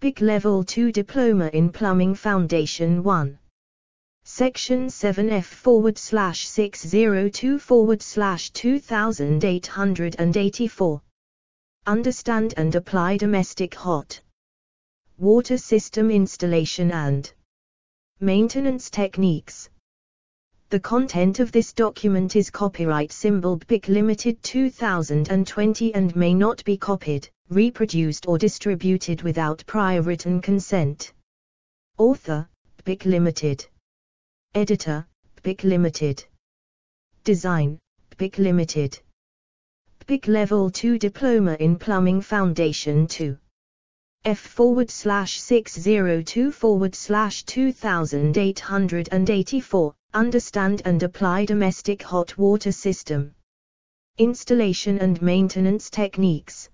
BPEC Level 2 Diploma in Plumbing Foundation 1. Section 7F forward slash 602 forward slash 2884. Understand and apply domestic hot water system installation and maintenance techniques. The content of this document is copyright symbol BPEC Limited 2020 and may not be copied, reproduced or distributed without prior written consent. Author, BPEC Limited. Editor, BPEC Limited. Design, BPEC Limited. BPEC Level 2 Diploma in Plumbing Foundation 2. F forward slash 602 forward slash 2884, understand and apply domestic hot water system. Installation and maintenance techniques.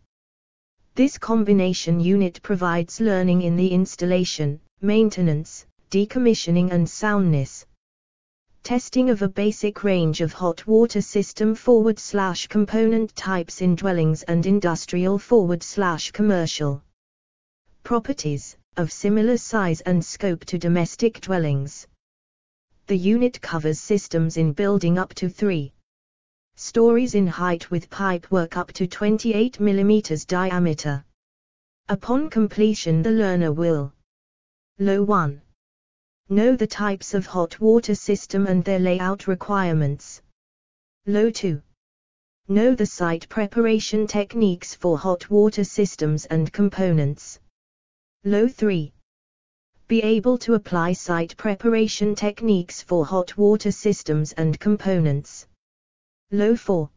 This combination unit provides learning in the installation, maintenance, decommissioning and soundness. Testing of a basic range of hot water system forward slash component types in dwellings and industrial forward slash commercial properties, of similar size and scope to domestic dwellings. The unit covers systems in building up to 3 stories in height with pipe work up to 28 mm diameter. Upon completion the learner will Low 1. Know the types of hot water system and their layout requirements. Low 2. Know the site preparation techniques for hot water systems and components. Low 3. Be able to apply site preparation techniques for hot water systems and components. Low 4.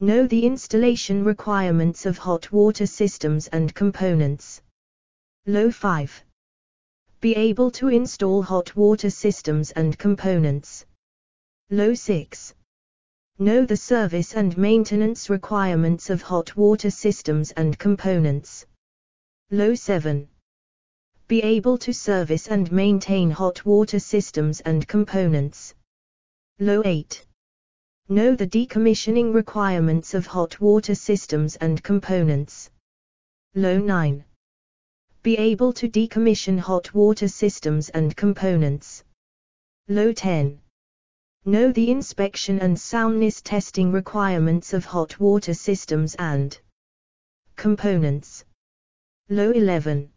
Know the installation requirements of hot water systems and components. Low 5. Be able to install hot water systems and components. Low 6. Know the service and maintenance requirements of hot water systems and components. Low 7 be able to service and maintain hot water systems and components. Low 8. Know the decommissioning requirements of hot water systems and components. Low 9. Be able to decommission hot water systems and components. Low 10. Know the inspection and soundness testing requirements of hot water systems and components. Low 11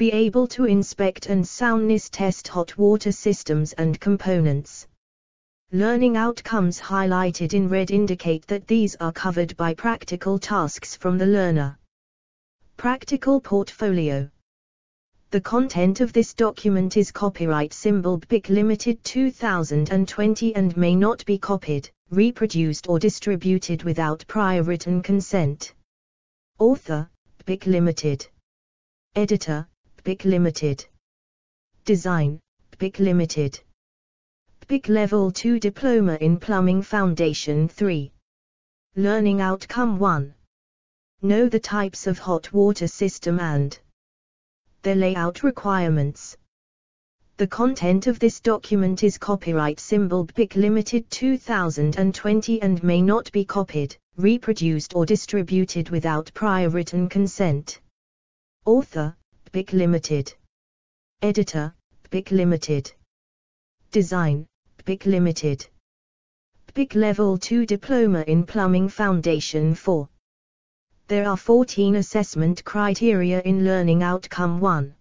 be able to inspect and soundness test hot water systems and components. Learning outcomes highlighted in red indicate that these are covered by practical tasks from the learner. Practical Portfolio The content of this document is copyright symbol BPEC Limited 2020 and may not be copied, reproduced or distributed without prior written consent. Author, BPEC Limited. Editor, BPEC Limited. Design, BPEC Limited. BPEC Level 2 Diploma in Plumbing Foundation 3. Learning Outcome 1. Know the types of hot water system and their layout requirements. The content of this document is copyright symbol BPEC Limited 2020 and may not be copied, reproduced or distributed without prior written consent. Author, BPEC Limited. Editor, BPEC Limited. Design, BPEC Limited. BPEC Level 2 Diploma in Plumbing Foundation 4. There are 14 assessment criteria in Learning Outcome 1.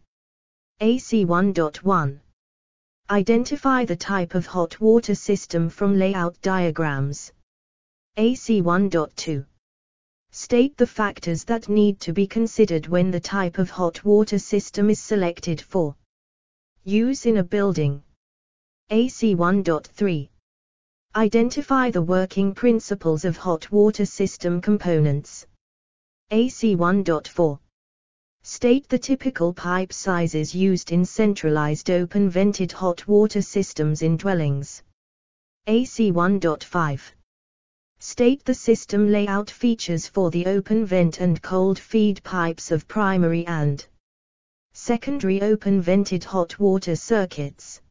AC 1.1. Identify the type of hot water system from layout diagrams. AC 1.2. State the factors that need to be considered when the type of hot water system is selected for use in a building. AC 1.3 Identify the working principles of hot water system components. AC 1.4 State the typical pipe sizes used in centralized open vented hot water systems in dwellings. AC 1.5 State the system layout features for the open vent and cold feed pipes of primary and secondary open vented hot water circuits.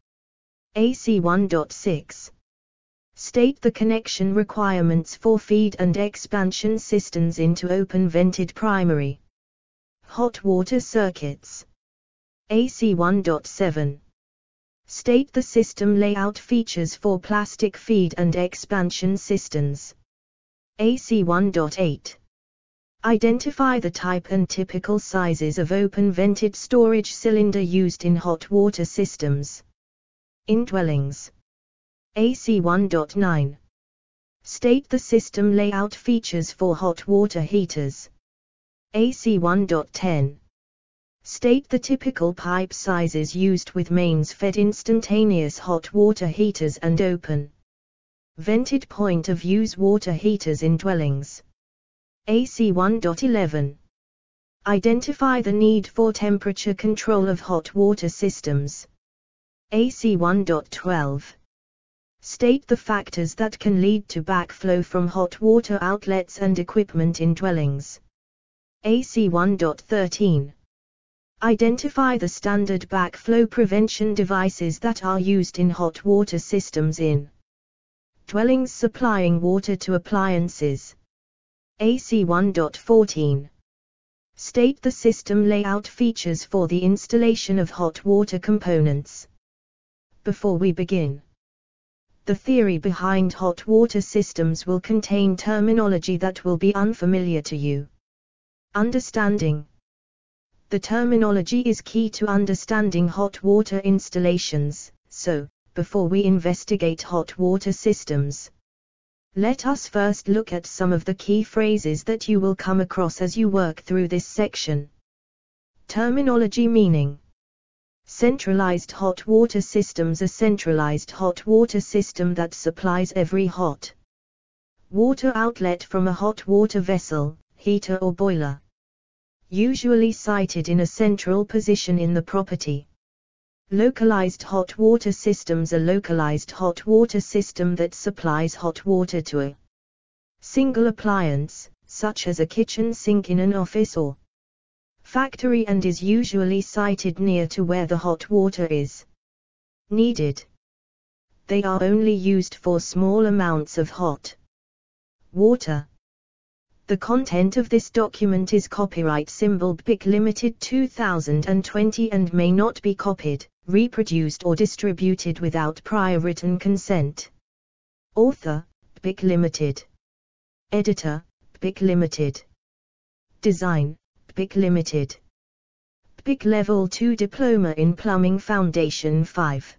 AC 1.6 State the connection requirements for feed and expansion systems into open vented primary, Hot water circuits. AC 1.7. State the system layout features for plastic feed and expansion systems. AC 1.8. Identify the type and typical sizes of open vented storage cylinder used in hot water systems. In dwellings. AC 1.9. State the system layout features for hot water heaters. AC 1.10. State the typical pipe sizes used with mains fed instantaneous hot water heaters and open vented point of use water heaters in dwellings. AC 1.11 Identify the need for temperature control of hot water systems. AC 1.12 State the factors that can lead to backflow from hot water outlets and equipment in dwellings. AC 1.13 Identify the standard backflow prevention devices that are used in hot water systems in dwellings supplying water to appliances. AC 1.14 State the system layout features for the installation of hot water components. Before we begin, the theory behind hot water systems will contain terminology that will be unfamiliar to you. Understanding the terminology is key to understanding hot water installations, so, before we investigate hot water systems, let us first look at some of the key phrases that you will come across as you work through this section. Terminology meaning Centralized hot water systems A centralized hot water system that supplies every hot water outlet from a hot water vessel, heater or boiler usually sited in a central position in the property. Localized hot water systems A localized hot water system that supplies hot water to a single appliance, such as a kitchen sink in an office or factory and is usually sited near to where the hot water is needed. They are only used for small amounts of hot water. The content of this document is copyright symbol BPEC Limited 2020 and may not be copied, reproduced or distributed without prior written consent. Author, BPEC Limited. Editor, BPEC Limited. Design, BPEC Limited. BPEC Level 2 Diploma in Plumbing Foundation 5.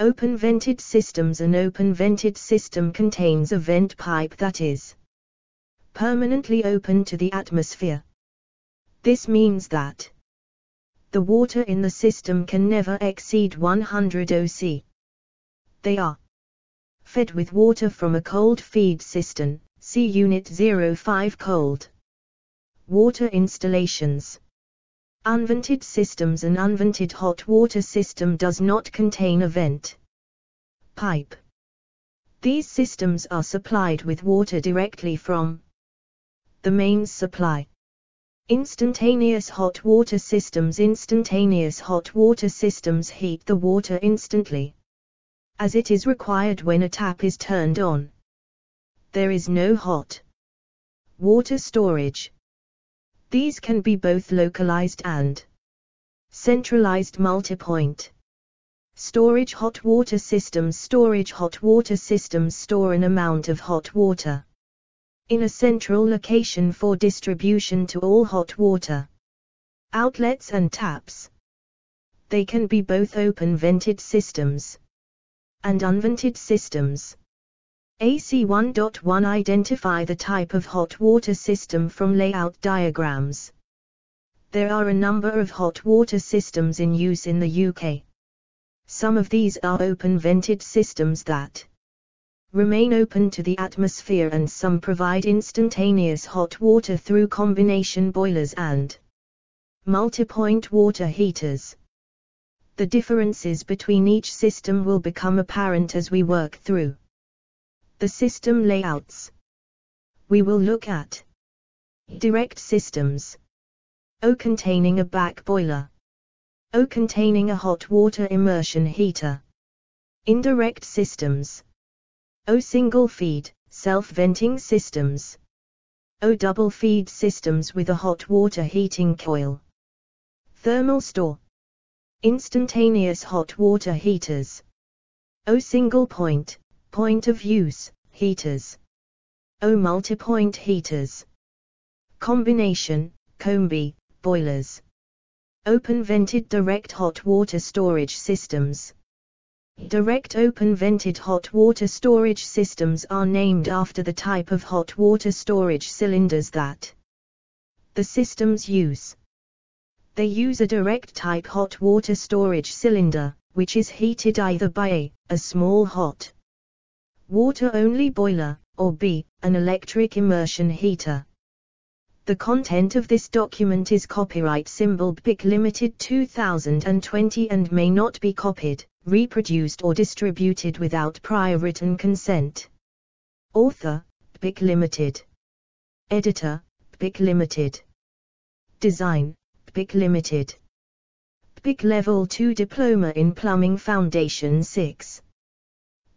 Open vented systems An open vented system contains a vent pipe that is permanently open to the atmosphere. This means that the water in the system can never exceed 100 OC. They are fed with water from a cold feed cistern, C Unit 05 cold. Water installations. Unvented systems An unvented hot water system does not contain a vent pipe. These systems are supplied with water directly from the mains supply. Instantaneous hot water systems Instantaneous hot water systems heat the water instantly. As it is required when a tap is turned on. There is no hot water storage. These can be both localized and centralized multipoint. Storage hot water systems Storage hot water systems store an amount of hot water in a central location for distribution to all hot water outlets and taps. They can be both open vented systems and unvented systems. AC 1.1 Identify the type of hot water system from layout diagrams. There are a number of hot water systems in use in the UK. Some of these are open vented systems that remain open to the atmosphere and some provide instantaneous hot water through combination boilers and multipoint water heaters. The differences between each system will become apparent as we work through the system layouts. We will look at direct systems. O containing a back boiler. O containing a hot water immersion heater. Indirect systems. O single feed, self-venting systems. O double feed systems with a hot water heating coil. Thermal store. Instantaneous hot water heaters. O single point, point of use, heaters. O multi-point heaters. Combination, combi, boilers. Open vented direct hot water storage systems. Direct open vented hot water storage systems are named after the type of hot water storage cylinders that the systems use. They use a direct type hot water storage cylinder, which is heated either by a, a small hot water only boiler, or b, an electric immersion heater. The content of this document is copyright symbol BPEC Limited 2020 and may not be copied, reproduced or distributed without prior written consent. Author, BPEC Limited. Editor, BPEC Limited. Design, BPEC Limited. BPEC Level 2 Diploma in Plumbing Foundation 6.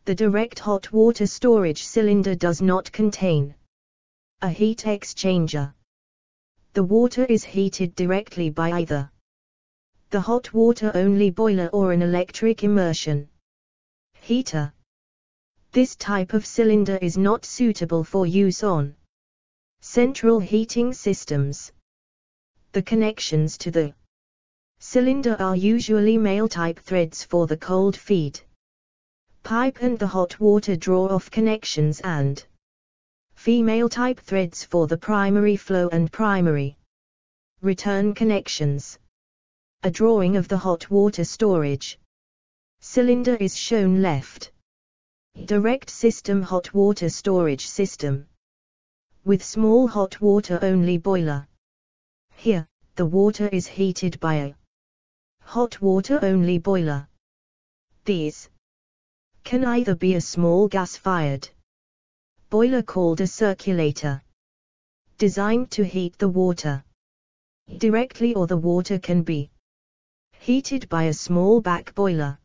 The direct hot water storage cylinder does not contain a heat exchanger. The water is heated directly by either the hot water only boiler or an electric immersion heater. This type of cylinder is not suitable for use on central heating systems. The connections to the cylinder are usually male type threads for the cold feed pipe and the hot water draw off connections and female type threads for the primary flow and primary return connections. A drawing of the hot water storage cylinder is shown left. Direct system hot water storage system with small hot water only boiler. Here, the water is heated by a hot water only boiler. These can either be a small gas-fired boiler called a circulator, designed to heat the water directly or the water can be heated by a small back boiler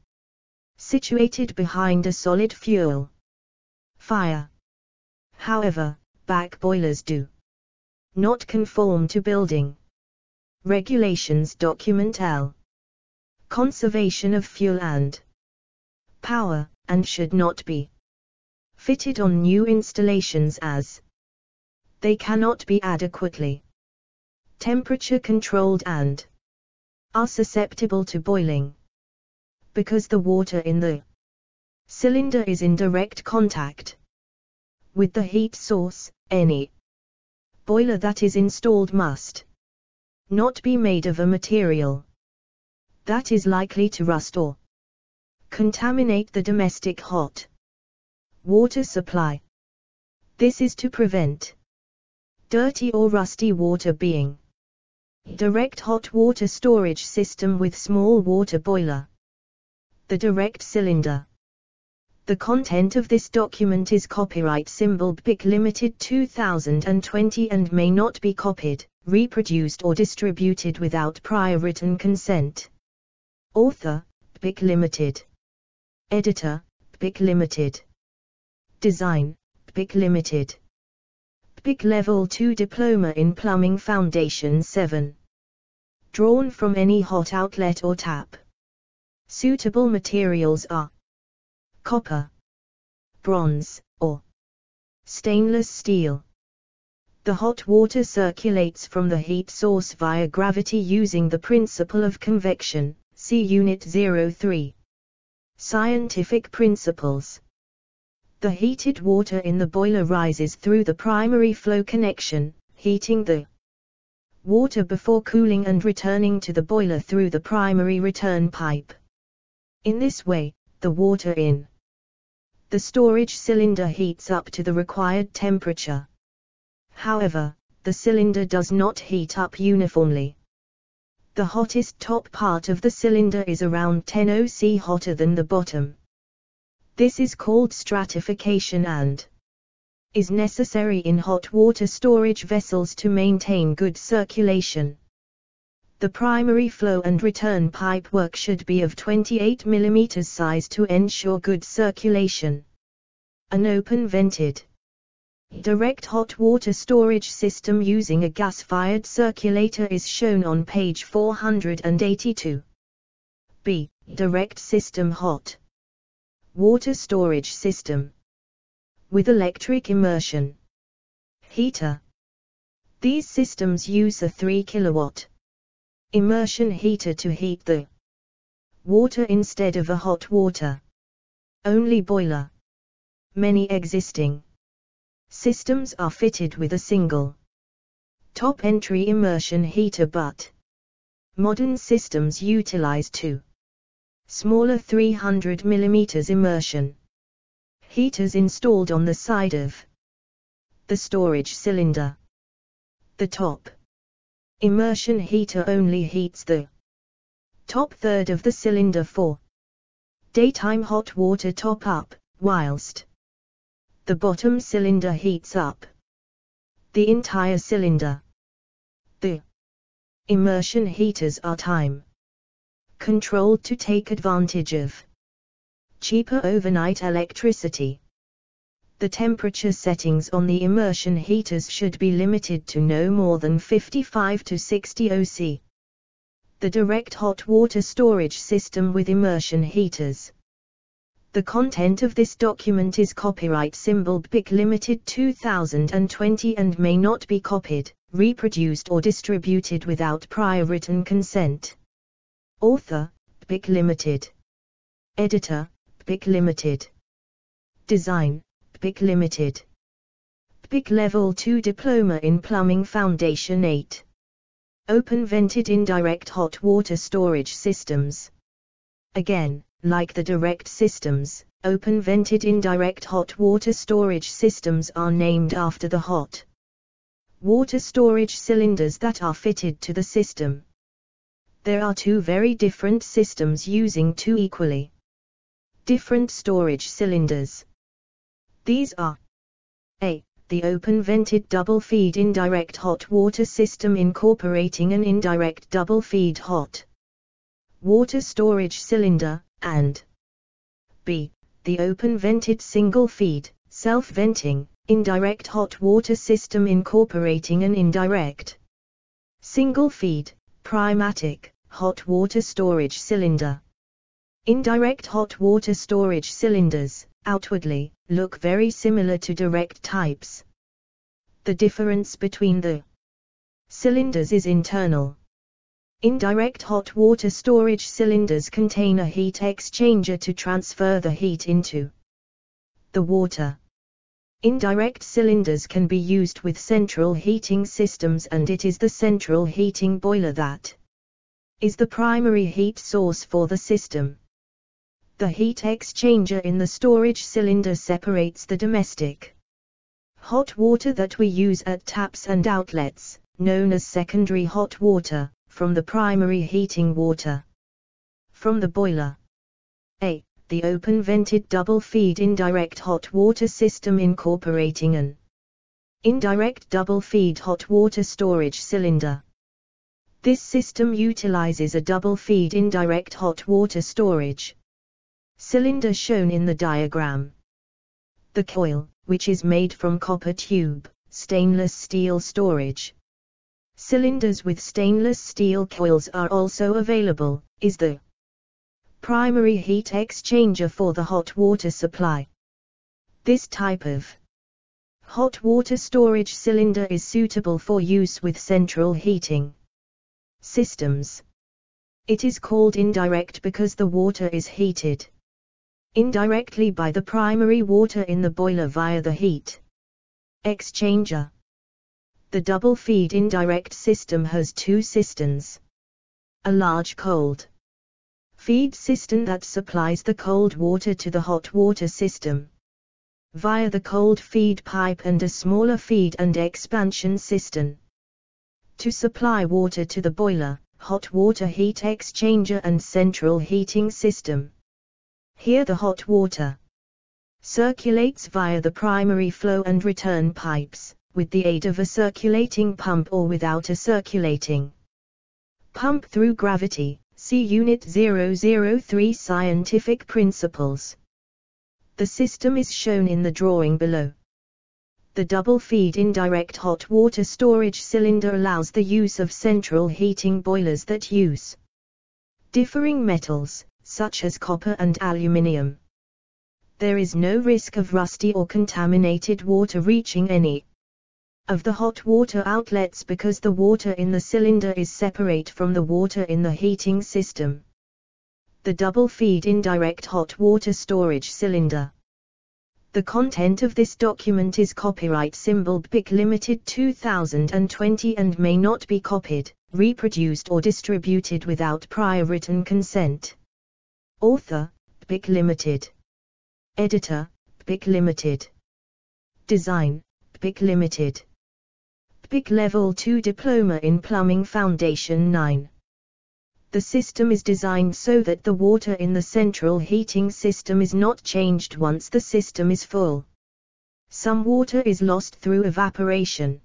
situated behind a solid fuel fire. However, back boilers do not conform to building regulations document L. Conservation of fuel and power, and should not be fitted on new installations as they cannot be adequately temperature controlled and are susceptible to boiling. Because the water in the cylinder is in direct contact with the heat source, any boiler that is installed must not be made of a material that is likely to rust or contaminate the domestic hot water supply. This is to prevent dirty or rusty water being direct hot water storage system with small water boiler. The direct cylinder. The content of this document is copyright symbol BPEC Limited 2020 and may not be copied, reproduced or distributed without prior written consent. Author, BPEC Limited. Editor, BPEC Limited. Design, BPEC Limited. BPEC Level 2 Diploma in Plumbing Foundation 7. Drawn from any hot outlet or tap. Suitable materials are copper, bronze, or stainless steel. The hot water circulates from the heat source via gravity using the principle of convection, see Unit 03. Scientific principles. The heated water in the boiler rises through the primary flow connection, heating the water before cooling and returning to the boiler through the primary return pipe. In this way, the water in the storage cylinder heats up to the required temperature. However, the cylinder does not heat up uniformly. The hottest top part of the cylinder is around 10 OC hotter than the bottom. This is called stratification and is necessary in hot water storage vessels to maintain good circulation. The primary flow and return pipe work should be of 28 mm size to ensure good circulation. An open vented Direct hot water storage system using a gas-fired circulator is shown on page 482. B. Direct system hot water storage system with electric immersion heater. These systems use a 3 kilowatt immersion heater to heat the water instead of a hot water only boiler. Many existing systems are fitted with a single top entry immersion heater but modern systems utilize two smaller 300 mm immersion heaters installed on the side of the storage cylinder. The top immersion heater only heats the top third of the cylinder for daytime hot water top up, whilst the bottom cylinder heats up the entire cylinder. The immersion heaters are time controlled to take advantage of cheaper overnight electricity. The temperature settings on the immersion heaters should be limited to no more than 55 to 60 OC. The direct hot water storage system with immersion heaters. The content of this document is copyright symbol BPEC Limited 2020 and may not be copied, reproduced or distributed without prior written consent. Author, BPEC Limited. Editor, BPEC Limited. Design, BPEC Limited. BPEC Level 2 Diploma in Plumbing Foundation 8. Open vented indirect hot water storage systems. Again, like the direct systems, open vented indirect hot water storage systems are named after the hot water storage cylinders that are fitted to the system. There are two very different systems using two equally different storage cylinders. These are A. The open vented double feed indirect hot water system incorporating an indirect double feed hot water storage cylinder, and b. The open-vented single-feed, self-venting, indirect hot water system incorporating an indirect single-feed, primatic, hot water storage cylinder. Indirect hot water storage cylinders, outwardly, look very similar to direct types. The difference between the cylinders is internal. Indirect hot water storage cylinders contain a heat exchanger to transfer the heat into the water. Indirect cylinders can be used with central heating systems and it is the central heating boiler that is the primary heat source for the system. The heat exchanger in the storage cylinder separates the domestic hot water that we use at taps and outlets, known as secondary hot water, from the primary heating water. From the boiler. A. The open vented double feed indirect hot water system incorporating an indirect double feed hot water storage cylinder. This system utilizes a double feed indirect hot water storage cylinder shown in the diagram. The coil, which is made from copper tube, stainless steel storage, Cylinders with stainless steel coils are also available, is the primary heat exchanger for the hot water supply. This type of hot water storage cylinder is suitable for use with central heating systems. It is called indirect because the water is heated indirectly by the primary water in the boiler via the heat exchanger. The double feed indirect system has two cisterns. A large cold feed cistern that supplies the cold water to the hot water system via the cold feed pipe and a smaller feed and expansion cistern to supply water to the boiler, hot water heat exchanger and central heating system. Here the hot water circulates via the primary flow and return pipes with the aid of a circulating pump or without a circulating pump through gravity, see Unit 003 Scientific Principles. The system is shown in the drawing below. The double feed indirect hot water storage cylinder allows the use of central heating boilers that use differing metals, such as copper and aluminium. There is no risk of rusty or contaminated water reaching any of the hot water outlets because the water in the cylinder is separate from the water in the heating system. The double feed indirect hot water storage cylinder. The content of this document is copyright symbol BPEC Limited 2020 and may not be copied, reproduced or distributed without prior written consent. Author, BPEC Limited. Editor, BPEC Limited. Design, BPEC Limited. Level 2 Diploma in Plumbing Foundation 9. The system is designed so that the water in the central heating system is not changed once the system is full. Some water is lost through evaporation.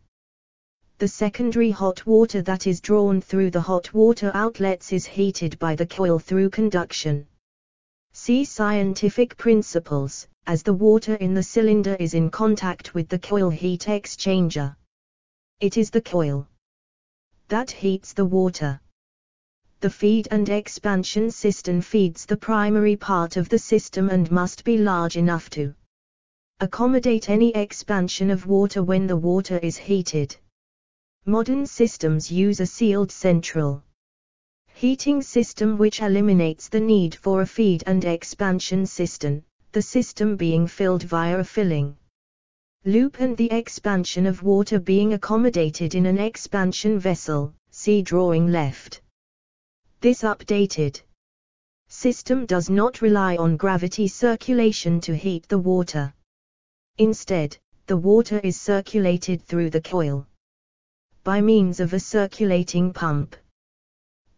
The secondary hot water that is drawn through the hot water outlets is heated by the coil through conduction. See scientific principles, as the water in the cylinder is in contact with the coil heat exchanger. It is the coil that heats the water. The feed and expansion system feeds the primary part of the system and must be large enough to accommodate any expansion of water when the water is heated. Modern systems use a sealed central heating system which eliminates the need for a feed and expansion system, the system being filled via a filling loop and the expansion of water being accommodated in an expansion vessel, see drawing left. This updated system does not rely on gravity circulation to heat the water. Instead, the water is circulated through the coil by means of a circulating pump.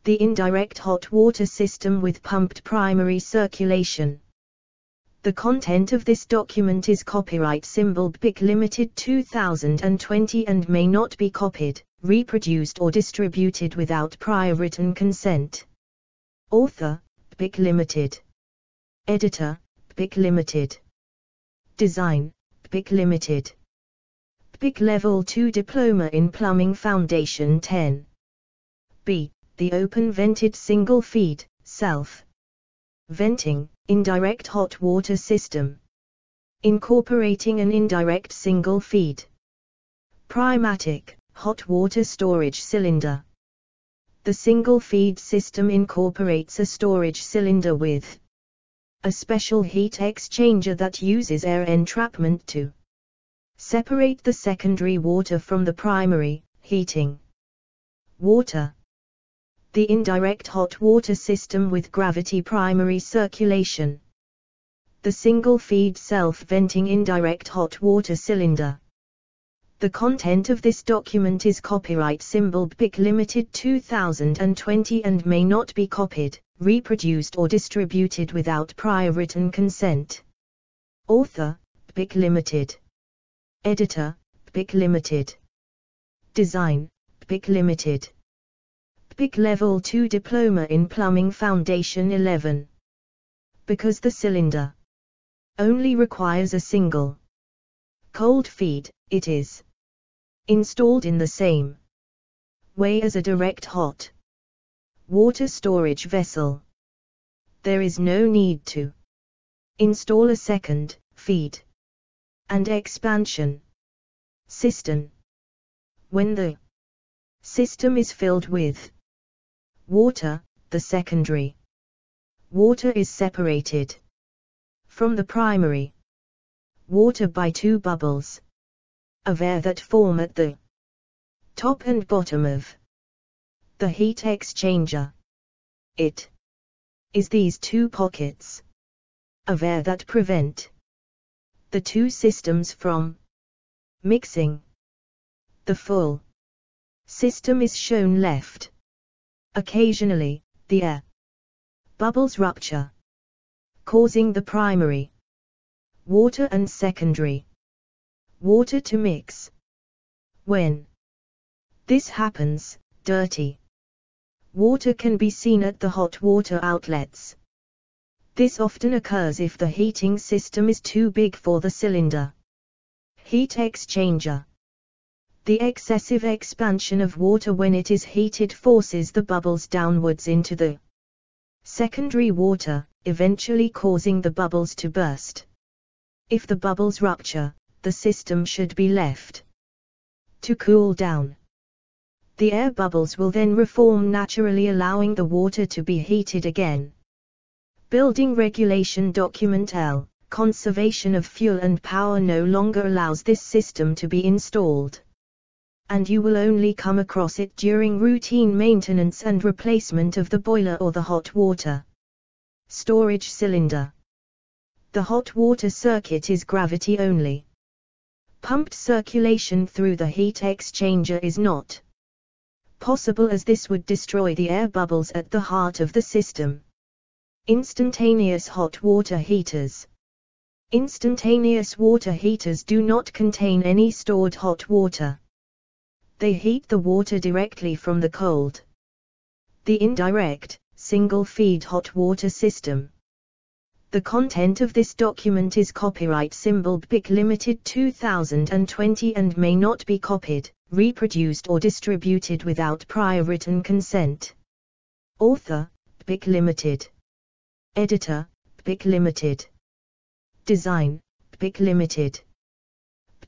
The indirect hot water system with pumped primary circulation. The content of this document is copyright symbol BPEC Limited 2020 and may not be copied, reproduced or distributed without prior written consent. Author, BPEC Limited. Editor, BPEC Limited. Design, BPEC Limited. BPEC Level 2 Diploma in Plumbing Foundation 10. B. The Open Vented Single Feed, Self. Venting, Indirect hot water system. Incorporating an indirect single feed. Primatic, hot water storage cylinder. The single feed system incorporates a storage cylinder with a special heat exchanger that uses air entrapment to separate the secondary water from the primary, heating water the indirect hot water system with gravity primary circulation. The single feed self-venting indirect hot water cylinder. The content of this document is copyright symbol BPEC Limited 2020 and may not be copied, reproduced or distributed without prior written consent. Author, BPEC Limited. Editor, BPEC Limited. Design, BPEC Limited. Level 2 Diploma in Plumbing Foundation 11. Because the cylinder only requires a single cold feed, it is installed in the same way as a direct hot water storage vessel. There is no need to install a second feed and expansion system when the system is filled with water, the secondary water is separated from the primary water by two bubbles of air that form at the top and bottom of the heat exchanger. It is these two pockets of air that prevent the two systems from mixing. The full system is shown left. Occasionally, the air bubbles rupture, causing the primary water and secondary water to mix. When this happens, dirty water can be seen at the hot water outlets. This often occurs if the heating system is too big for the cylinder. Heat exchanger. The excessive expansion of water when it is heated forces the bubbles downwards into the secondary water, eventually causing the bubbles to burst. If the bubbles rupture, the system should be left to cool down. The air bubbles will then reform naturally allowing the water to be heated again. Building Regulation Document L, Conservation of Fuel and Power no longer allows this system to be installed. And you will only come across it during routine maintenance and replacement of the boiler or the hot water storage cylinder. The hot water circuit is gravity only. Pumped circulation through the heat exchanger is not possible as this would destroy the air bubbles at the heart of the system. Instantaneous hot water heaters. Instantaneous water heaters do not contain any stored hot water. They heat the water directly from the cold. The indirect, single feed hot water system. The content of this document is copyright symbol BPEC Limited 2020 and may not be copied, reproduced or distributed without prior written consent. Author, BPEC Limited. Editor, BPEC Limited. Design, BPEC Limited.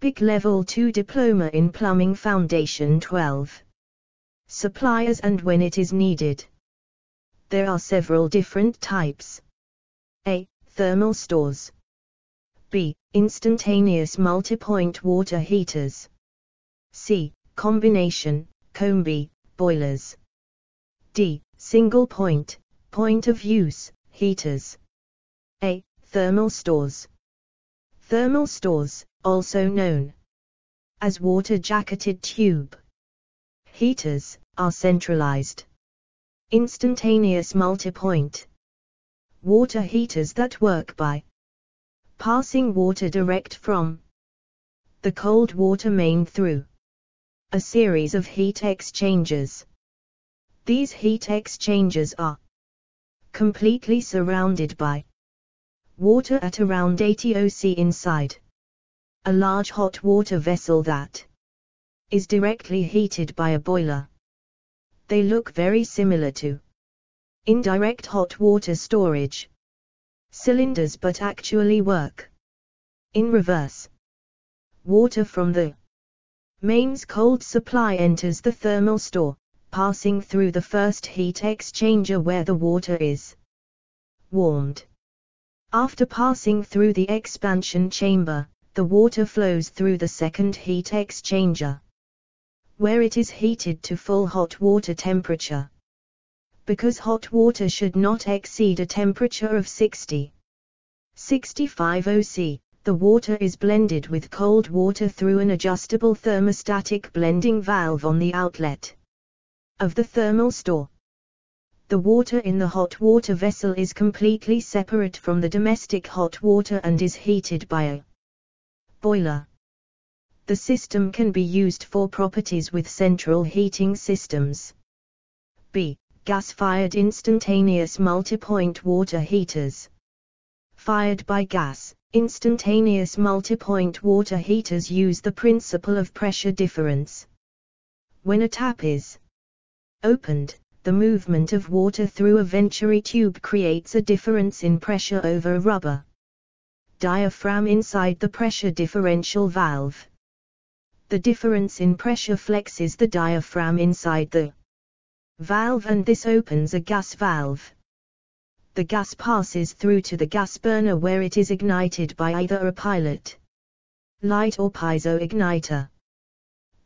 Level 2 Diploma in Plumbing Foundation 12. Suppliers and when it is needed. There are several different types. A. Thermal stores. B. Instantaneous multi-point water heaters. C. Combination, combi, boilers. D. Single point, point of use, heaters. A. Thermal stores. Thermal stores, also known as water jacketed tube heaters, are centralized. Instantaneous multi-point water heaters that work by passing water direct from the cold water main through a series of heat exchangers. These heat exchangers are completely surrounded by water at around 80 OC inside a large hot water vessel that is directly heated by a boiler. They look very similar to indirect hot water storage cylinders but actually work in reverse. Water from the Mains cold supply enters the thermal store, passing through the first heat exchanger where the water is warmed. After passing through the expansion chamber, the water flows through the second heat exchanger, where it is heated to full hot water temperature. Because hot water should not exceed a temperature of 60 65 OC, the water is blended with cold water through an adjustable thermostatic blending valve on the outlet of the thermal store. The water in the hot water vessel is completely separate from the domestic hot water and is heated by a boiler. The system can be used for properties with central heating systems. B. Gas-fired instantaneous multi-point water heaters. Fired by gas, Instantaneous multi-point water heaters use the principle of pressure difference. When a tap is opened, the movement of water through a venturi tube creates a difference in pressure over rubber diaphragm inside the pressure differential valve. The difference in pressure flexes the diaphragm inside the valve and this opens a gas valve the gas passes through to the gas burner where it is ignited by either a pilot light or piezo igniter.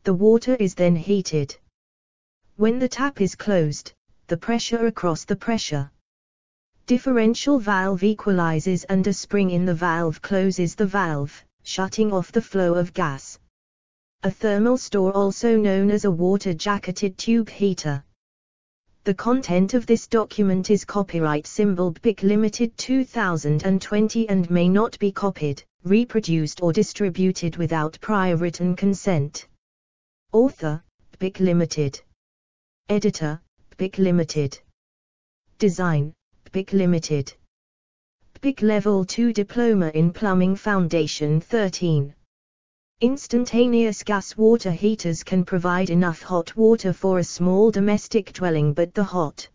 The water is then heated. When the tap is closed, the pressure across the pressure differential valve equalizes and a spring in the valve closes the valve, shutting off the flow of gas. A thermal store also known as a water jacketed tube heater. The content of this document is copyright symbol BPEC Limited 2020 and may not be copied, reproduced or distributed without prior written consent. Author, BPEC Limited. Editor, BPEC Limited. Design, BPEC Limited. BPEC Level 2 Diploma in Plumbing Foundation 13. Instantaneous gas water heaters can provide enough hot water for a small domestic dwelling but the hot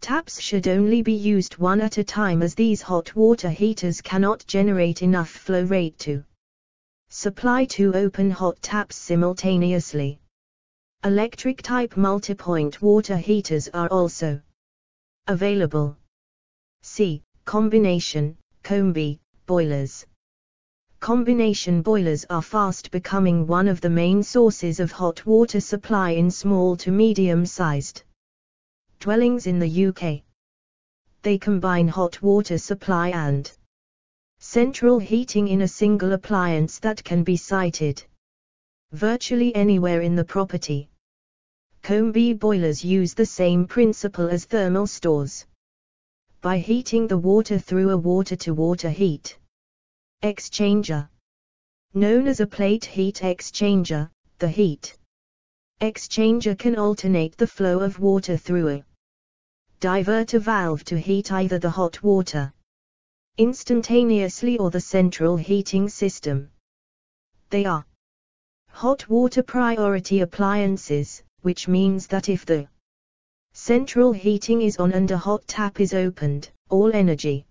taps should only be used one at a time as these hot water heaters cannot generate enough flow rate to supply two open hot taps simultaneously. Electric type multipoint water heaters are also available. C. Combination, combi, boilers. Combination boilers are fast becoming one of the main sources of hot water supply in small to medium-sized dwellings in the UK. They combine hot water supply and central heating in a single appliance that can be sited virtually anywhere in the property. Combi boilers use the same principle as thermal stores. By heating the water through a water-to-water heat exchanger. Known as a plate heat exchanger, the heat exchanger can alternate the flow of water through a diverter valve to heat either the hot water instantaneously or the central heating system. They are hot water priority appliances, which means that if the central heating is on and a hot tap is opened, all energy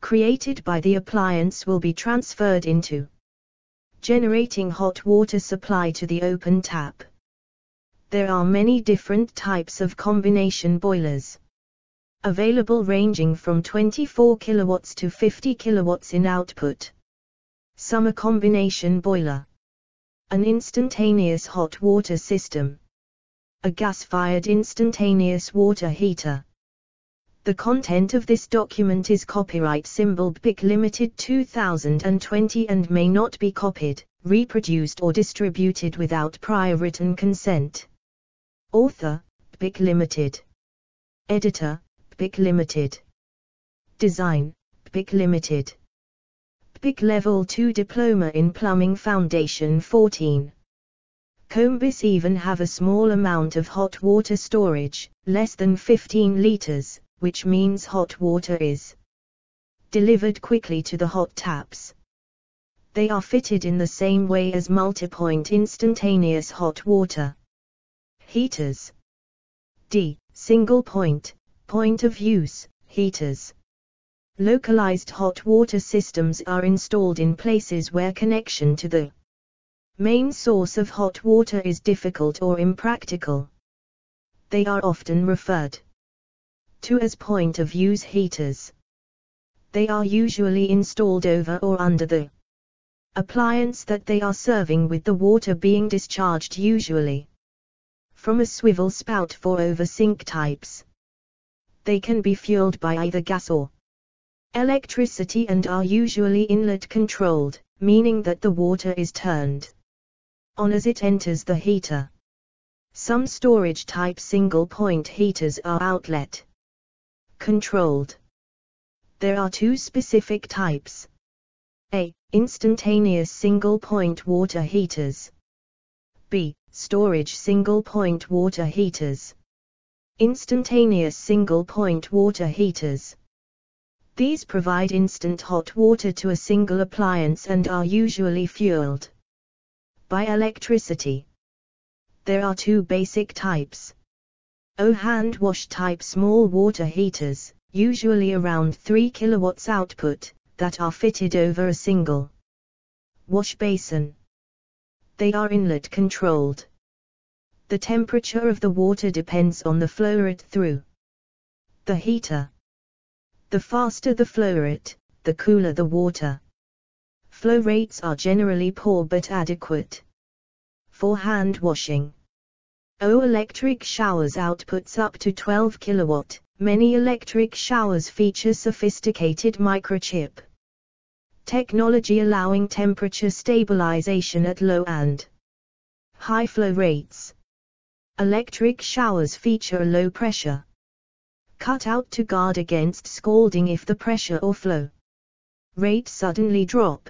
created by the appliance will be transferred into generating hot water supply to the open tap. There are many different types of combination boilers. Available ranging from 24 kilowatts to 50 kilowatts in output. Some Summer combination boiler. An instantaneous hot water system. A gas-fired instantaneous water heater. The content of this document is copyright symbol BPEC Limited 2020 and may not be copied, reproduced or distributed without prior written consent. Author, BPEC Limited. Editor, BPEC Limited. Design, BPEC Limited. BPEC Level 2 Diploma in Plumbing Foundation 14. Combis even have a small amount of hot water storage, less than 15 liters, which means hot water is delivered quickly to the hot taps. They are fitted in the same way as multipoint instantaneous hot water heaters. D. Single point, point of use, heaters. Localized hot water systems are installed in places where connection to the main source of hot water is difficult or impractical. They are often referred to as point of use heaters. They are usually installed over or under the appliance that they are serving with the water being discharged usually from a swivel spout for over sink types. They can be fueled by either gas or electricity and are usually inlet controlled, meaning that the water is turned on as it enters the heater. Some storage type single point heaters are outlet controlled. There are two specific types. A. Instantaneous single-point water heaters. B. Storage single-point water heaters. Instantaneous single-point water heaters. These provide instant hot water to a single appliance and are usually fueled by electricity. There are two basic types. O hand wash type small water heaters, usually around 3 kilowatts output, that are fitted over a single wash basin. They are inlet controlled. The temperature of the water depends on the flow rate through the heater. The faster the flow rate, the cooler the water. Flow rates are generally poor but adequate for hand washing. O electric showers outputs up to 12 kilowatt. Many electric showers feature sophisticated microchip technology allowing temperature stabilization at low and high flow rates. Electric showers feature low pressure cutout to guard against scalding if the pressure or flow rate suddenly drop.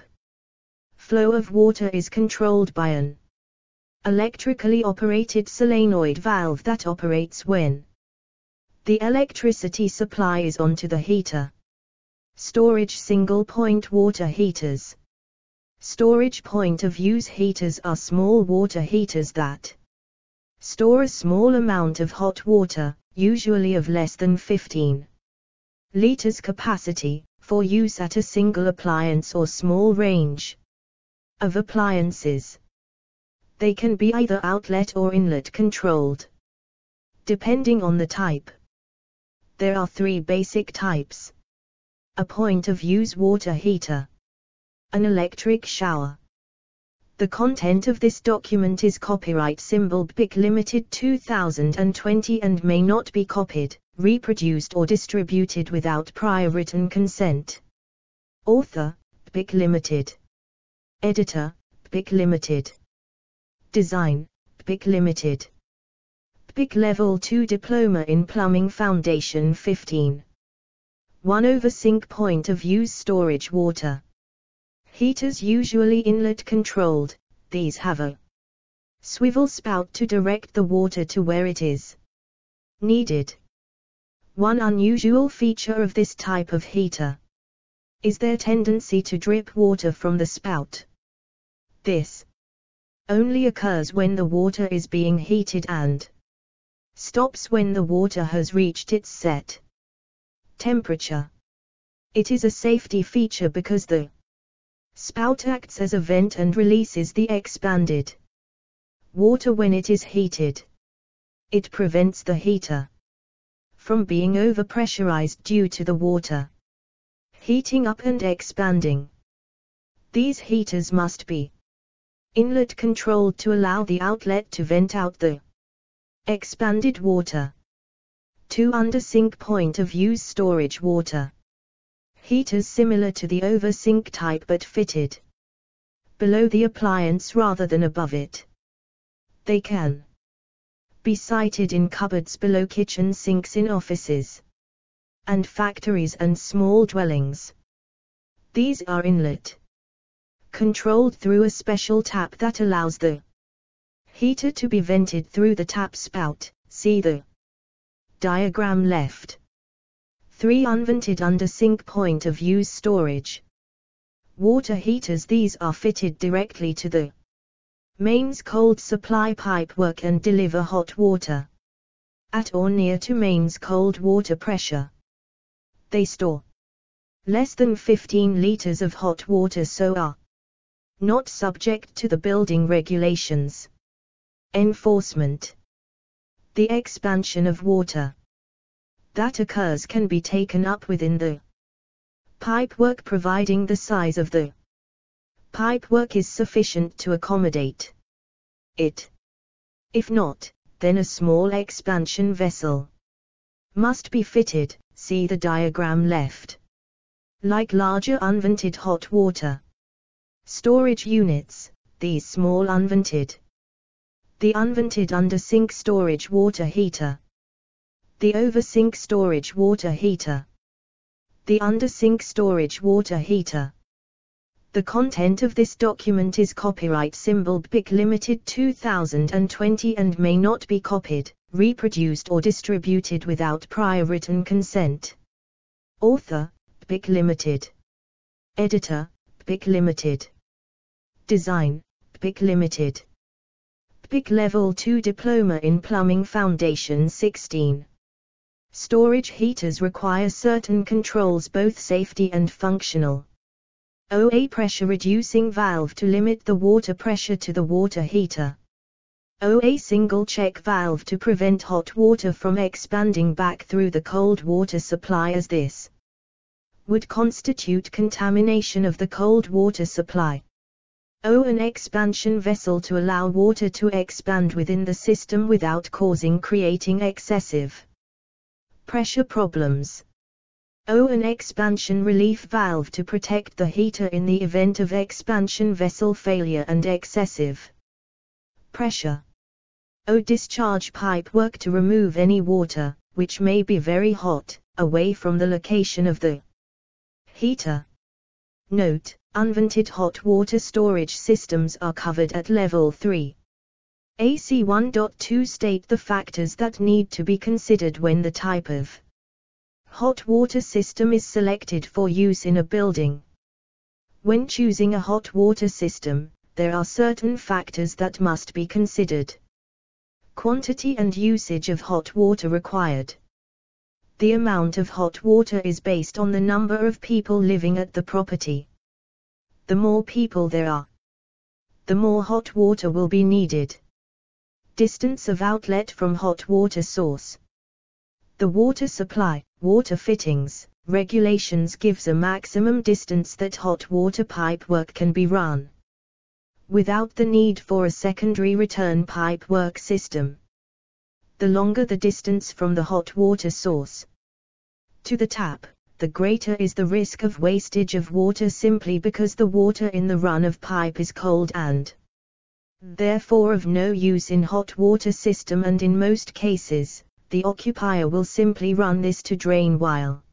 Flow of water is controlled by an electrically operated solenoid valve that operates when the electricity supply is onto the heater. Storage single-point water heaters. Storage point of use heaters are small water heaters that store a small amount of hot water, usually of less than 15 liters capacity, for use at a single appliance or small range of appliances. They can be either outlet or inlet controlled. Depending on the type. There are three basic types. A point of use water heater. An electric shower. The content of this document is copyright symbol BPEC Limited 2020 and may not be copied, reproduced or distributed without prior written consent. Author, BPEC Limited. Editor, BPEC Limited. Design, BPEC Limited. BPEC Level 2 Diploma in Plumbing Foundation 15. 1 over sink point of use storage water. Heaters usually inlet controlled, these have a swivel spout to direct the water to where it is needed. One unusual feature of this type of heater is their tendency to drip water from the spout. This only occurs when the water is being heated and stops when the water has reached its set temperature. It is a safety feature because the spout acts as a vent and releases the expanded water when it is heated. It prevents the heater from being overpressurized due to the water heating up and expanding. These heaters must be inlet controlled to allow the outlet to vent out the expanded water. 2 under sink point of use storage water. Heaters similar to the over sink type but fitted below the appliance rather than above it. They can be sited in cupboards below kitchen sinks in offices and factories and small dwellings. These are inlet controlled through a special tap that allows the heater to be vented through the tap spout, see the diagram left. 3 unvented under sink point of use storage. Water heaters These are fitted directly to the mains cold supply pipework and deliver hot water at or near to mains cold water pressure. They store less than 15 liters of hot water so are not subject to the building regulations. Enforcement The expansion of water that occurs can be taken up within the pipework providing the size of the pipework is sufficient to accommodate it. If not, then a small expansion vessel must be fitted, see the diagram left. Like larger unvented hot water storage units, these small unvented. The unvented under sink storage water heater. The over sink storage water heater. The under sink storage water heater. The content of this document is copyright symbol BPEC Limited 2020 and may not be copied, reproduced or distributed without prior written consent. Author, BPEC Limited. Editor, BPEC Limited. Design, BPEC Limited. BPEC Level 2 Diploma in Plumbing Foundation 16. Storage heaters require certain controls both safety and functional. OA pressure reducing valve to limit the water pressure to the water heater. OA single check valve to prevent hot water from expanding back through the cold water supply as this would constitute contamination of the cold water supply. O an expansion vessel to allow water to expand within the system without causing creating excessive pressure problems. O an expansion relief valve to protect the heater in the event of expansion vessel failure and excessive pressure. O discharge pipe work to remove any water, which may be very hot, away from the location of the heater. Note, unvented hot water storage systems are covered at level 3. AC 1.2 state the factors that need to be considered when the type of hot water system is selected for use in a building. When choosing a hot water system, there are certain factors that must be considered. Quantity and usage of hot water required. The amount of hot water is based on the number of people living at the property. The more people there are, the more hot water will be needed. Distance of outlet from hot water source. The water supply, water fittings, regulations gives a maximum distance that hot water pipe work can be run. Without the need for a secondary return pipe work system. The longer the distance from the hot water source to the tap, the greater is the risk of wastage of water simply because the water in the run of pipe is cold and therefore of no use in hot water system and in most cases, the occupier will simply run this to drain while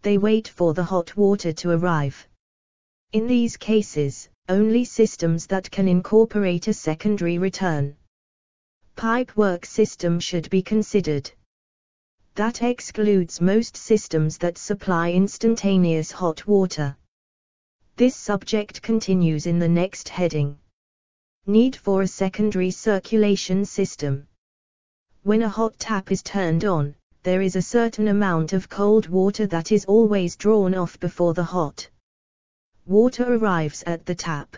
they wait for the hot water to arrive. In these cases, only systems that can incorporate a secondary return pipe work system should be considered. That excludes most systems that supply instantaneous hot water. This subject continues in the next heading. Need for a secondary circulation system. When a hot tap is turned on, there is a certain amount of cold water that is always drawn off before the hot water arrives at the tap.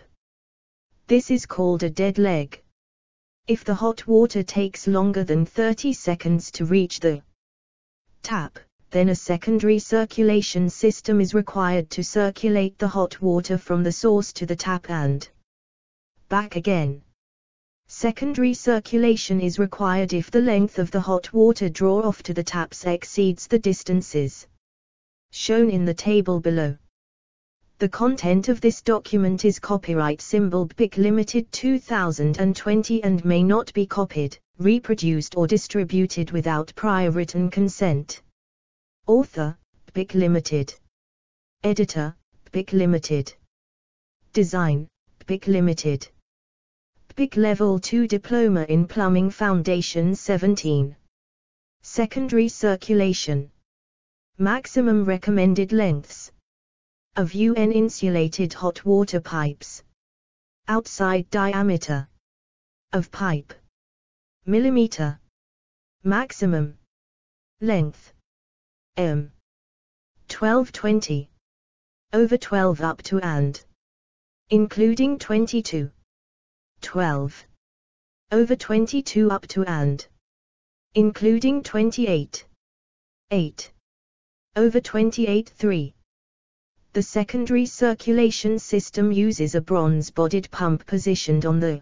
This is called a dead leg. If the hot water takes longer than 30 seconds to reach the tap, then a secondary circulation system is required to circulate the hot water from the source to the tap and back again. Secondary circulation is required if the length of the hot water draw off to the taps exceeds the distances shown in the table below. The content of this document is copyright symbol BPEC Limited 2020 and may not be copied, reproduced or distributed without prior written consent. Author, BPEC Limited. Editor, BPEC Limited. Design, BPEC Limited. BPEC Level 2 Diploma in Plumbing Foundation 17. Secondary Circulation. Maximum recommended lengths of UN insulated hot water pipes. Outside diameter of pipe. Millimeter. Maximum. Length. M. 1220 over 12 up to and. Including 22 12 over 22 up to and. Including 28 8 over 28 3 the secondary circulation system uses a bronze-bodied pump positioned on the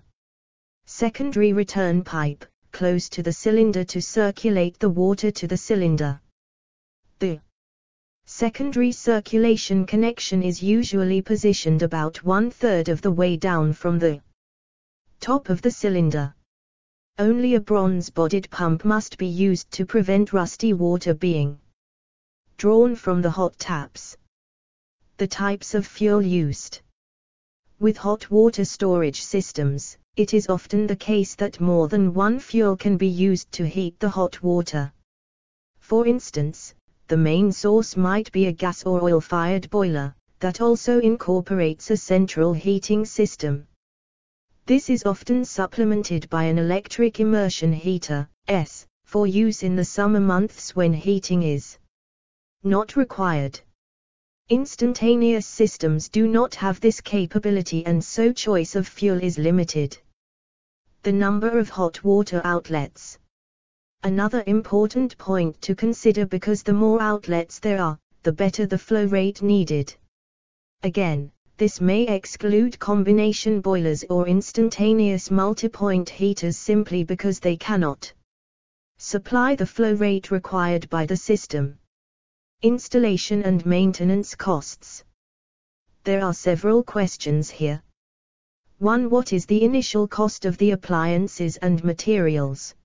secondary return pipe, close to the cylinder to circulate the water to the cylinder. The secondary circulation connection is usually positioned about one-third of the way down from the top of the cylinder. Only a bronze-bodied pump must be used to prevent rusty water being drawn from the hot taps. The types of fuel used. With hot water storage systems, it is often the case that more than one fuel can be used to heat the hot water. For instance, the main source might be a gas or oil-fired boiler, that also incorporates a central heating system. This is often supplemented by an electric immersion heater, S, for use in the summer months when heating is not required. Instantaneous systems do not have this capability and so choice of fuel is limited. The number of hot water outlets. Another important point to consider because the more outlets there are, the better the flow rate needed. Again, this may exclude combination boilers or instantaneous multi-point heaters simply because they cannot supply the flow rate required by the system. Installation and maintenance costs. There are several questions here. 1. What is the initial cost of the appliances and materials?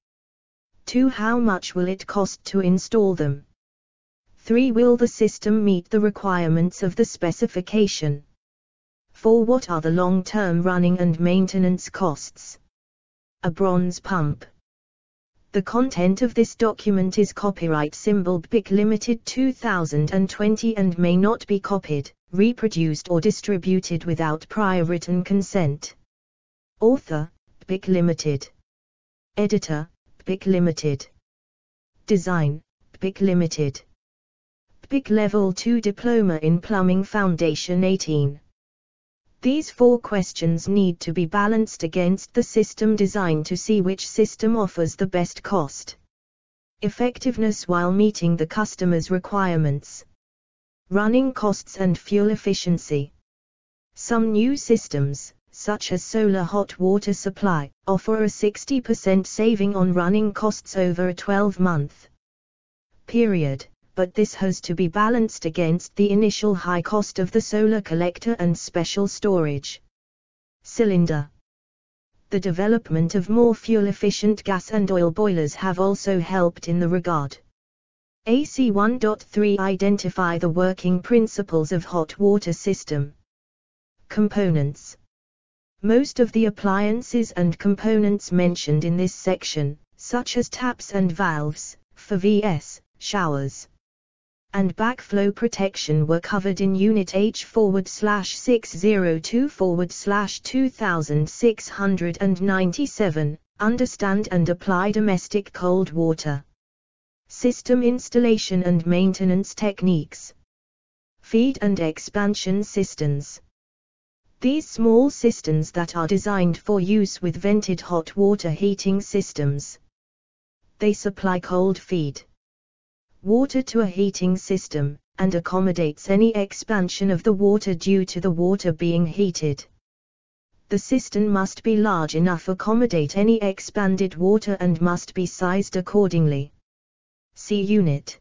2. How much will it cost to install them? 3. Will the system meet the requirements of the specification? 4. What are the long-term running and maintenance costs? A bronze pump. The content of this document is copyright symbol BPEC Limited 2020 and may not be copied, reproduced or distributed without prior written consent. Author, BPEC Limited. Editor, BPEC Limited. Design, BPEC Limited. BPEC Level 2 Diploma in Plumbing Foundation 18. These four questions need to be balanced against the system design to see which system offers the best cost. Effectiveness while meeting the customer's requirements, running costs and fuel efficiency. Some new systems, such as solar hot water supply, offer a 60% saving on running costs over a 12-month period but this has to be balanced against the initial high cost of the solar collector and special storage cylinder. The development of more fuel-efficient gas and oil boilers have also helped in the regard. AC 1.3 Identify the working principles of hot water system. Components Most of the appliances and components mentioned in this section, such as taps and valves, for VS, showers, and backflow protection were covered in Unit H forward slash 602 forward slash 2697, understand and apply domestic cold water. System installation and maintenance techniques. Feed and expansion systems. These small systems that are designed for use with vented hot water heating systems. They supply cold feed water to a heating system, and accommodates any expansion of the water due to the water being heated. The system must be large enough accommodate any expanded water and must be sized accordingly. See unit.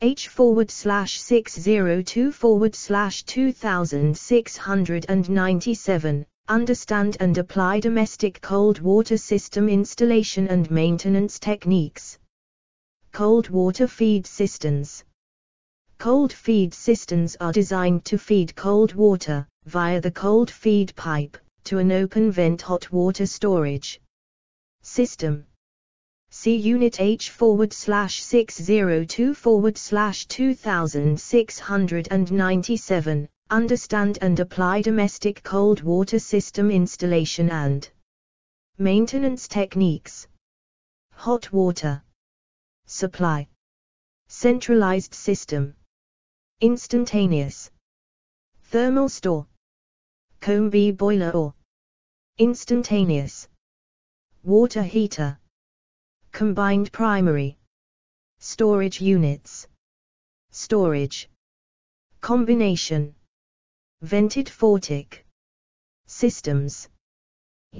H forward slash 602 forward slash 2697, understand and apply domestic cold water system installation and maintenance techniques. Cold water feed systems. Cold feed systems are designed to feed cold water, via the cold feed pipe, to an open vent hot water storage system. See Unit H forward slash 602 forward slash 2697, understand and apply domestic cold water system installation and maintenance techniques. Hot water supply. Centralized system. Instantaneous. Thermal store. Combi boiler or instantaneous. Water heater. Combined primary. Storage units. Storage. Combination. Vented Fortic. Systems.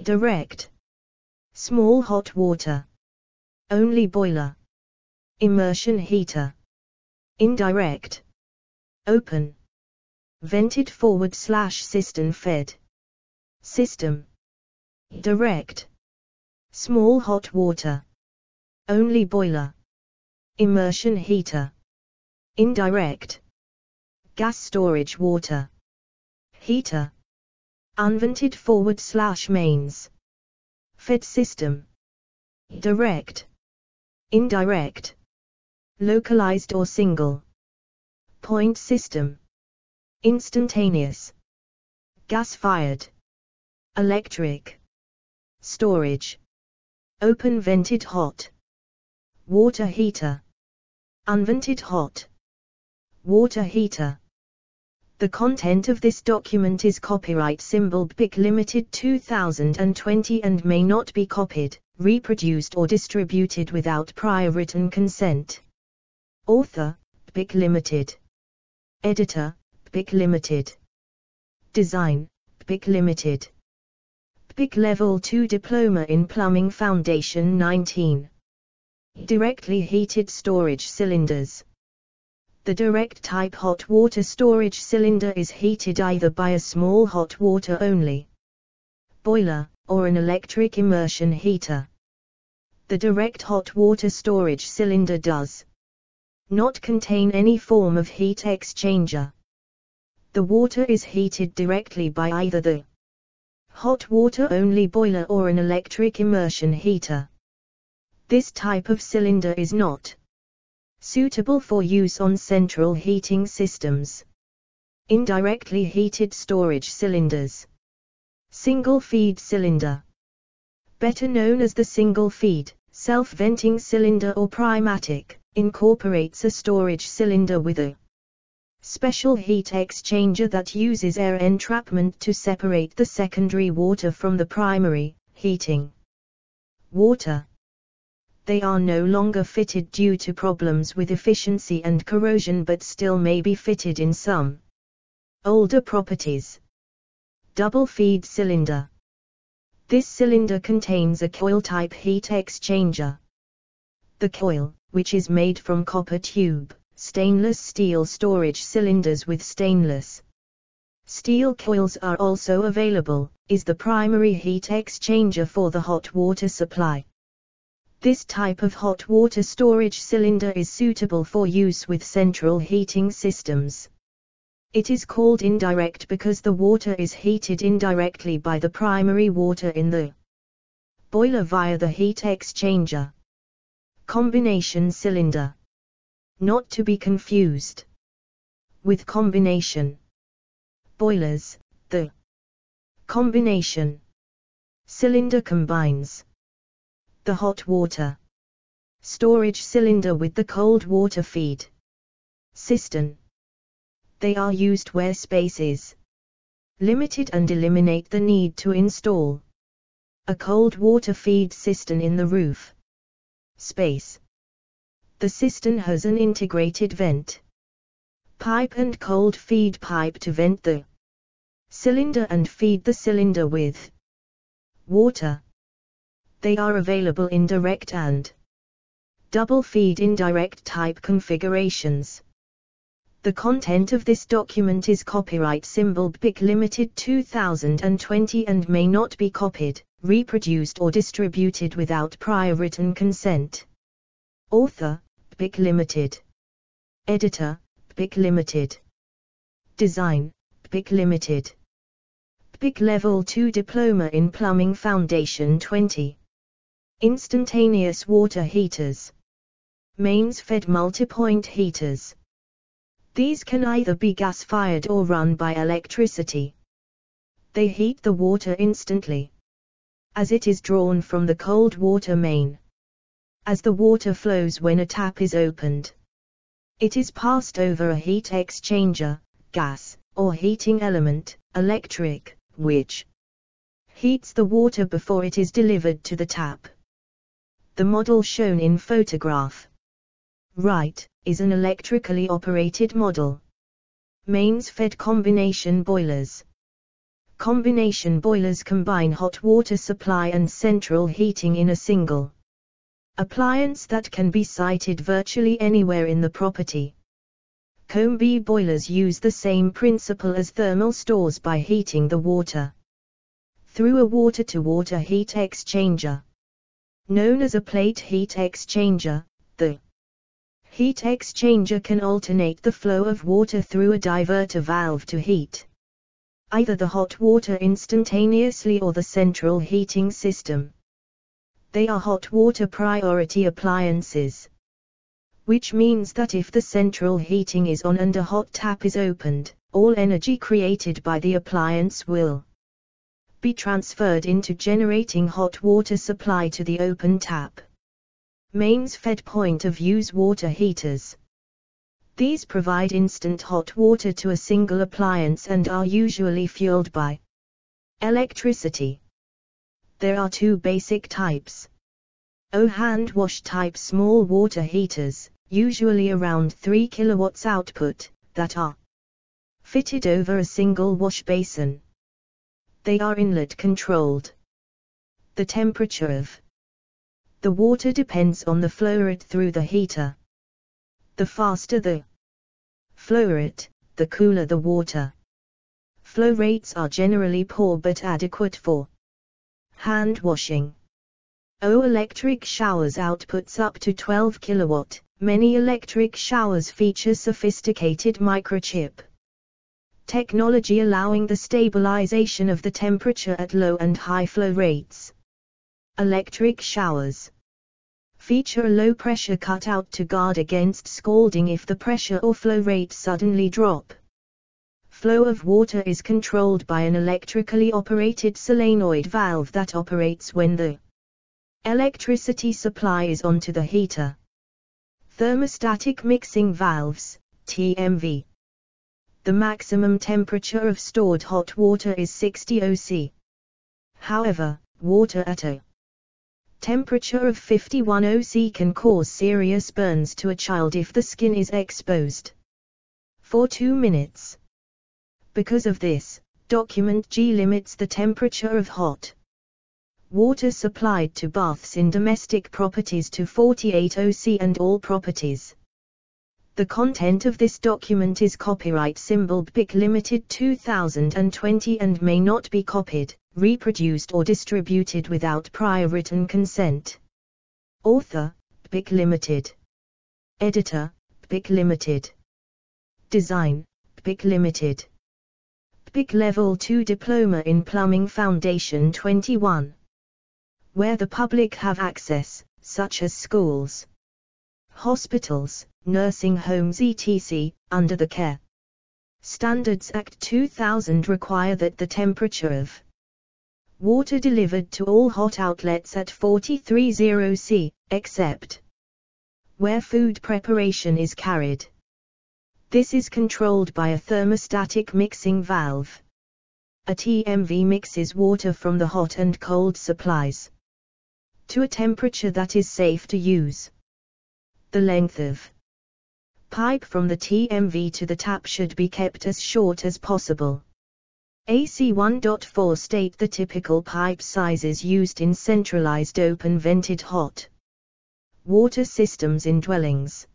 Direct. Small hot water. Only boiler. Immersion heater. Indirect. Open. Vented forward slash cistern fed. System. Direct. Small hot water. Only boiler. Immersion heater. Indirect. Gas storage water. Heater. Unvented forward slash mains. Fed system. Direct. Indirect localized or single. Point system. Instantaneous. Gas-fired. Electric. Storage. Open vented hot. Water heater. Unvented hot. Water heater. The content of this document is copyright symbol BPEC Limited 2020 and may not be copied, reproduced or distributed without prior written consent. Author, BPEC Limited. Editor, BPEC Limited. Design, BPEC Limited. BPEC Level 2 Diploma in Plumbing Foundation 19. Directly heated storage cylinders. The direct type hot water storage cylinder is heated either by a small hot water only boiler, or an electric immersion heater. The direct hot water storage cylinder does not contain any form of heat exchanger. The water is heated directly by either the hot water only boiler or an electric immersion heater. This type of cylinder is not suitable for use on central heating systems. Indirectly heated storage cylinders. Single feed cylinder. Better known as the single feed, self-venting cylinder or primatic, incorporates a storage cylinder with a special heat exchanger that uses air entrapment to separate the secondary water from the primary, heating water. They are no longer fitted due to problems with efficiency and corrosion but still may be fitted in some older properties. Double feed cylinder. This cylinder contains a coil-type heat exchanger. The coil, which is made from copper tube, stainless steel storage cylinders with stainless steel coils are also available, is the primary heat exchanger for the hot water supply. This type of hot water storage cylinder is suitable for use with central heating systems. It is called indirect because the water is heated indirectly by the primary water in the boiler via the heat exchanger. Combination cylinder not to be confused with combination boilers, the combination cylinder combines the hot water storage cylinder with the cold water feed cistern. They are used where space is limited and eliminate the need to install a cold water feed cistern in the roof space. The cistern has an integrated vent pipe and cold feed pipe to vent the cylinder and feed the cylinder with water. They are available in direct and double feed indirect type configurations. The content of this document is copyright symbol BPEC Limited 2020 and may not be copied, reproduced or distributed without prior written consent. Author, BPEC Limited. Editor, BPEC Limited. Design, BPEC Limited. BPEC Level 2 Diploma in Plumbing Foundation 20. Instantaneous water heaters. Mains fed multipoint heaters. These can either be gas fired or run by electricity. They heat the water instantly. As it is drawn from the cold water main as the water flows when a tap is opened. It is passed over a heat exchanger, gas, or heating element, electric, which heats the water before it is delivered to the tap. The model shown in photograph right is an electrically operated model. Mains fed combination boilers. Combination boilers combine hot water supply and central heating in a single Appliance that can be sited virtually anywhere in the property. Combi boilers use the same principle as thermal stores by heating the water through a water-to-water -water heat exchanger. Known as a plate heat exchanger, the heat exchanger can alternate the flow of water through a diverter valve to heat either the hot water instantaneously or the central heating system they are hot water priority appliances. Which means that if the central heating is on and a hot tap is opened, all energy created by the appliance will be transferred into generating hot water supply to the open tap. Mains fed point of use water heaters. These provide instant hot water to a single appliance and are usually fueled by electricity. There are two basic types. O hand wash type small water heaters, usually around 3 kilowatts output, that are fitted over a single wash basin. They are inlet controlled. The temperature of the water depends on the flow rate through the heater. The faster the flow rate, the cooler the water. Flow rates are generally poor but adequate for hand washing. O electric showers outputs up to 12 kilowatt. Many electric showers feature sophisticated microchip technology allowing the stabilization of the temperature at low and high flow rates. Electric showers Feature a low pressure cutout to guard against scalding if the pressure or flow rate suddenly drop. Flow of water is controlled by an electrically operated solenoid valve that operates when the electricity supply is onto the heater. Thermostatic mixing valves, TMV. The maximum temperature of stored hot water is 60 OC. However, water at a temperature of 51 OC can cause serious burns to a child if the skin is exposed. For 2 minutes. Because of this, document G limits the temperature of hot water supplied to baths in domestic properties to 48 OC and all properties. The content of this document is copyright symbol BPEC Limited 2020 and may not be copied, reproduced or distributed without prior written consent. Author, BPEC Limited. Editor, BPEC Limited. Design, BPEC Limited. BPEC Level 2 Diploma in Plumbing Foundation 21. Where the public have access, such as schools, hospitals, nursing homes etc., under the Care Standards Act 2000 require that the temperature of water delivered to all hot outlets at 430 C, except where food preparation is carried. This is controlled by a thermostatic mixing valve. A TMV mixes water from the hot and cold supplies to a temperature that is safe to use. The length of pipe from the TMV to the tap should be kept as short as possible. AC 1.4 state the typical pipe sizes used in centralized open vented hot water systems in dwellings.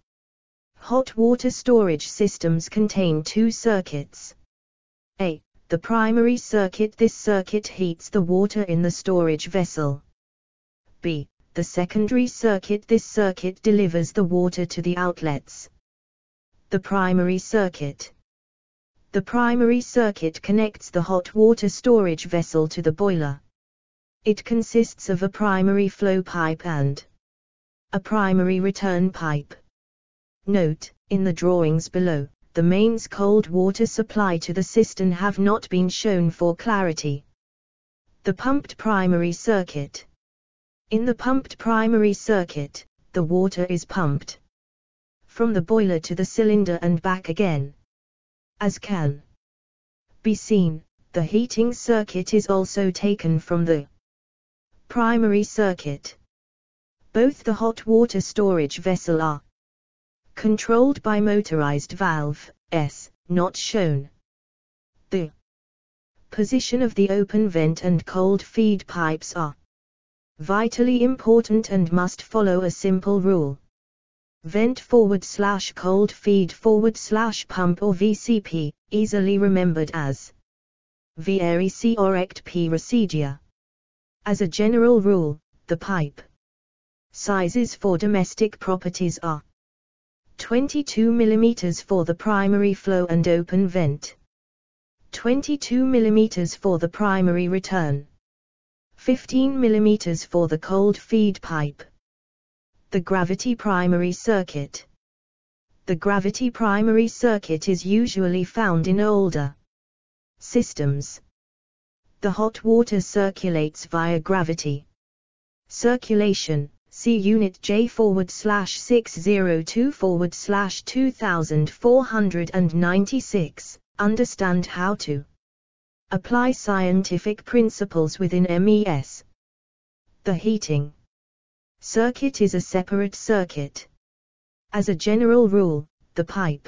Hot water storage systems contain two circuits. A. The primary circuit This circuit heats the water in the storage vessel. B. The secondary circuit This circuit delivers the water to the outlets. The primary circuit. The primary circuit connects the hot water storage vessel to the boiler. It consists of a primary flow pipe and a primary return pipe. Note, in the drawings below, the mains cold water supply to the cistern have not been shown for clarity. The pumped primary circuit. In the pumped primary circuit, the water is pumped from the boiler to the cylinder and back again. As can be seen, the heating circuit is also taken from the primary circuit. Both the hot water storage vessel are controlled by motorized valve, S, not shown. The position of the open vent and cold feed pipes are vitally important and must follow a simple rule vent forward slash cold feed forward slash pump or VCP, easily remembered as VREC or ECT P procedure. As a general rule, the pipe sizes for domestic properties are 22 mm for the primary flow and open vent, 22 mm for the primary return, 15 mm for the cold feed pipe, the gravity primary circuit. The gravity primary circuit is usually found in older systems. The hot water circulates via gravity. Circulation, see Unit J forward slash 602 forward slash 2496, understand how to apply scientific principles within MES. The heating Circuit is a separate circuit. As a general rule, the pipe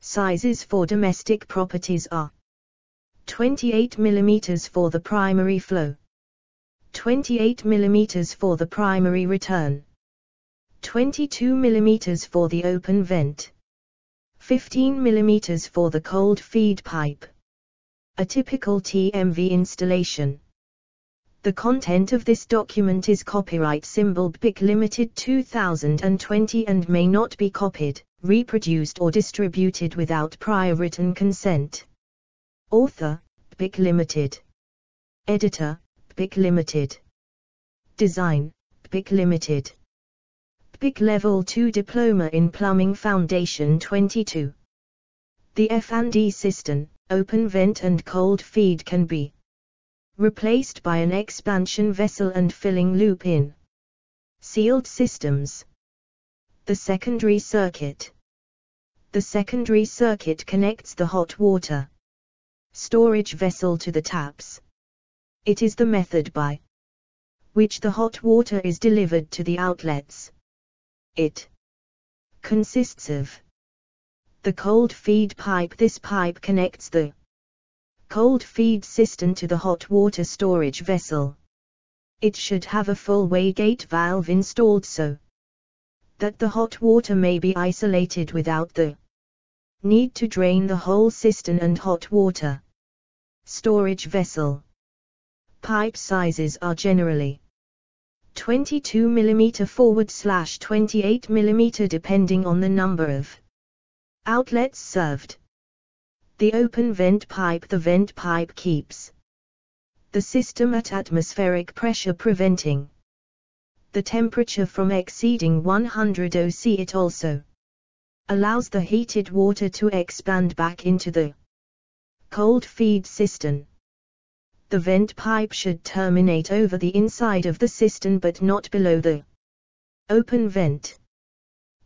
sizes for domestic properties are 28 mm for the primary flow, 28 mm for the primary return, 22 mm for the open vent, 15 mm for the cold feed pipe. A typical TMV installation. The content of this document is copyright symbol BPEC Limited 2020 and may not be copied, reproduced or distributed without prior written consent. Author, BPEC Limited. Editor, BPEC Limited. Design, BPEC Limited. BPEC Level 2 Diploma in Plumbing Foundation 22. The F&D system, open vent and cold feed can be replaced by an expansion vessel and filling loop in sealed systems. The secondary circuit. The secondary circuit connects the hot water storage vessel to the taps. It is the method by which the hot water is delivered to the outlets. It consists of the cold feed pipe. This pipe connects the cold feed system to the hot water storage vessel. It should have a full way gate valve installed so that the hot water may be isolated without the need to drain the whole system and hot water. Storage vessel Pipe sizes are generally 22 mm forward slash 28 mm depending on the number of outlets served. The open vent pipe The vent pipe keeps the system at atmospheric pressure preventing the temperature from exceeding 100 OC. It also allows the heated water to expand back into the cold feed cistern. The vent pipe should terminate over the inside of the cistern but not below the open vent.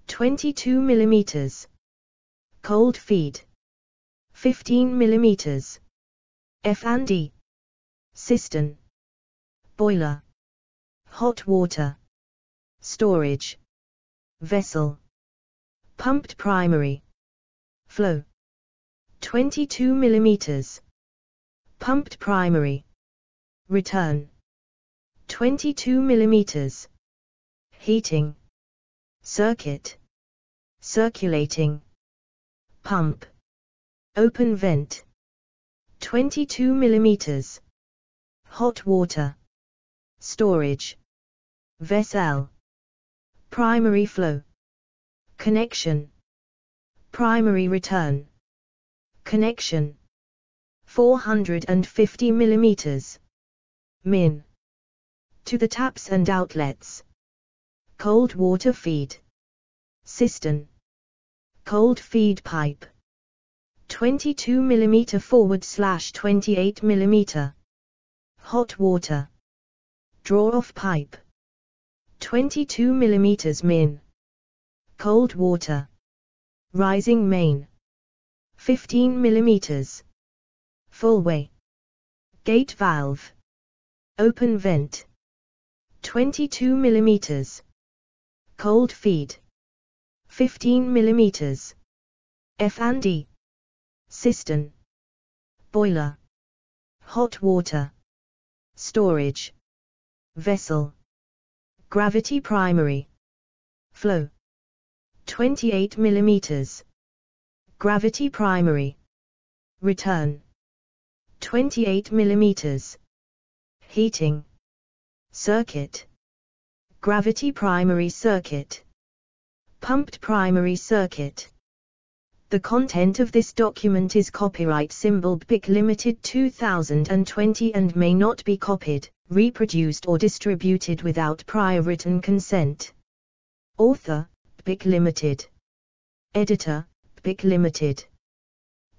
22 mm. Cold feed. 15 mm. F&D. Cistern. Boiler. Hot water. Storage. Vessel. Pumped primary. Flow. 22 mm. Pumped primary. Return. 22 mm. Heating. Circuit. Circulating. Pump. Open vent. 22 mm. Hot water. Storage. Vessel. Primary flow. Connection. Primary return. Connection. 450 mm. Min. To the taps and outlets. Cold water feed. Cistern. Cold feed pipe. 22 mm forward slash 28 mm. Hot water. Draw off pipe. 22 mm min. Cold water. Rising main. 15 mm. Full way. Gate valve. Open vent. 22 mm. Cold feed. 15 mm. F&D. Cistern. Boiler. Hot water. Storage. Vessel. Gravity primary. Flow. 28 mm. Gravity primary. Return. 28 mm. Heating. Circuit. Gravity primary circuit. Pumped primary circuit. The content of this document is copyright symbol BPEC Limited 2020 and may not be copied, reproduced or distributed without prior written consent. Author, BPEC Limited. Editor, BPEC Limited.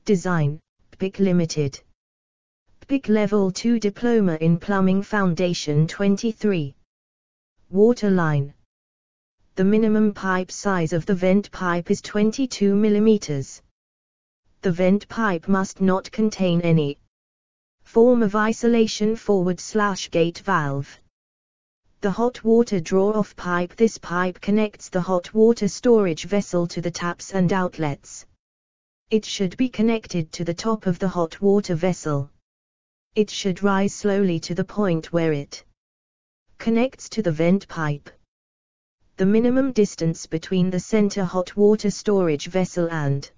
Design, BPEC Limited. BPEC Level 2 Diploma in Plumbing Foundation 23. Water line. The minimum pipe size of the vent pipe is 22 mm. The vent pipe must not contain any form of isolation forward slash gate valve. The hot water draw-off pipe This pipe connects the hot water storage vessel to the taps and outlets. It should be connected to the top of the hot water vessel. It should rise slowly to the point where it connects to the vent pipe the minimum distance between the center hot water storage vessel and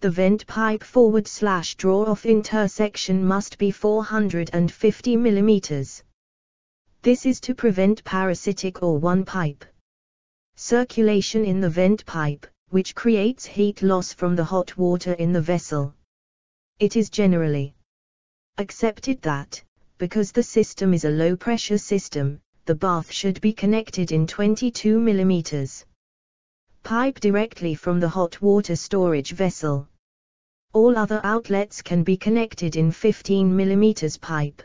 the vent pipe forward slash draw off intersection must be 450 mm. This is to prevent parasitic or one pipe circulation in the vent pipe, which creates heat loss from the hot water in the vessel. It is generally accepted that, because the system is a low pressure system, the bath should be connected in 22 mm pipe directly from the hot water storage vessel. All other outlets can be connected in 15 mm pipe.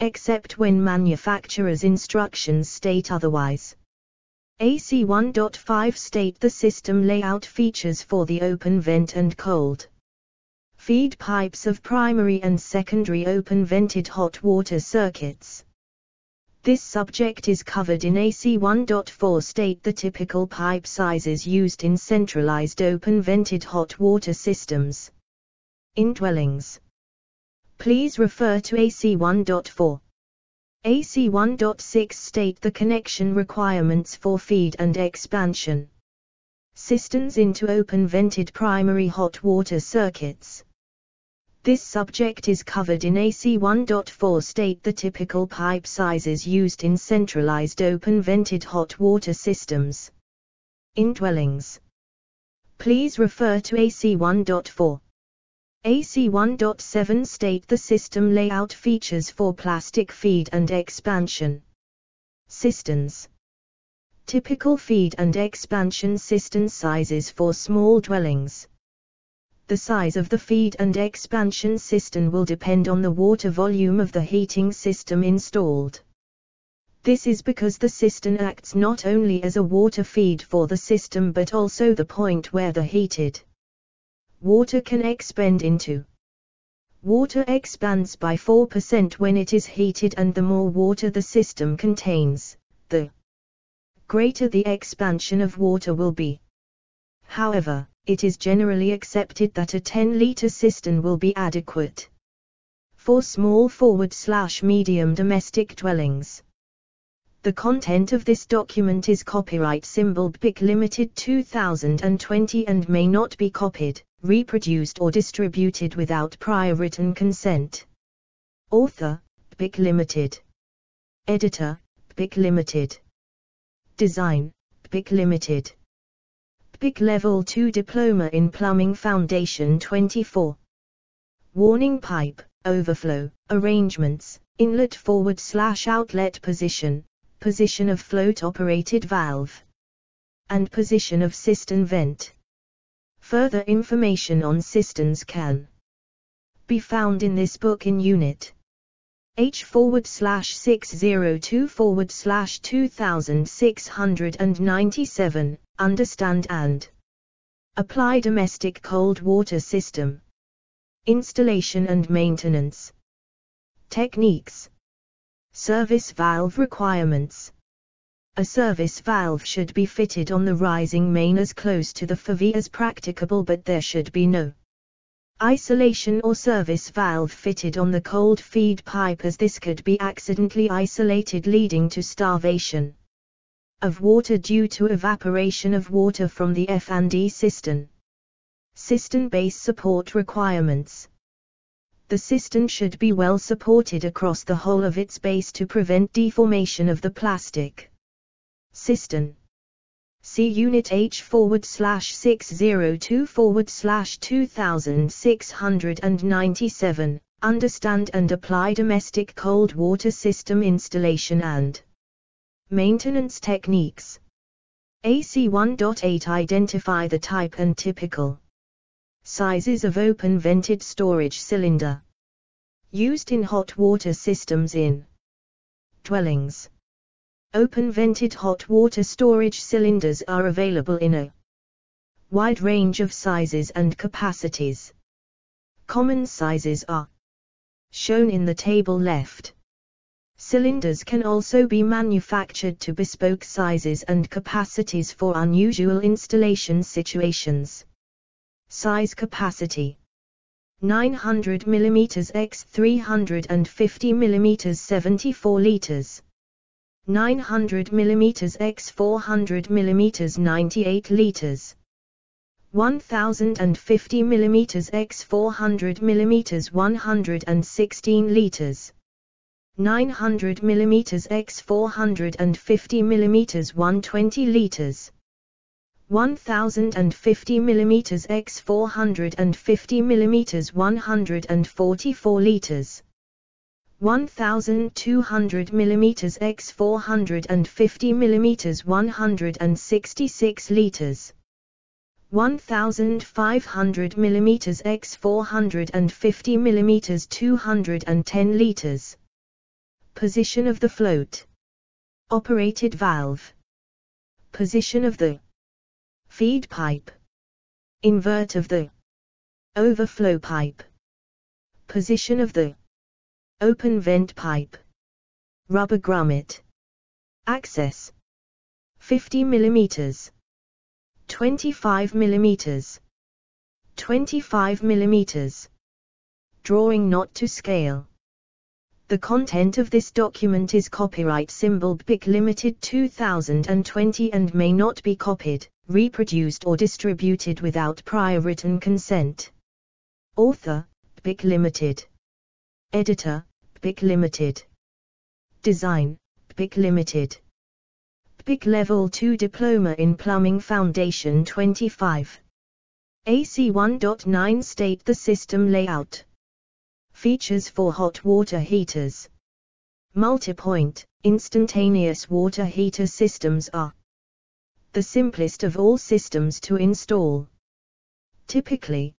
Except when manufacturer's instructions state otherwise. AC 1.5 state the system layout features for the open vent and cold feed pipes of primary and secondary open vented hot water circuits. This subject is covered in AC 1.4 state the typical pipe sizes used in centralized open vented hot water systems. In dwellings. Please refer to AC 1.4. AC 1.6 state the connection requirements for feed and expansion. Cisterns into open vented primary hot water circuits. This subject is covered in AC 1.4 state the typical pipe sizes used in centralized open vented hot water systems. In dwellings. Please refer to AC 1.4. AC 1.7 state the system layout features for plastic feed and expansion. Cisterns. Typical feed and expansion cistern sizes for small dwellings. The size of the feed and expansion cistern will depend on the water volume of the heating system installed. This is because the cistern acts not only as a water feed for the system but also the point where the heated water can expand into. Water expands by 4% when it is heated and the more water the system contains, the greater the expansion of water will be. However, it is generally accepted that a 10-liter cistern will be adequate for small forward slash medium domestic dwellings. The content of this document is copyright symbol BPEC Limited 2020 and may not be copied, reproduced or distributed without prior written consent. Author, BPEC Limited. Editor, BPEC Limited. Design, BPEC Limited. BPEC Level 2 Diploma in Plumbing Foundation 24. Warning pipe, overflow, arrangements, inlet forward slash outlet position, position of float operated valve, and position of cistern vent. Further information on cisterns can be found in this book in Unit H forward slash 602 forward slash 2697, understand and apply domestic cold water system. Installation and maintenance. Techniques. Service valve requirements. A service valve should be fitted on the rising main as close to the FAV as practicable but there should be no isolation or service valve fitted on the cold feed pipe as this could be accidentally isolated leading to starvation of water due to evaporation of water from the F&D cistern. Cistern base support requirements. The cistern should be well supported across the whole of its base to prevent deformation of the plastic. Cistern. See Unit H forward slash 602 forward slash 2697, understand and apply domestic cold water system installation and maintenance techniques. AC 1.8 Identify the type and typical sizes of open vented storage cylinder used in hot water systems in dwellings. Open vented hot water storage cylinders are available in a wide range of sizes and capacities. Common sizes are shown in the table left. Cylinders can also be manufactured to bespoke sizes and capacities for unusual installation situations. Size capacity 900 mm x 350 mm 74 liters 900 mm x 400 mm 98 liters. 1050 mm x 400 mm 116 liters. 900 mm x 450 mm 120 liters. 1050 mm x 450 mm 144 liters 1200 mm x 450 mm 166 liters. 1500 mm x 450 mm 210 liters. Position of the float. Operated valve. Position of the feed pipe. Invert of the overflow pipe. Position of the open vent pipe, rubber grommet, access, 50 mm, 25 mm, 25 mm, drawing not to scale. The content of this document is copyright symbol BPEC Limited 2020 and may not be copied, reproduced or distributed without prior written consent. Author, BPEC Limited. Editor, BPEC Limited. Design, BPEC Limited. BPEC Level 2 Diploma in Plumbing Foundation 25. AC 1.9 State the system layout. Features for hot water heaters. Multi-point, instantaneous water heater systems are the simplest of all systems to install. Typically,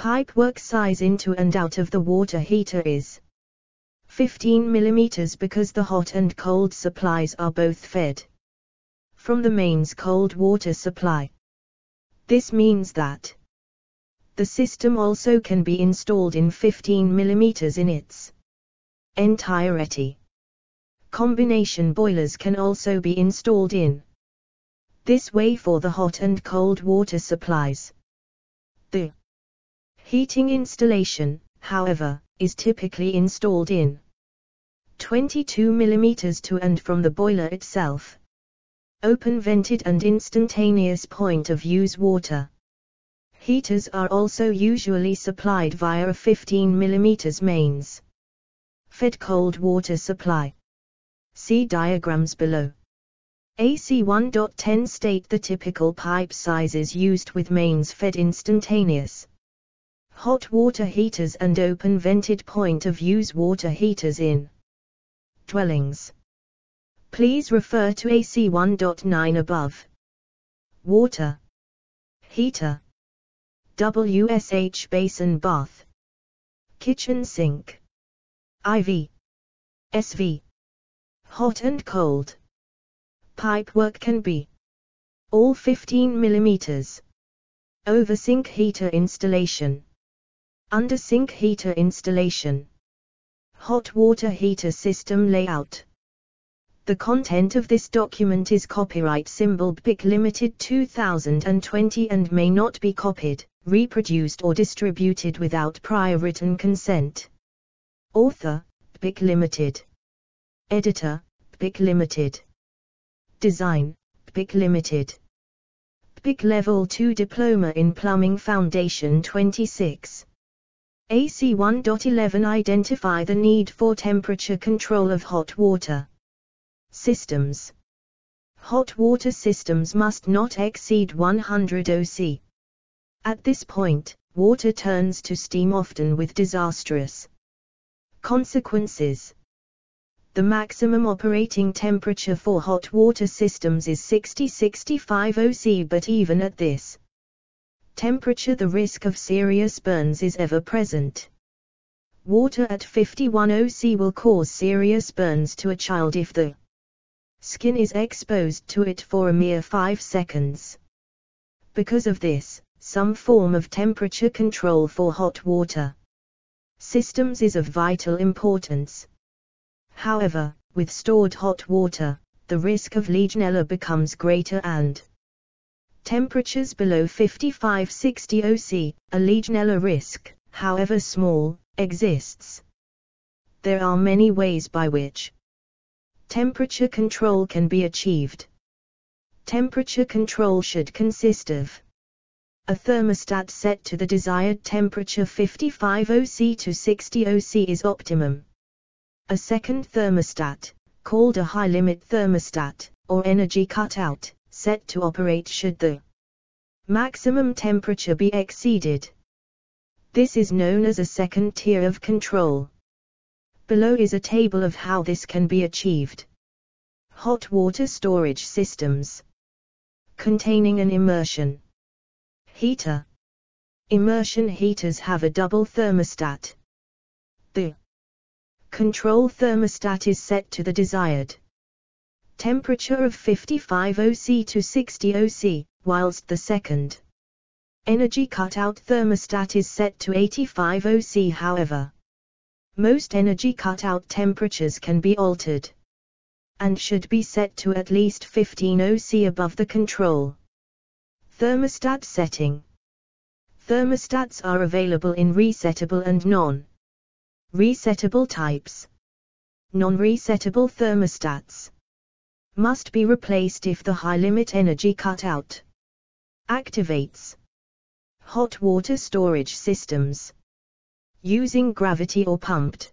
the Pipe work size into and out of the water heater is 15 mm because the hot and cold supplies are both fed from the mains cold water supply. This means that the system also can be installed in 15 mm in its entirety. Combination boilers can also be installed in this way for the hot and cold water supplies. Heating installation, however, is typically installed in 22 mm to and from the boiler itself. Open vented and instantaneous point of use water. Heaters are also usually supplied via a 15 mm mains. Fed cold water supply. See diagrams below. AC 1.10 state the typical pipe sizes used with mains fed instantaneous hot water heaters and open vented point of use water heaters in dwellings. Please refer to AC 1.9 above. Water heater. WSH basin bath. Kitchen sink. IV SV hot and cold. Pipe work can be all 15 millimeters. Over sink heater installation under sink heater installation. Hot water heater system layout. The content of this document is copyright symbol BPEC Limited 2020 and may not be copied, reproduced or distributed without prior written consent. Author, BPEC Limited. Editor, BPEC Limited. Design, BPEC Limited. BPEC Level 2 Diploma in Plumbing Foundation 26. AC 1.11 Identify the need for temperature control of hot water systems. Hot water systems must not exceed 100 OC. At this point, water turns to steam often with disastrous consequences. The maximum operating temperature for hot water systems is 60-65 OC but even at this temperature the risk of serious burns is ever present. Water at 51 OC will cause serious burns to a child if the skin is exposed to it for a mere 5 seconds. Because of this, some form of temperature control for hot water systems is of vital importance. However, with stored hot water, the risk of Legionella becomes greater and Temperatures below 55-60 OC, a Legionella risk, however small, exists. There are many ways by which temperature control can be achieved. Temperature control should consist of a thermostat set to the desired temperature 55 OC to 60 OC is optimum. A second thermostat, called a high limit thermostat, or energy cutout, set to operate should the maximum temperature be exceeded. This is known as a second tier of control. Below is a table of how this can be achieved. Hot water storage systems containing an immersion heater. Immersion heaters have a double thermostat. The control thermostat is set to the desired temperature of 55 OC to 60 OC, whilst the second energy cutout thermostat is set to 85 OC however. Most energy cutout temperatures can be altered and should be set to at least 15 OC above the control. Thermostat setting Thermostats are available in resettable and non resettable types. Non-resettable thermostats must be replaced if the high limit energy cutout activates. Hot water storage systems. Using gravity or pumped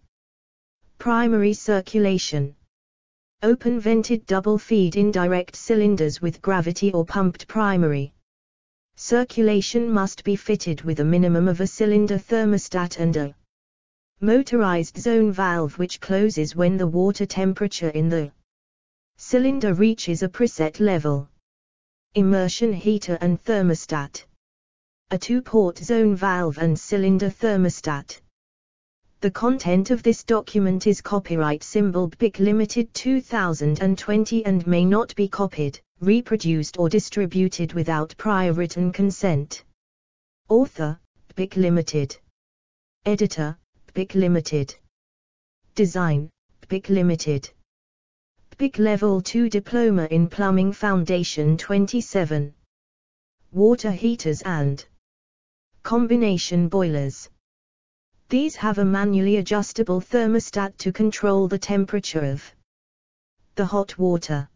primary circulation. Open vented double feed indirect cylinders with gravity or pumped primary. Circulation must be fitted with a minimum of a cylinder thermostat and a motorized zone valve which closes when the water temperature in the cylinder reaches a preset level. Immersion heater and thermostat. A two-port zone valve and cylinder thermostat. The content of this document is copyright symbol BPEC Limited 2020 and may not be copied, reproduced or distributed without prior written consent. Author, BPEC Limited. Editor, BPEC Limited. Design, BPEC Limited. BPEC Level 2 Diploma in Plumbing Foundation 27. Water heaters and combination boilers. These have a manually adjustable thermostat to control the temperature of the hot water.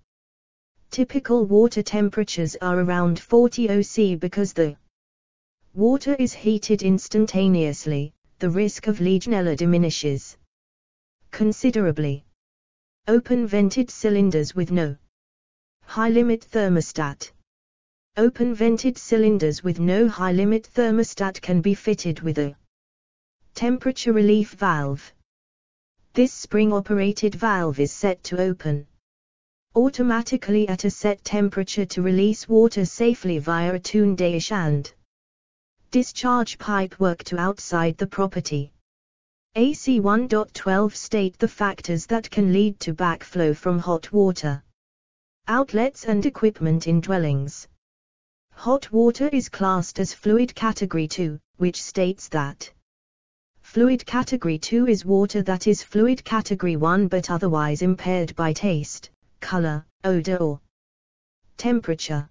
Typical water temperatures are around 40 OC because the water is heated instantaneously, the risk of Legionella diminishes considerably. Open vented cylinders with no high limit thermostat. Open vented cylinders with no high limit thermostat can be fitted with a temperature relief valve. This spring operated valve is set to open automatically at a set temperature to release water safely via a tundish and discharge pipe work to outside the property. AC 1.12 state the factors that can lead to backflow from hot water. Outlets and equipment in dwellings. Hot water is classed as fluid category 2, which states that fluid category 2 is water that is fluid category 1 but otherwise impaired by taste, color, odor or temperature.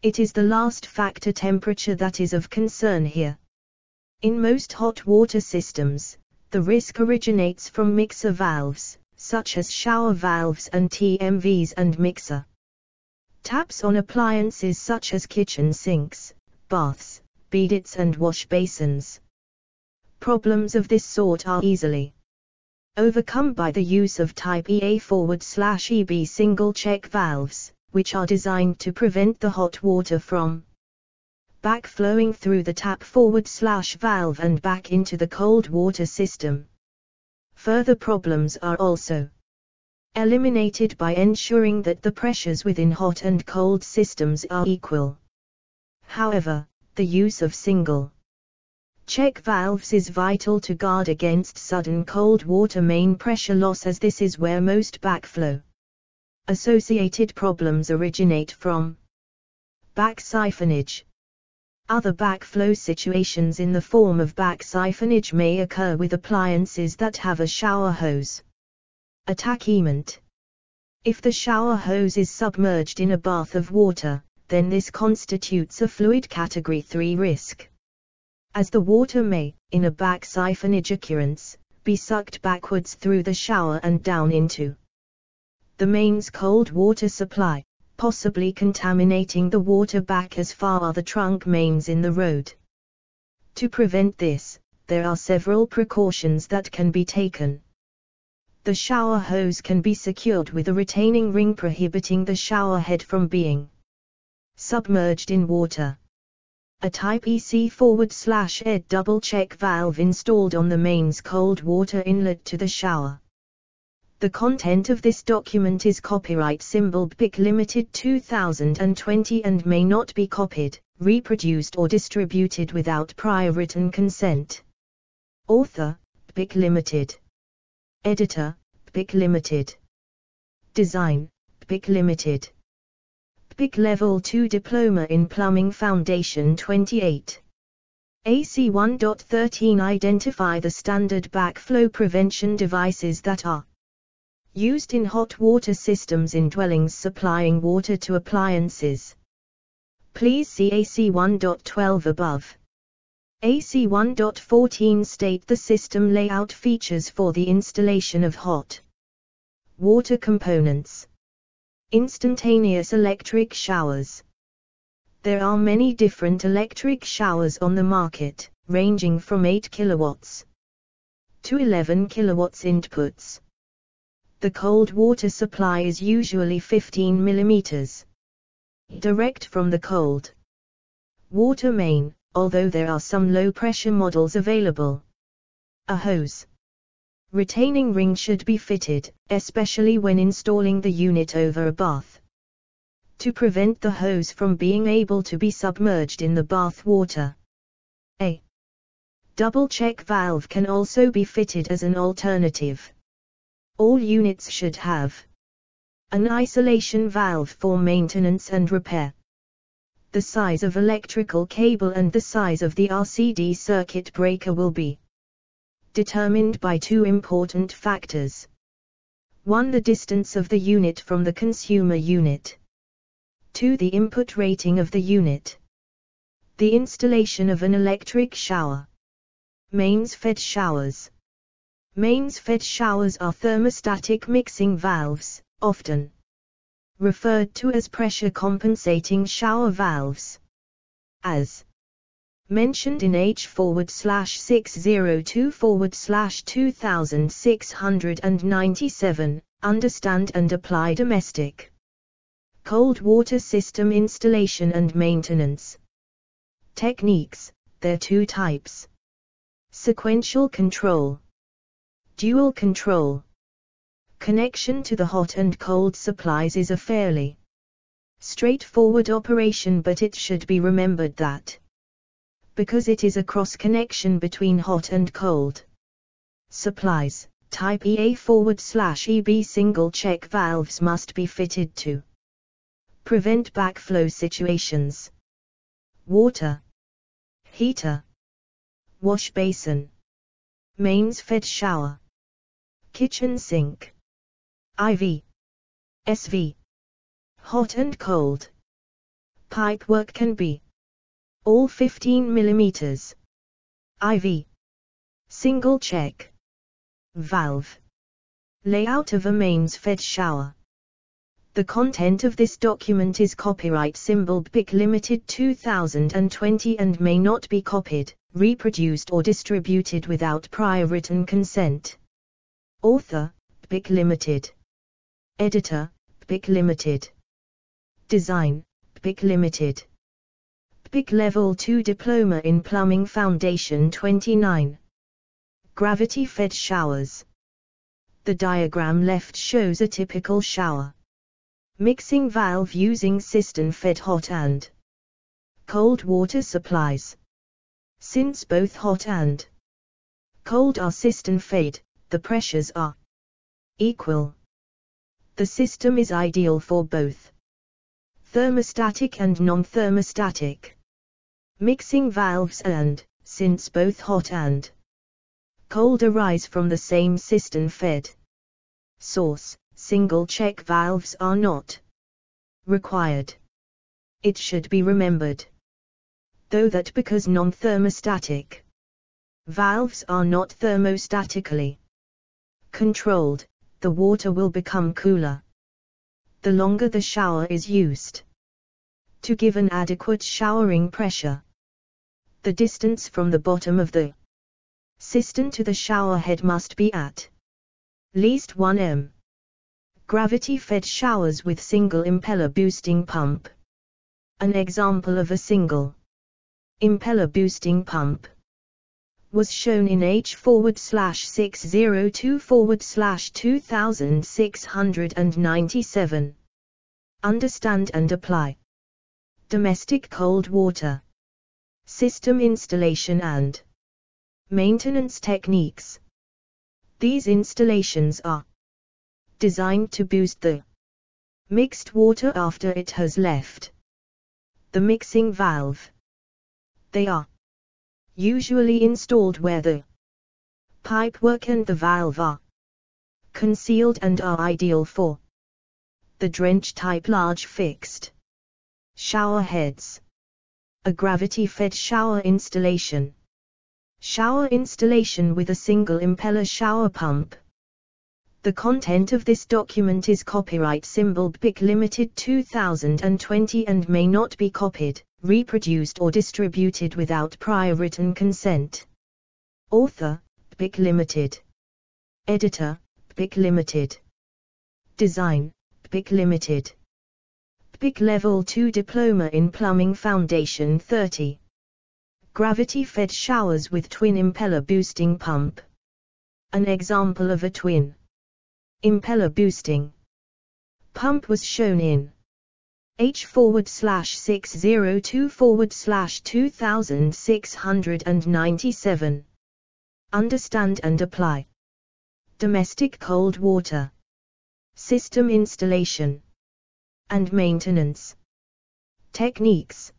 It is the last factor temperature that is of concern here. In most hot water systems, the risk originates from mixer valves, such as shower valves and TMVs and mixer taps on appliances such as kitchen sinks, baths, bidets and wash basins. Problems of this sort are easily overcome by the use of type EA forward slash EB single check valves, which are designed to prevent the hot water from backflowing through the tap forward slash valve and back into the cold water system. Further problems are also eliminated by ensuring that the pressures within hot and cold systems are equal. However, the use of single check valves is vital to guard against sudden cold water main pressure loss as this is where most backflow Associated problems originate from back siphonage. Other backflow situations in the form of back siphonage may occur with appliances that have a shower hose. Attaquement. If the shower hose is submerged in a bath of water, then this constitutes a fluid category 3 risk. As the water may, in a back siphonage occurrence, be sucked backwards through the shower and down into the mains cold water supply, possibly contaminating the water back as far as the trunk mains in the road. To prevent this, there are several precautions that can be taken. The shower hose can be secured with a retaining ring prohibiting the shower head from being submerged in water. a Type EC forward slash ED double check valve installed on the mains cold water inlet to the shower. The content of this document is copyright symbol BPEC Limited 2020 and may not be copied, reproduced or distributed without prior written consent. Author, BPEC Limited. Editor, BPEC Limited. Design, BPEC Limited. BPEC Level 2 Diploma in Plumbing Foundation 28. AC 1.13 Identify the standard backflow prevention devices that are used in hot water systems in dwellings supplying water to appliances. Please see AC 1.12 above. AC 1.14 state the system layout features for the installation of hot water components. Instantaneous electric showers. There are many different electric showers on the market, ranging from 8 kilowatts to 11 kilowatts inputs. The cold water supply is usually 15 millimeters direct from the cold water main, although there are some low pressure models available. A hose Retaining ring should be fitted, especially when installing the unit over a bath. To prevent the hose from being able to be submerged in the bath water. A double check valve can also be fitted as an alternative. All units should have an isolation valve for maintenance and repair. The size of electrical cable and the size of the RCD circuit breaker will be determined by two important factors. 1. The distance of the unit from the consumer unit. 2. The input rating of the unit. The installation of an electric shower. Mains fed showers. Mains fed showers are thermostatic mixing valves, often referred to as pressure compensating shower valves. As mentioned in H forward slash 602 forward slash 2697, understand and apply domestic cold water system installation and maintenance. Techniques, there are two types. Sequential control. Dual control. Connection to the hot and cold supplies is a fairly straightforward operation but it should be remembered that because it is a cross-connection between hot and cold. Supplies, type EA forward slash EB single check valves must be fitted to prevent backflow situations. Water, heater, wash basin, mains fed shower, kitchen sink, IV, SV, hot and cold. Pipe work can be all 15 mm. IV. Single check. Valve. Layout of a mains fed shower. The content of this document is copyright symbol BPEC Limited 2020 and may not be copied, reproduced or distributed without prior written consent. Author, BPEC Limited. Editor, BPEC Limited. Design, BPEC Limited. BPEC Level 2 Diploma in Plumbing Foundation 29. Gravity-fed showers. The diagram left shows a typical shower. Mixing valve using cistern-fed hot and cold water supplies. Since both hot and cold are cistern-fed, the pressures are equal. The system is ideal for both thermostatic and non-thermostatic mixing valves and, since both hot and cold arise from the same cistern-fed source, single check valves are not required. It should be remembered, though that because non-thermostatic valves are not thermostatically controlled, the water will become cooler. The longer the shower is used to give an adequate showering pressure the distance from the bottom of the cistern to the shower head must be at least 1 m. Gravity-fed showers with single impeller boosting pump. An example of a single Impeller boosting pump was shown in H forward slash 602 forward slash 2697. Understand and apply. Domestic cold water. System installation and maintenance techniques. These installations are designed to boost the mixed water after it has left the mixing valve. They are usually installed where the pipework and the valve are concealed and are ideal for the drench type large fixed shower heads. A gravity-fed shower installation. Shower installation with a single impeller shower pump. The content of this document is copyright symbol BPEC Limited 2020 and may not be copied, reproduced or distributed without prior written consent. Author, BPEC Limited. Editor, BPEC Limited. Design, BPEC Limited. BPEC Level 2 Diploma in Plumbing Foundation 30. Gravity-fed showers with twin impeller boosting pump. An example of a twin impeller boosting pump was shown in H forward slash 602 forward slash 2697. Understand and apply. Domestic cold water. System installation. And maintenance. Techniques.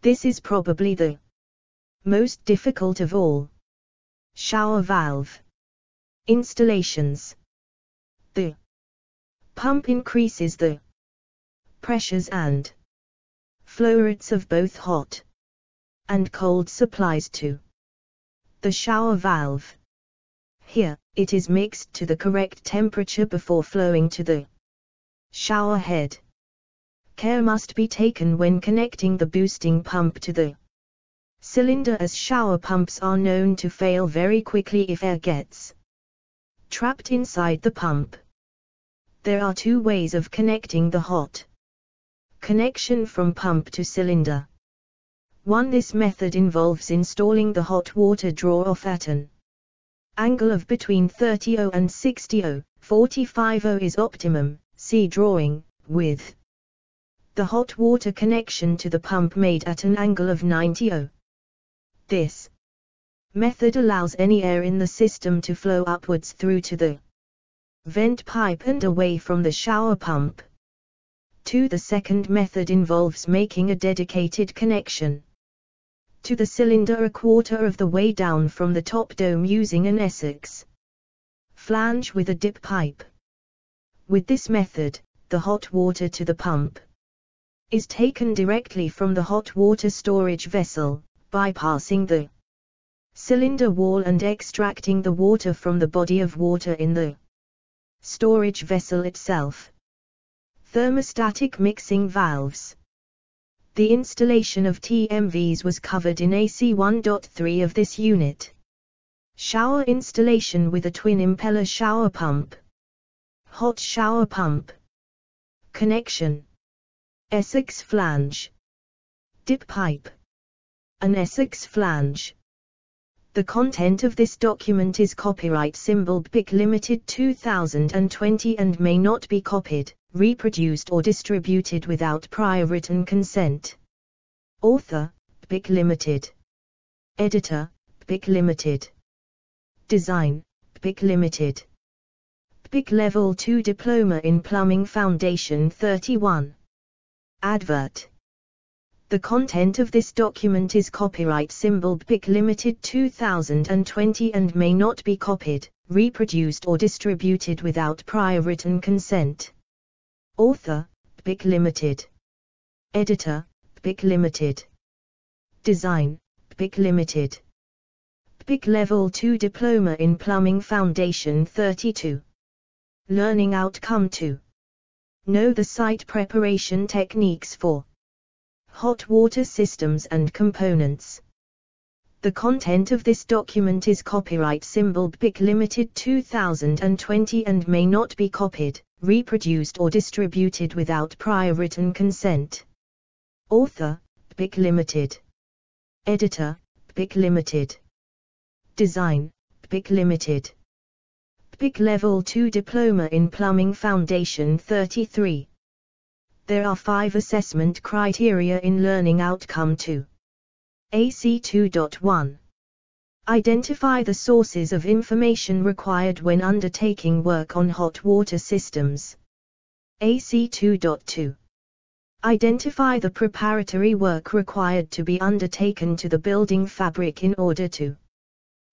This is probably the most difficult of all. Shower valve. Installations. The pump increases the pressures and flow rates of both hot and cold supplies to the shower valve. Here, it is mixed to the correct temperature before flowing to the shower head. Care must be taken when connecting the boosting pump to the cylinder as shower pumps are known to fail very quickly if air gets trapped inside the pump. There are two ways of connecting the hot connection from pump to cylinder. 1. This method involves installing the hot water draw-off at an angle of between 30O and 60O, 45O is optimum, see drawing, with the hot water connection to the pump made at an angle of 90O. This method allows any air in the system to flow upwards through to the vent pipe and away from the shower pump. 2. The second method involves making a dedicated connection to the cylinder a quarter of the way down from the top dome using an Essex flange with a dip pipe. With this method, the hot water to the pump is taken directly from the hot water storage vessel, bypassing the cylinder wall and extracting the water from the body of water in the storage vessel itself. Thermostatic mixing valves. The installation of TMVs was covered in AC 1.3 of this unit. Shower installation with a twin impeller shower pump. Hot shower pump. Connection. Essex flange. Dip pipe. An Essex flange. The content of this document is copyright symbol BPEC Limited 2020 and may not be copied, reproduced or distributed without prior written consent. Author, BPEC Limited. Editor, BPEC Limited. Design, BPEC Limited. BPEC Level 2 Diploma in Plumbing Foundation 31. Advert the content of this document is copyright symbol BPEC Limited 2020 and may not be copied, reproduced or distributed without prior written consent. Author, BPEC Limited. Editor, BPEC Limited. Design, BPEC Limited. BPEC Level 2 Diploma in Plumbing Foundation 32. Learning Outcome 2. Know the site preparation techniques for hot water systems and components. The content of this document is copyright symbol BPEC Limited 2020 and may not be copied, reproduced or distributed without prior written consent. Author, BPEC Limited. Editor, BPEC Limited. Design, BPEC Limited. BPEC Level 2 Diploma in Plumbing Foundation 33. There are five assessment criteria in Learning Outcome 2. AC 2.1. Identify the sources of information required when undertaking work on hot water systems. AC 2.2. Identify the preparatory work required to be undertaken to the building fabric in order to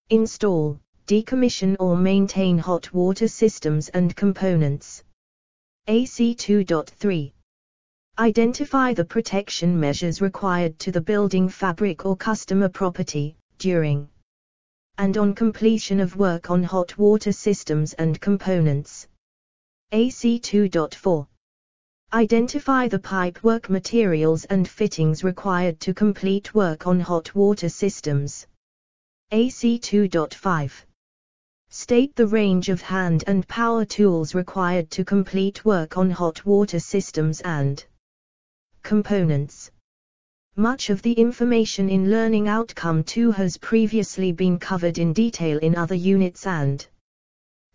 install, decommission or maintain hot water systems and components. AC 2.3 Identify the protection measures required to the building fabric or customer property, during and on completion of work on hot water systems and components. AC 2.4 Identify the pipework materials and fittings required to complete work on hot water systems. AC 2.5 State the range of hand and power tools required to complete work on hot water systems and components. Much of the information in Learning Outcome 2 has previously been covered in detail in other units and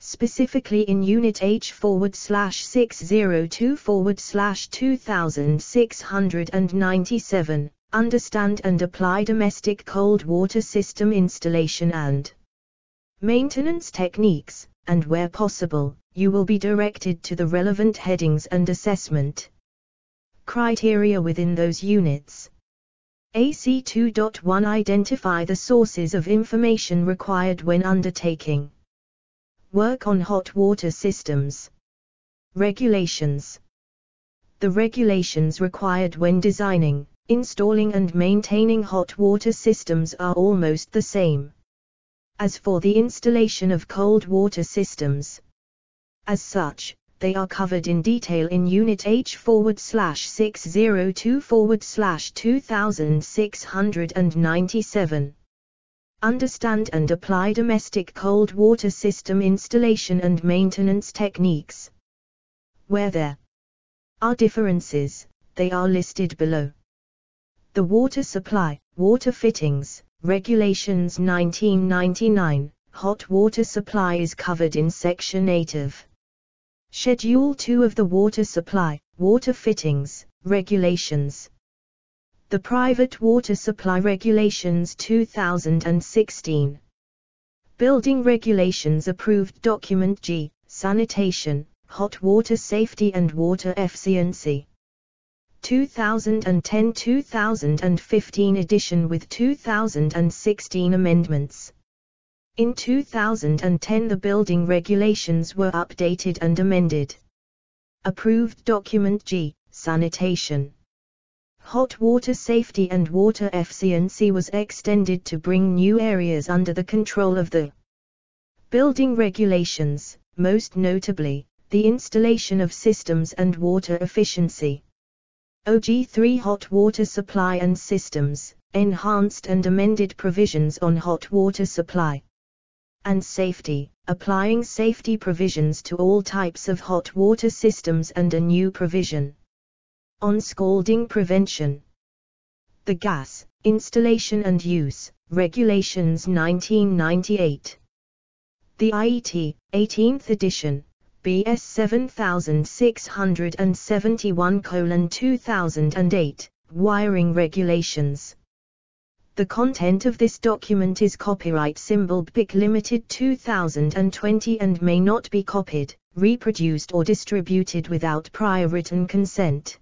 specifically in Unit H forward slash 602 forward slash 2697, understand and apply domestic cold water system installation and maintenance techniques, and where possible, you will be directed to the relevant headings and assessment criteria within those units. AC 2.1 Identify the sources of information required when undertaking work on hot water systems. Regulations The regulations required when designing, installing and maintaining hot water systems are almost the same. As for the installation of cold water systems, as such, they are covered in detail in Unit H forward slash 602 forward slash 2697. Understand and apply domestic cold water system installation and maintenance techniques. Where there are differences, they are listed below. The water supply, water fittings, regulations 1999, hot water supply is covered in Section 8 of Schedule 2 of the Water Supply, Water Fittings, Regulations. The Private Water Supply Regulations 2016. Building Regulations Approved Document G, Sanitation, Hot Water Safety and Water Efficiency. 2010-2015 edition with 2016 amendments. In 2010 the building regulations were updated and amended. Approved Document G, Sanitation. Hot water safety and water efficiency was extended to bring new areas under the control of the building regulations, most notably, the installation of systems and water efficiency. OG3 Hot Water Supply and Systems, enhanced and amended provisions on hot water supply and safety, applying safety provisions to all types of hot water systems and a new provision on scalding prevention. The Gas, Installation and Use, Regulations 1998. The IET, 18th edition, BS 7671 2008, Wiring Regulations. The content of this document is copyright symbol BPEC Limited 2020 and may not be copied, reproduced or distributed without prior written consent.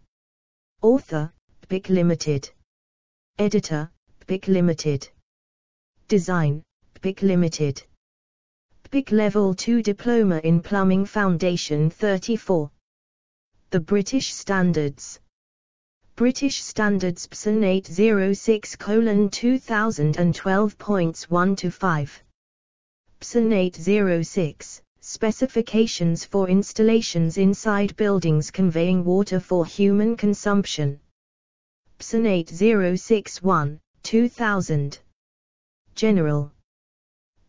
Author, BPEC Limited. Editor, BPEC Limited. Design, BPEC Limited. BPEC Level 2 Diploma in Plumbing Foundation 34. The British Standards. British Standards BS EN 806 2012.1 to 5. BS EN 806 Specifications for installations inside buildings conveying water for human consumption. BS EN 8061 2000. General.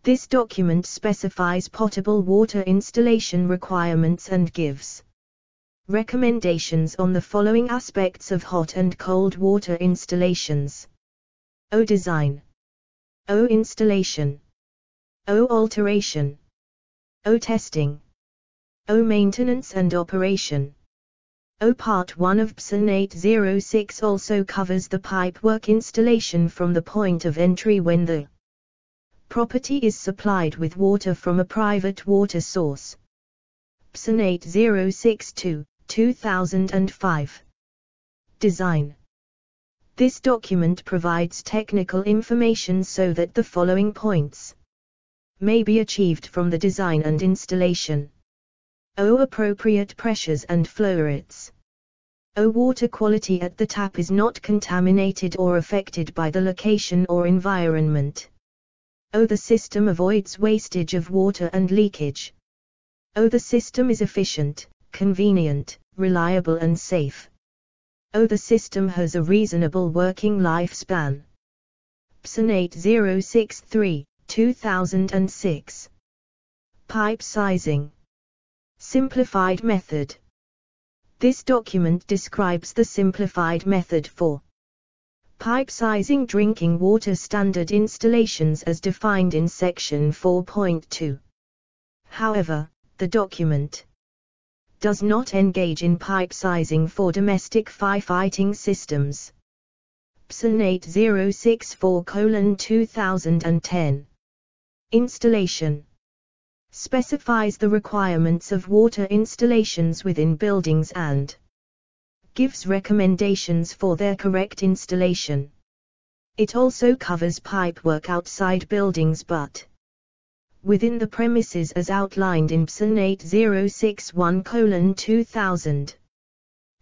This document specifies potable water installation requirements and gives Recommendations on the following aspects of hot and cold water installations. O design. O installation. O alteration. O testing. O maintenance and operation. O Part 1 of BS EN 806 also covers the pipework installation from the point of entry when the property is supplied with water from a private water source. BS EN 8062, 2005. Design This document provides technical information so that the following points may be achieved from the design and installation. O. Appropriate pressures and flow rates. O. Water quality at the tap is not contaminated or affected by the location or environment. O. The system avoids wastage of water and leakage. O. The system is efficient, convenient, reliable and safe. O. The system has a reasonable working lifespan. BS EN 8063, 2006. Pipe sizing. Simplified method. This document describes the simplified method for pipe sizing drinking water standard installations as defined in section 4.2. However, the document does not engage in pipe sizing for domestic firefighting systems. BS EN 8064 2010. Installation specifies the requirements of water installations within buildings and gives recommendations for their correct installation. It also covers pipework outside buildings but within the premises as outlined in BS EN 8061 2000.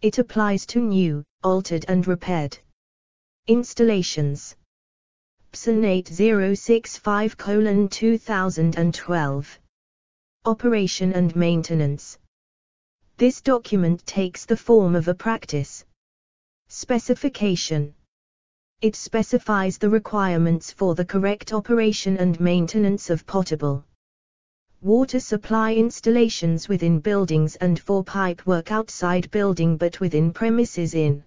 It applies to new, altered and repaired installations. BS EN 8065 2012 Operation and Maintenance. This document takes the form of a practice specification. It specifies the requirements for the correct operation and maintenance of potable water supply installations within buildings and for pipe work outside building but within premises in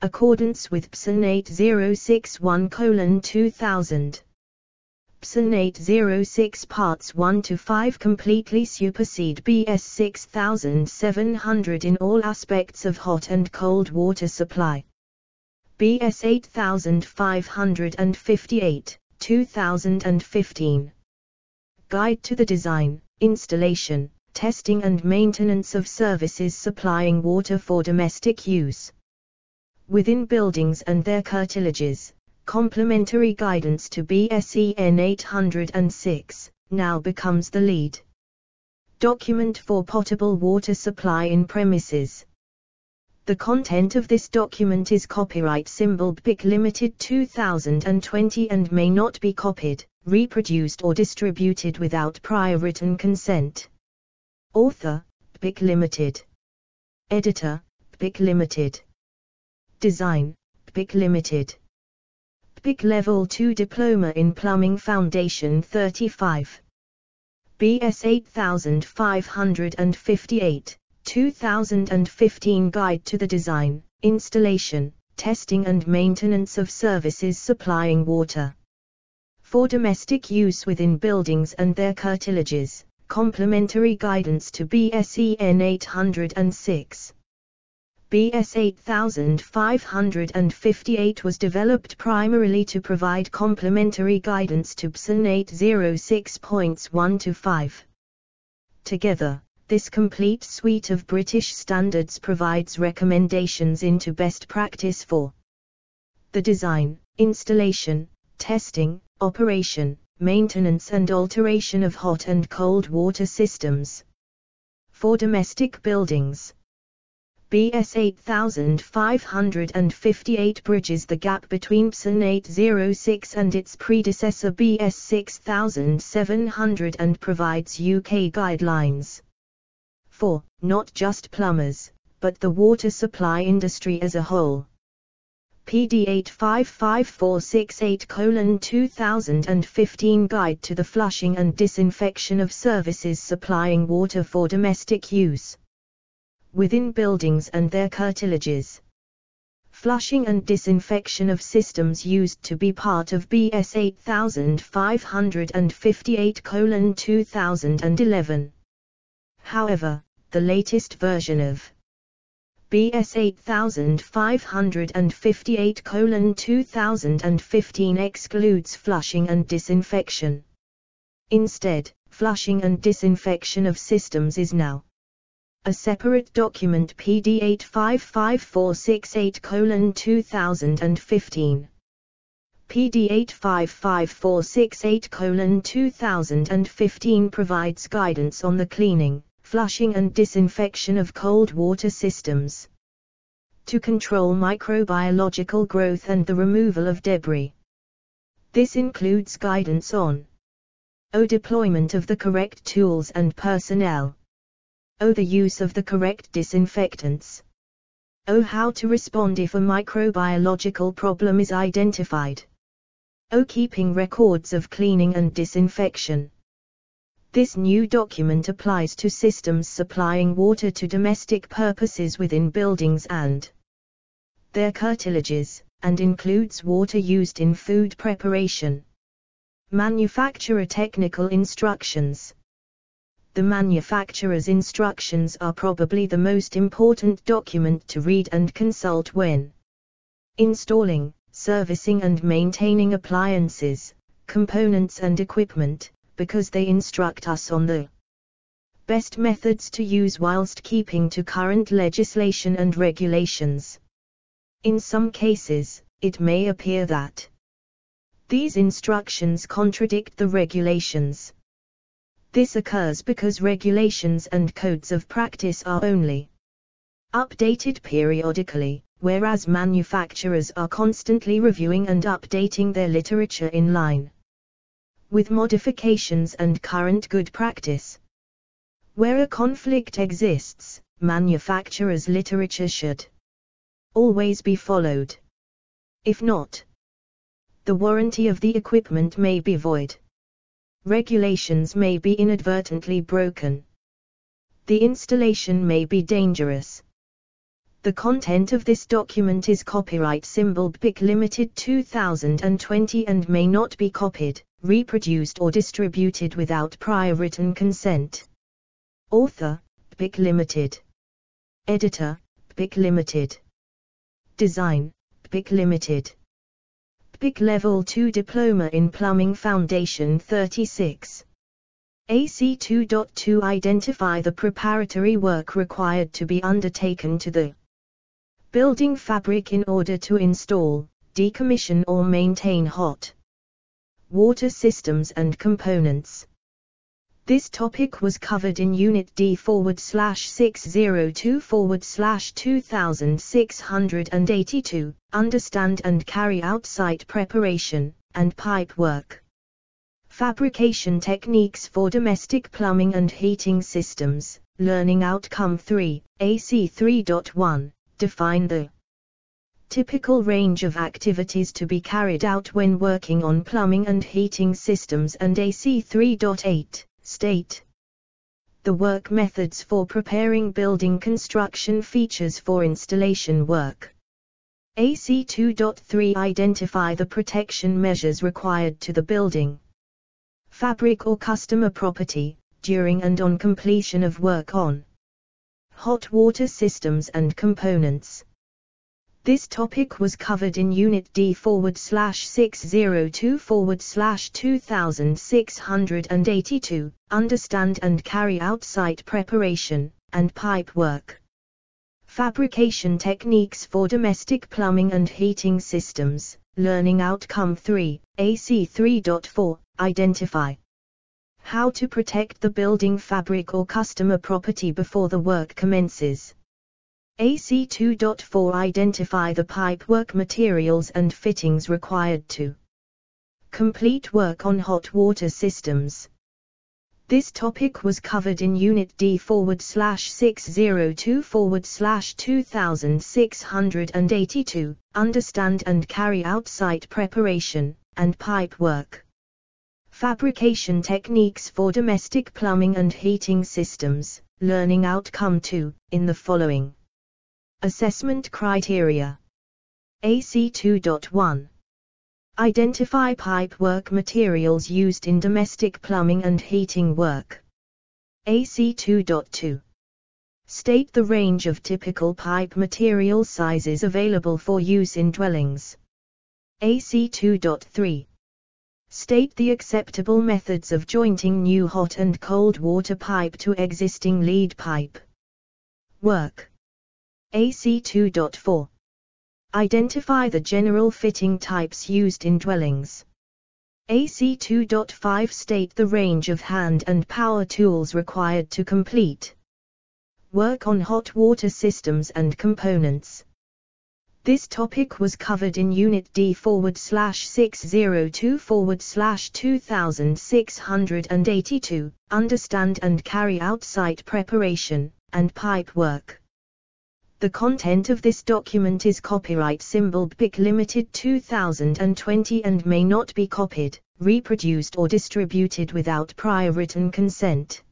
accordance with BS EN 8061 2000. BS EN 806 parts 1 to 5 completely supersede BS 6700 in all aspects of hot and cold water supply. BS 8558, 2015. Guide to the design, installation, testing and maintenance of services supplying water for domestic use. Within buildings and their curtilages, complementary guidance to BSEN 806, now becomes the lead document for potable water supply in premises. The content of this document is copyright symbol BPEC Limited 2020 and may not be copied, reproduced or distributed without prior written consent. Author, BPEC Limited. Editor, BPEC Limited. Design, BPEC Limited. BPEC Level 2 Diploma in Plumbing Foundation 35. BS 8558, 2015 Guide to the Design, Installation, Testing and Maintenance of Services Supplying Water. For domestic use within buildings and their curtilages, complementary guidance to BSEN 806. BS 8558 was developed primarily to provide complementary guidance to BS EN 806.1 to 5. Together, this complete suite of British standards provides recommendations into best practice for the design, installation, testing, operation, maintenance and alteration of hot and cold water systems for domestic buildings. BS 8558 bridges the gap between BS EN 806 and its predecessor BS 6700 and provides UK guidelines for, not just plumbers, but the water supply industry as a whole. PD 855468 2015 Guide to the Flushing and Disinfection of Services Supplying Water for Domestic Use within buildings and their curtilages. flushing and disinfection of systems used to be part of BS 8558 2011. However, the latest version of BS 8558 2015 excludes flushing and disinfection. Instead, flushing and disinfection of systems is now a separate document PD 855468 2015. PD 855468 2015 provides guidance on the cleaning, flushing and disinfection of cold water systems to control microbiological growth and the removal of debris. This includes guidance on O deployment of the correct tools and personnel. O the use of the correct disinfectants. O how to respond if a microbiological problem is identified. O keeping records of cleaning and disinfection. This new document applies to systems supplying water to domestic purposes within buildings and their curtilages, and includes water used in food preparation. Manufacturer Technical Instructions The manufacturer's instructions are probably the most important document to read and consult when installing, servicing and maintaining appliances, components and equipment, because they instruct us on the best methods to use whilst keeping to current legislation and regulations. In some cases, it may appear that these instructions contradict the regulations. This occurs because regulations and codes of practice are only updated periodically, whereas manufacturers are constantly reviewing and updating their literature in line with modifications and current good practice. Where a conflict exists, manufacturers' literature should always be followed. If not, the warranty of the equipment may be void. Regulations may be inadvertently broken. The installation may be dangerous. The content of this document is copyright symbol BPEC Limited 2020 and may not be copied, reproduced or distributed without prior written consent. Author, BPEC Limited. Editor, BPEC Limited. Design, BPEC Limited. BPEC Level 2 Diploma in Plumbing Foundation 36. AC 2.2 Identify the preparatory work required to be undertaken to the building fabric in order to install, decommission or maintain hot water systems and components. This topic was covered in Unit D forward slash 602 forward slash 2682, understand and carry out site preparation, and pipe work. Fabrication techniques for domestic plumbing and heating systems, Learning Outcome 3, AC 3.1, define the typical range of activities to be carried out when working on plumbing and heating systems and AC 3.8 state the work methods for preparing building construction features for installation work. AC 2.3 Identify the protection measures required to the building, fabric or customer property, during and on completion of work on hot water systems and components. This topic was covered in Unit D forward slash 602 forward slash 2682, Understand and carry out site preparation, and pipe work. Fabrication techniques for domestic plumbing and heating systems, Learning Outcome 3, AC 3.4, Identify how to protect the building fabric or customer property before the work commences. AC 2.4 Identify the pipework materials and fittings required to complete work on hot water systems. This topic was covered in Unit D forward slash 602 forward slash 2682, Understand and carry out site preparation, and pipe work. Fabrication techniques for domestic plumbing and heating systems, Learning Outcome 2, in the following. Assessment criteria. AC 2.1 Identify pipe work materials used in domestic plumbing and heating work. AC 2.2 State the range of typical pipe material sizes available for use in dwellings. AC 2.3 State the acceptable methods of jointing new hot and cold water pipe to existing lead pipe. Work. AC 2.4 Identify the general fitting types used in dwellings. AC 2.5 State the range of hand and power tools required to complete. Work on hot water systems and components. This topic was covered in Unit D forward slash 602 forward slash 2682, Understand and carry out site preparation, and pipe work. The content of this document is copyright symbol BPEC Limited 2020 and may not be copied, reproduced or distributed without prior written consent.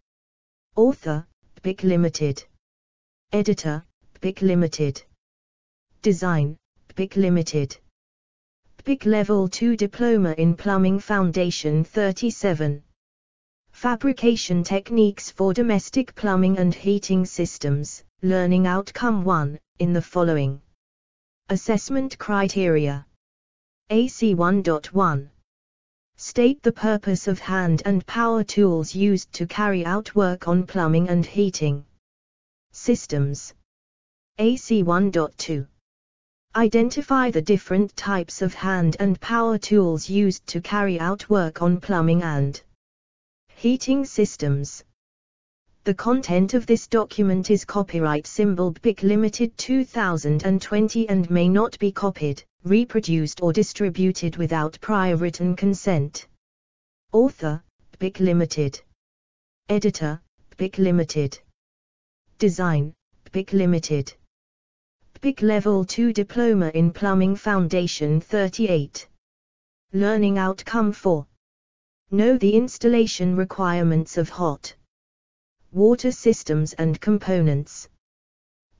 Author, BPEC Limited. Editor, BPEC Limited. Design, BPEC Limited. BPEC Level 2 Diploma in Plumbing Foundation 37. Fabrication Techniques for Domestic Plumbing and Heating Systems, Learning Outcome 1, in the following. Assessment Criteria. AC 1.1. State the purpose of hand and power tools used to carry out work on plumbing and heating. Systems. AC 1.2. Identify the different types of hand and power tools used to carry out work on plumbing and heating systems. The content of this document is copyright symbol BPEC Limited 2020 and may not be copied, reproduced or distributed without prior written consent. Author, BPEC Limited. Editor, BPEC Limited. Design, BPEC Limited. BPEC Level 2 Diploma in Plumbing Foundation 38. Learning Outcome 4. Know the installation requirements of hot water systems and components.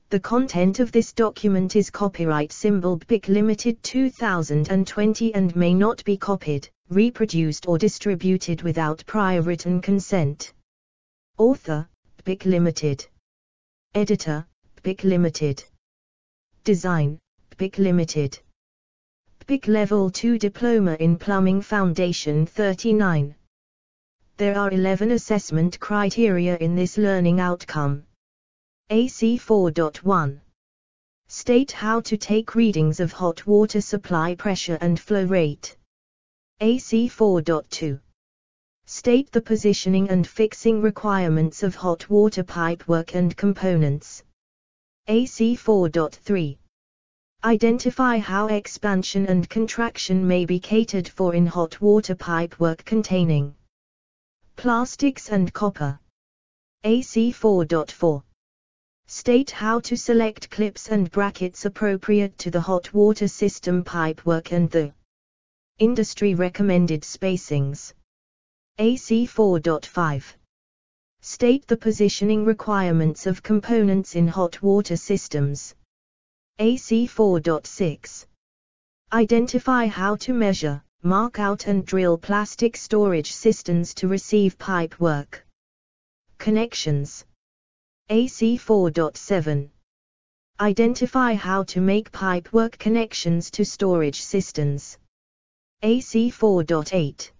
The content of this document is copyright symbol BPEC Limited 2020 and may not be copied, reproduced or distributed without prior written consent. Author, BPEC Limited. Editor, BPEC Limited. Design, BPEC Limited. BPEC Level 2 Diploma in Plumbing Foundation 39. There are 11 assessment criteria in this learning outcome. AC 4.1 State how to take readings of hot water supply pressure and flow rate. AC 4.2 State the positioning and fixing requirements of hot water pipe work and components. AC 4.3 Identify how expansion and contraction may be catered for in hot water pipe work containing plastics and copper. AC 4.4 State how to select clips and brackets appropriate to the hot water system pipe work and the industry recommended spacings. AC 4.5 State the positioning requirements of components in hot water systems. AC 4.6 Identify how to measure, mark out and drill plastic storage systems to receive pipe work. Connections AC 4.7 Identify how to make pipe work connections to storage systems. AC 4.8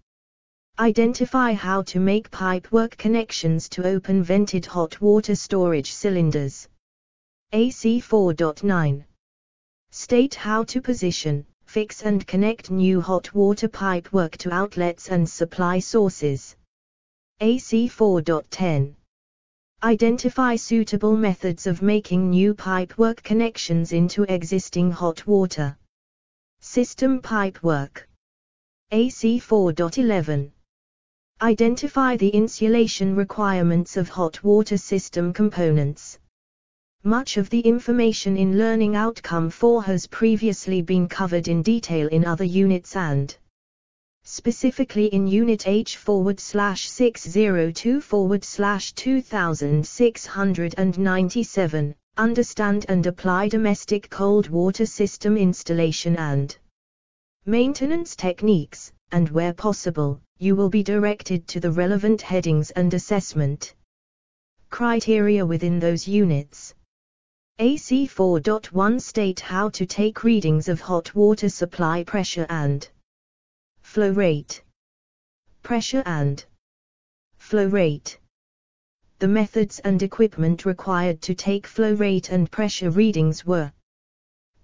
Identify how to make pipe work connections to open vented hot water storage cylinders. AC 4.9 State how to position, fix and connect new hot water pipe work to outlets and supply sources. AC 4.10 Identify suitable methods of making new pipe work connections into existing hot water system pipe work. AC 4.11 Identify the insulation requirements of hot water system components. Much of the information in Learning Outcome 4 has previously been covered in detail in other units and specifically in Unit H forward slash 602 forward slash 2697, understand and apply domestic cold water system installation and maintenance techniques, and where possible, you will be directed to the relevant headings and assessment criteria within those units. AC 4.1 state how to take readings of hot water supply pressure and flow rate. Pressure and flow rate. The methods and equipment required to take flow rate and pressure readings were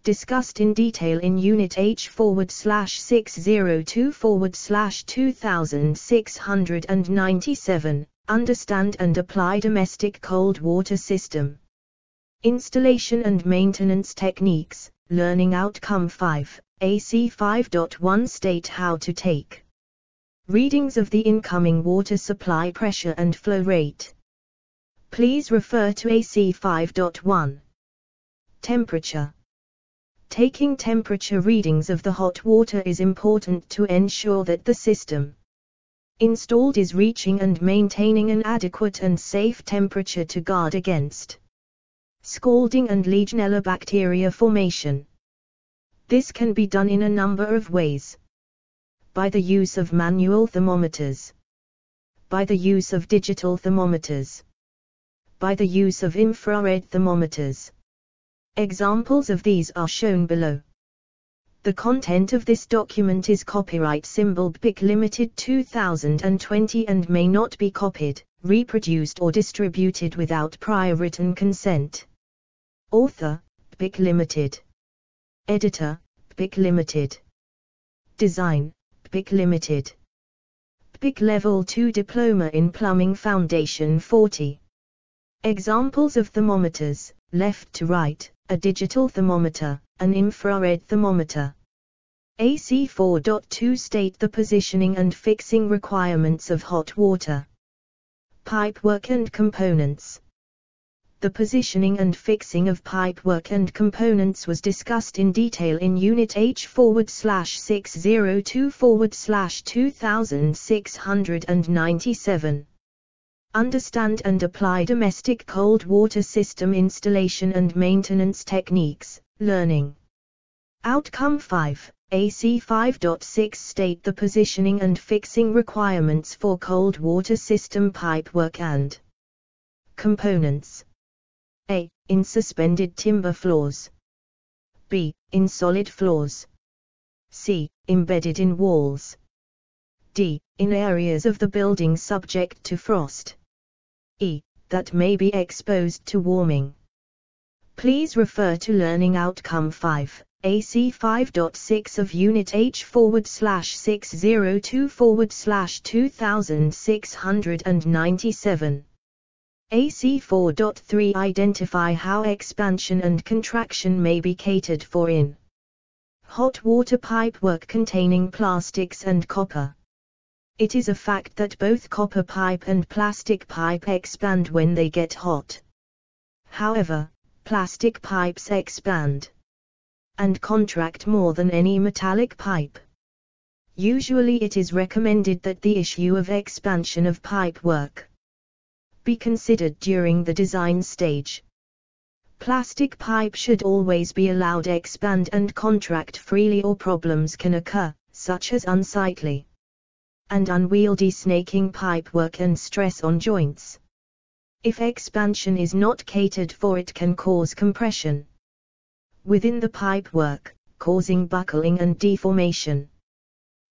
discussed in detail in Unit H forward slash 602 forward slash 2697. Understand and apply domestic cold water system. Installation and maintenance techniques, learning outcome 5, AC 5.1 state how to take readings of the incoming water supply pressure and flow rate. Please refer to AC 5.1. Temperature. Taking temperature readings of the hot water is important to ensure that the system installed is reaching and maintaining an adequate and safe temperature to guard against scalding and Legionella bacteria formation. This can be done in a number of ways. By the use of manual thermometers. By the use of digital thermometers. By the use of infrared thermometers. Examples of these are shown below. The content of this document is copyright symbol BPEC Limited 2020 and may not be copied, reproduced or distributed without prior written consent. Author, BPEC Limited. Editor, BPEC Limited. Design, BPEC Limited. BPEC Level 2 Diploma in Plumbing Foundation 40. Examples of thermometers, left to right, a digital thermometer, an infrared thermometer. AC 4.2 state the positioning and fixing requirements of hot water. Pipework and components the positioning and fixing of pipework and components was discussed in detail in Unit H forward slash 602 forward slash 2697. Understand and apply domestic cold water system installation and maintenance techniques, learning. Outcome 5, AC 5.6 state the positioning and fixing requirements for cold water system pipework and components. A. In suspended timber floors. B. In solid floors. C. Embedded in walls. D. In areas of the building subject to frost. E. That may be exposed to warming. Please refer to Learning Outcome 5, AC 5.6 of Unit H forward slash 602 forward slash 2697. AC 4.3 Identify how expansion and contraction may be catered for in hot water pipe work containing plastics and copper. It is a fact that both copper pipe and plastic pipe expand when they get hot. However, plastic pipes expand and contract more than any metallic pipe. Usually it is recommended that the issue of expansion of pipe work be considered during the design stage. Plastic pipe should always be allowed expand and contract freely or problems can occur, such as unsightly and unwieldy snaking pipework and stress on joints. If expansion is not catered for it can cause compression within the pipework, causing buckling and deformation.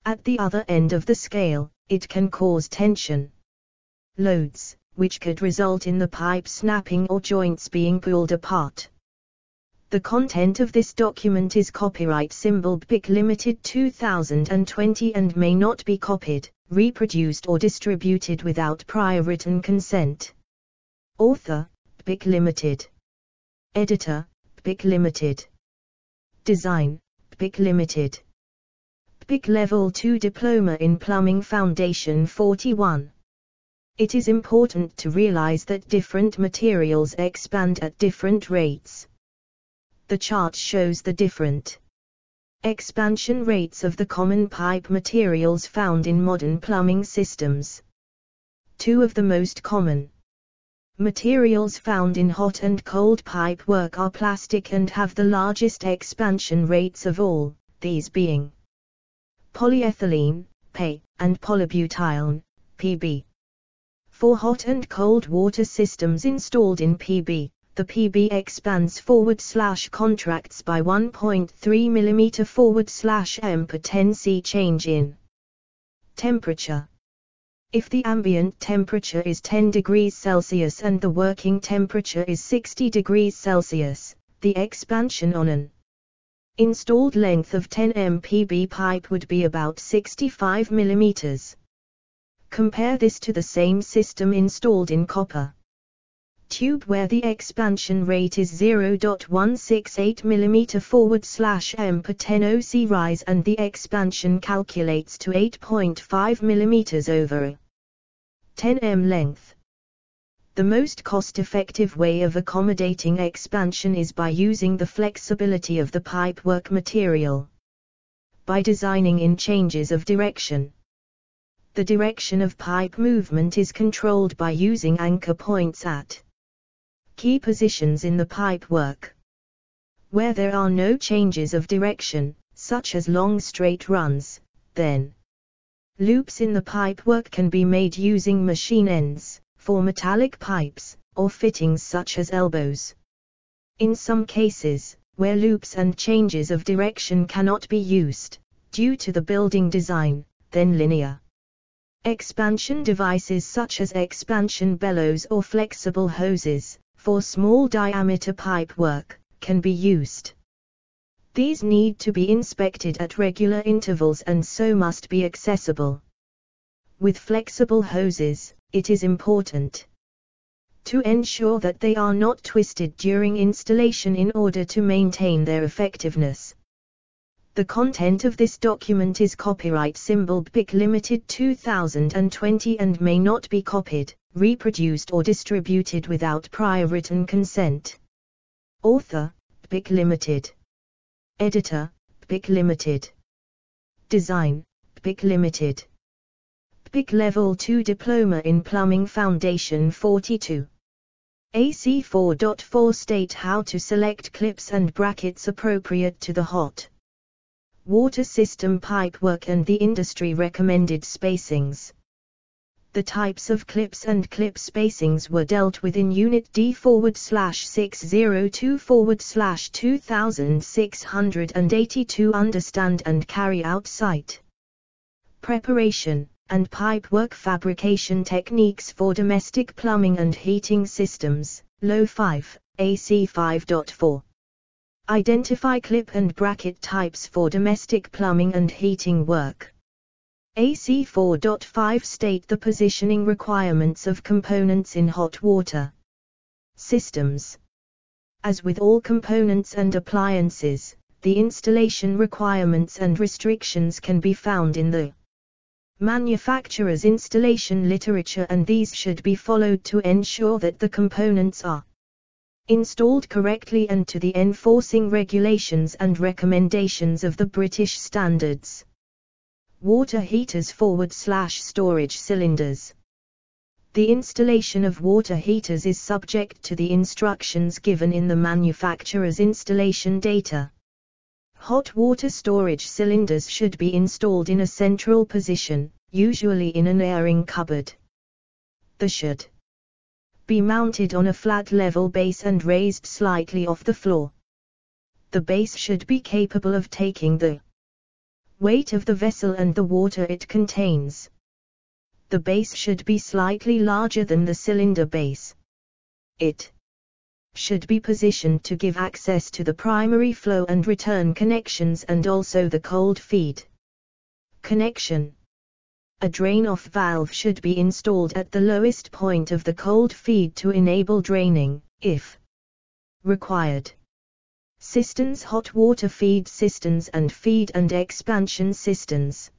At the other end of the scale, it can cause tension loads, which could result in the pipe snapping or joints being pulled apart. The content of this document is copyright symbol BPEC Limited 2020 and may not be copied, reproduced or distributed without prior written consent. Author, BPEC Limited. Editor, BPEC Limited. Design, BPEC Limited. BPEC Level 2 Diploma in Plumbing Foundation 41. It is important to realize that different materials expand at different rates. The chart shows the different expansion rates of the common pipe materials found in modern plumbing systems. Two of the most common Materials found in hot and cold pipe work are plastic and have the largest expansion rates of all, these being polyethylene, PE, and polybutylene, PB. For hot and cold water systems installed in PB, the PB expands forward slash contracts by 1.3 mm forward slash m per 10 C change in temperature. If the ambient temperature is 10 degrees Celsius and the working temperature is 60 degrees Celsius, the expansion on an installed length of 10 mpb pipe would be about 65 mm. Compare this to the same system installed in copper tube where the expansion rate is 0.168 mm forward slash m per 10 OC rise and the expansion calculates to 8.5 mm over 10 m length. The most cost-effective way of accommodating expansion is by using the flexibility of the pipework material. By designing in changes of direction. The direction of pipe movement is controlled by using anchor points at key positions in the pipework. Where there are no changes of direction, such as long straight runs, then Loops in the pipework can be made using machine bends, for metallic pipes, or fittings such as elbows. In some cases, where loops and changes of direction cannot be used, due to the building design, then linear expansion devices such as expansion bellows or flexible hoses, for small diameter pipe work, can be used. These need to be inspected at regular intervals and so must be accessible. With flexible hoses, it is important to ensure that they are not twisted during installation in order to maintain their effectiveness. The content of this document is copyright symbol BPEC Limited 2020 and may not be copied, reproduced or distributed without prior written consent. Author, BPEC Limited. Editor, BPEC Limited. Design, BPEC Limited. BPEC Level 2 Diploma in Plumbing Foundation 42. AC 4.4 state how to select clips and brackets appropriate to the hot water system pipework and the industry recommended spacings the types of clips and clip spacings were dealt with in Unit D forward slash 602 forward slash 2682 Understand and carry out site preparation and pipework fabrication techniques for domestic plumbing and heating systems, Low 5, AC 5.4. Identify clip and bracket types for domestic plumbing and heating work. AC 4.5 state the positioning requirements of components in hot water systems. As with all components and appliances, the installation requirements and restrictions can be found in the manufacturer's installation literature and these should be followed to ensure that the components are installed correctly and to the enforcing regulations and recommendations of the British standards water heaters forward slash storage cylinders. The installation of water heaters is subject to the instructions given in the manufacturer's installation data. Hot water storage cylinders should be installed in a central position, usually in an airing cupboard. The should be mounted on a flat level base and raised slightly off the floor. The base should be capable of taking the weight of the vessel and the water it contains. The base should be slightly larger than the cylinder base. It should be positioned to give access to the primary flow and return connections and also the cold feed connection. A drain-off valve should be installed at the lowest point of the cold feed to enable draining, if required cisterns hot water feed cisterns and feed and expansion cisterns.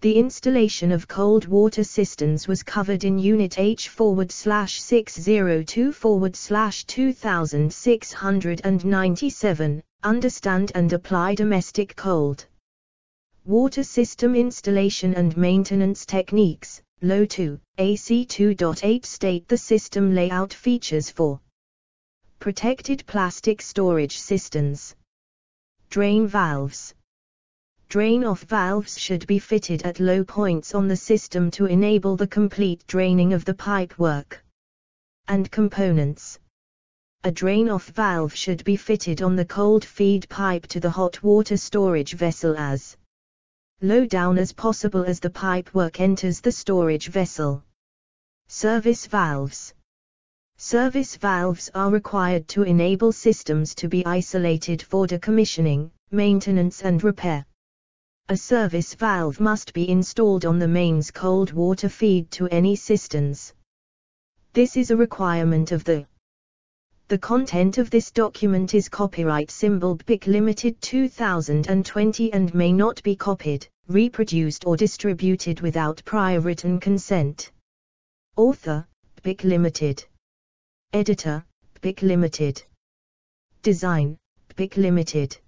The installation of cold water cisterns was covered in Unit H forward slash 602 forward slash 2697, understand and apply domestic cold water system installation and maintenance techniques, Low 2, AC 2.8 state the system layout features for protected plastic storage systems. Drain valves. Drain-off valves should be fitted at low points on the system to enable the complete draining of the pipework and components. A drain-off valve should be fitted on the cold feed pipe to the hot water storage vessel as low down as possible as the pipework enters the storage vessel. Service valves. Service valves are required to enable systems to be isolated for decommissioning, maintenance and repair. A service valve must be installed on the mains cold water feed to any cisterns. This is a requirement of the the content of this document is copyright symbol BPEC Limited 2020 and may not be copied, reproduced or distributed without prior written consent. Author, BPEC Limited. Editor, BPEC Limited. Design, BPEC Limited.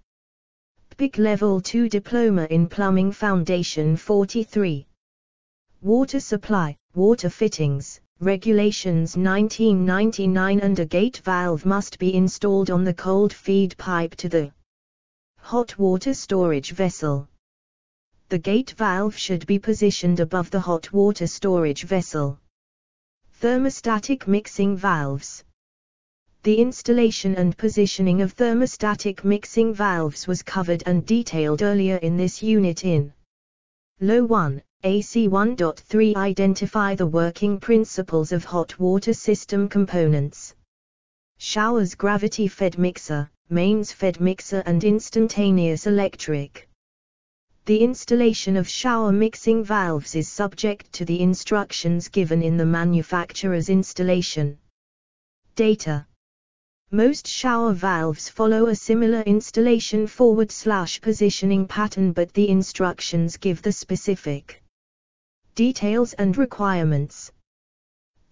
BPEC Level 2 Diploma in Plumbing Foundation 43. Water Supply, Water Fittings, Regulations 1999 and a gate valve must be installed on the cold feed pipe to the hot water storage vessel. The gate valve should be positioned above the hot water storage vessel. Thermostatic mixing valves. The installation and positioning of thermostatic mixing valves was covered and detailed earlier in this unit in Low 1. AC 1.3 Identify the working principles of hot water system components. Showers gravity fed mixer, mains fed mixer and instantaneous electric. The installation of shower mixing valves is subject to the instructions given in the manufacturer's installation. Data most shower valves follow a similar installation forward slash positioning pattern but the instructions give the specific details and requirements.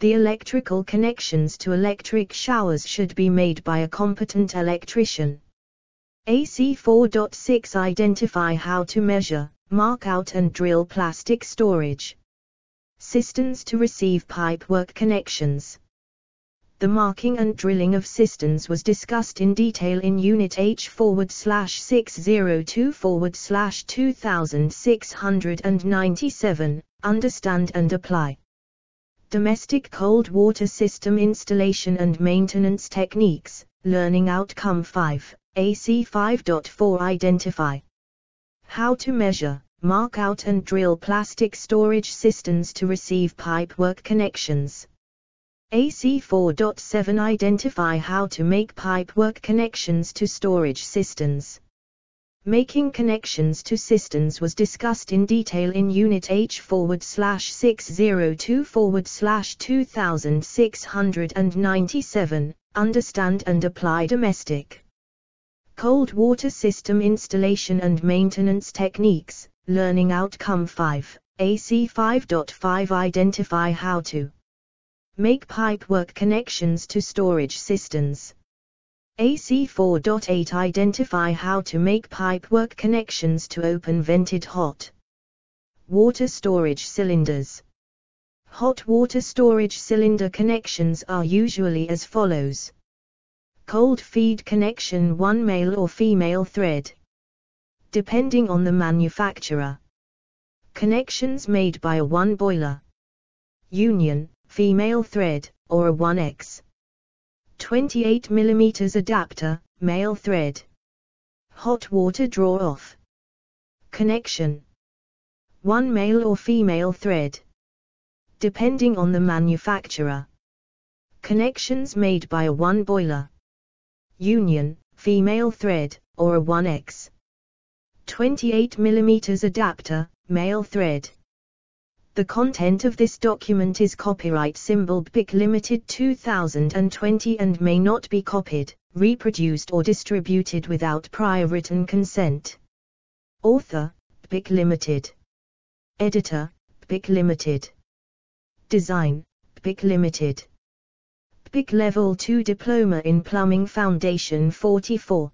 The electrical connections to electric showers should be made by a competent electrician. AC 4.6 Identify how to measure, mark out and drill plastic storage. Systems to receive pipework connections. The marking and drilling of cisterns was discussed in detail in Unit H forward slash 602 forward slash 2697, understand and apply. Domestic cold water system installation and maintenance techniques, learning outcome 5, AC 5.4 identify. How to measure, mark out and drill plastic storage cisterns to receive pipework connections. AC 4.7 Identify how to make pipework connections to storage systems. Making connections to systems was discussed in detail in Unit H forward slash 602 forward slash 2697, understand and apply domestic cold water system installation and maintenance techniques, learning outcome 5, AC 5.5 Identify how to make pipework connections to storage systems. AC 4.8 Identify how to make pipework connections to open vented hot water storage cylinders. Hot water storage cylinder connections are usually as follows. Cold feed connection 1 male or female thread. Depending on the manufacturer. Connections made by a 1 boiler. Union, female thread, or a 1X. 28 mm adapter, male thread. Hot water draw off. Connection. One male or female thread. Depending on the manufacturer. Connections made by a one boiler. Union, female thread, or a 1X. 28 mm adapter, male thread. The content of this document is copyright symbol BPEC Limited 2020 and may not be copied, reproduced or distributed without prior written consent. Author, BPEC Limited. Editor, BPEC Limited. Design, BPEC Limited. BPEC Level 2 Diploma in Plumbing Foundation 44.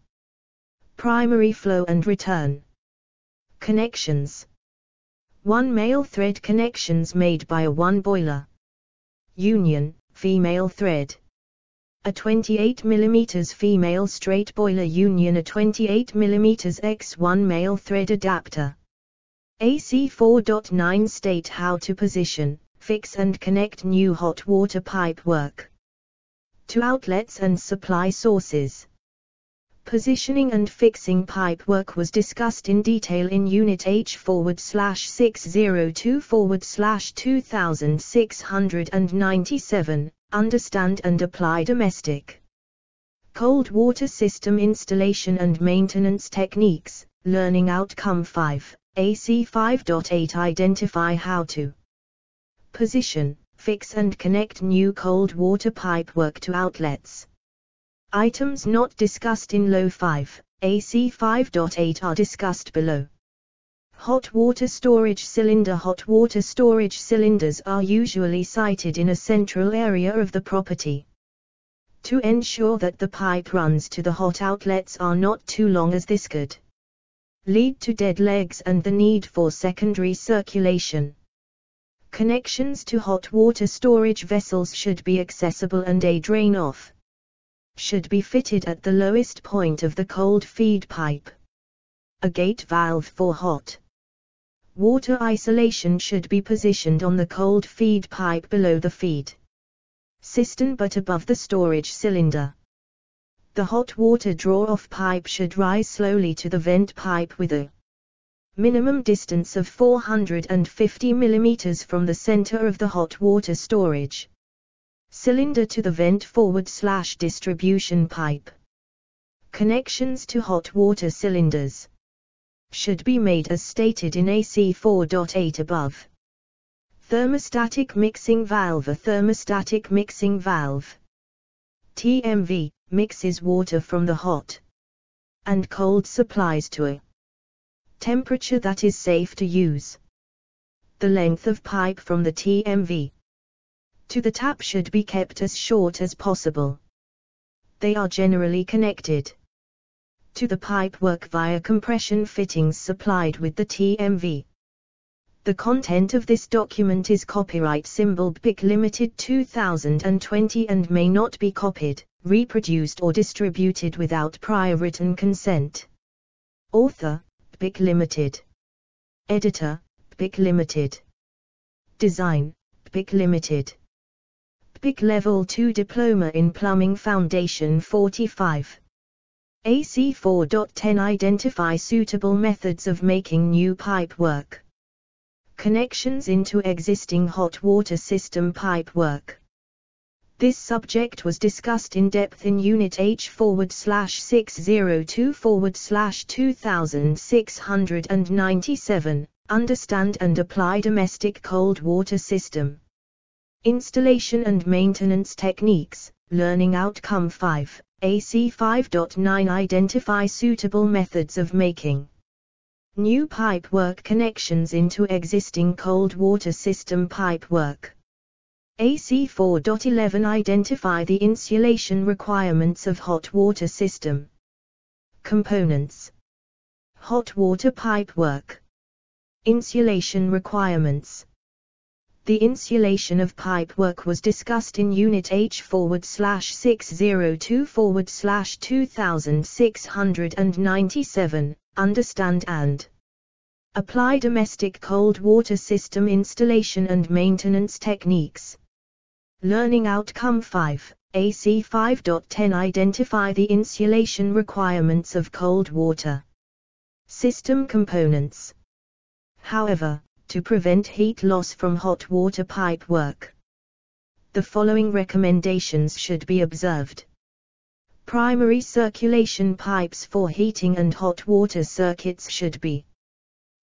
Primary flow and return. Connections. 1 male thread connections made by a 1 boiler. Union, female thread. A 28 mm female straight boiler union a 28 mm X1 male thread adapter. AC 4.9 state how to position, fix and connect new hot water pipe work to outlets and supply sources. Positioning and fixing pipe work was discussed in detail in Unit H forward slash 602 forward slash 2697, understand and apply domestic cold water system installation and maintenance techniques, learning outcome 5, AC 5.8 identify how to position, fix and connect new cold water pipe work to outlets. Items not discussed in Low 5, AC 5.8 are discussed below. Hot water storage cylinder Hot water storage cylinders are usually sited in a central area of the property. To ensure that the pipe runs to the hot outlets are not too long as this could lead to dead legs and the need for secondary circulation. Connections to hot water storage vessels should be accessible and a drain off should be fitted at the lowest point of the cold feed pipe. A gate valve for hot water isolation should be positioned on the cold feed pipe below the feed cistern but above the storage cylinder. The hot water draw-off pipe should rise slowly to the vent pipe with a minimum distance of 450 mm from the center of the hot water storage cylinder to the vent forward slash distribution pipe. Connections to hot water cylinders should be made as stated in AC 4.8 above. Thermostatic mixing valve A thermostatic mixing valve TMV mixes water from the hot and cold supplies to a temperature that is safe to use. The length of pipe from the TMV to the tap should be kept as short as possible. They are generally connected to the pipe work via compression fittings supplied with the TMV. The content of this document is copyright symbol BPEC Limited 2020 and may not be copied, reproduced or distributed without prior written consent. Author BPEC Limited. Editor, BPEC Limited. Design, BPEC Limited. BPEC Level 2 Diploma in Plumbing Foundation 45. AC 4.10 Identify suitable methods of making new pipe work. Connections into existing hot water system pipe work. This subject was discussed in depth in Unit H forward slash 602 forward slash 2697, Understand and Apply Domestic Cold Water System. Installation and Maintenance Techniques, Learning Outcome 5, AC 5.9 Identify suitable methods of making new pipe work connections into existing cold water system pipe work. AC 4.11 Identify the insulation requirements of hot water system. Components Hot water pipe work. Insulation requirements. The insulation of pipe work was discussed in Unit H forward slash 602 forward slash 2697, understand and apply domestic cold water system installation and maintenance techniques. Learning Outcome 5, AC 5.10 Identify the insulation requirements of cold water system components. However, to prevent heat loss from hot water pipe work, the following recommendations should be observed. Primary circulation pipes for heating and hot water circuits should be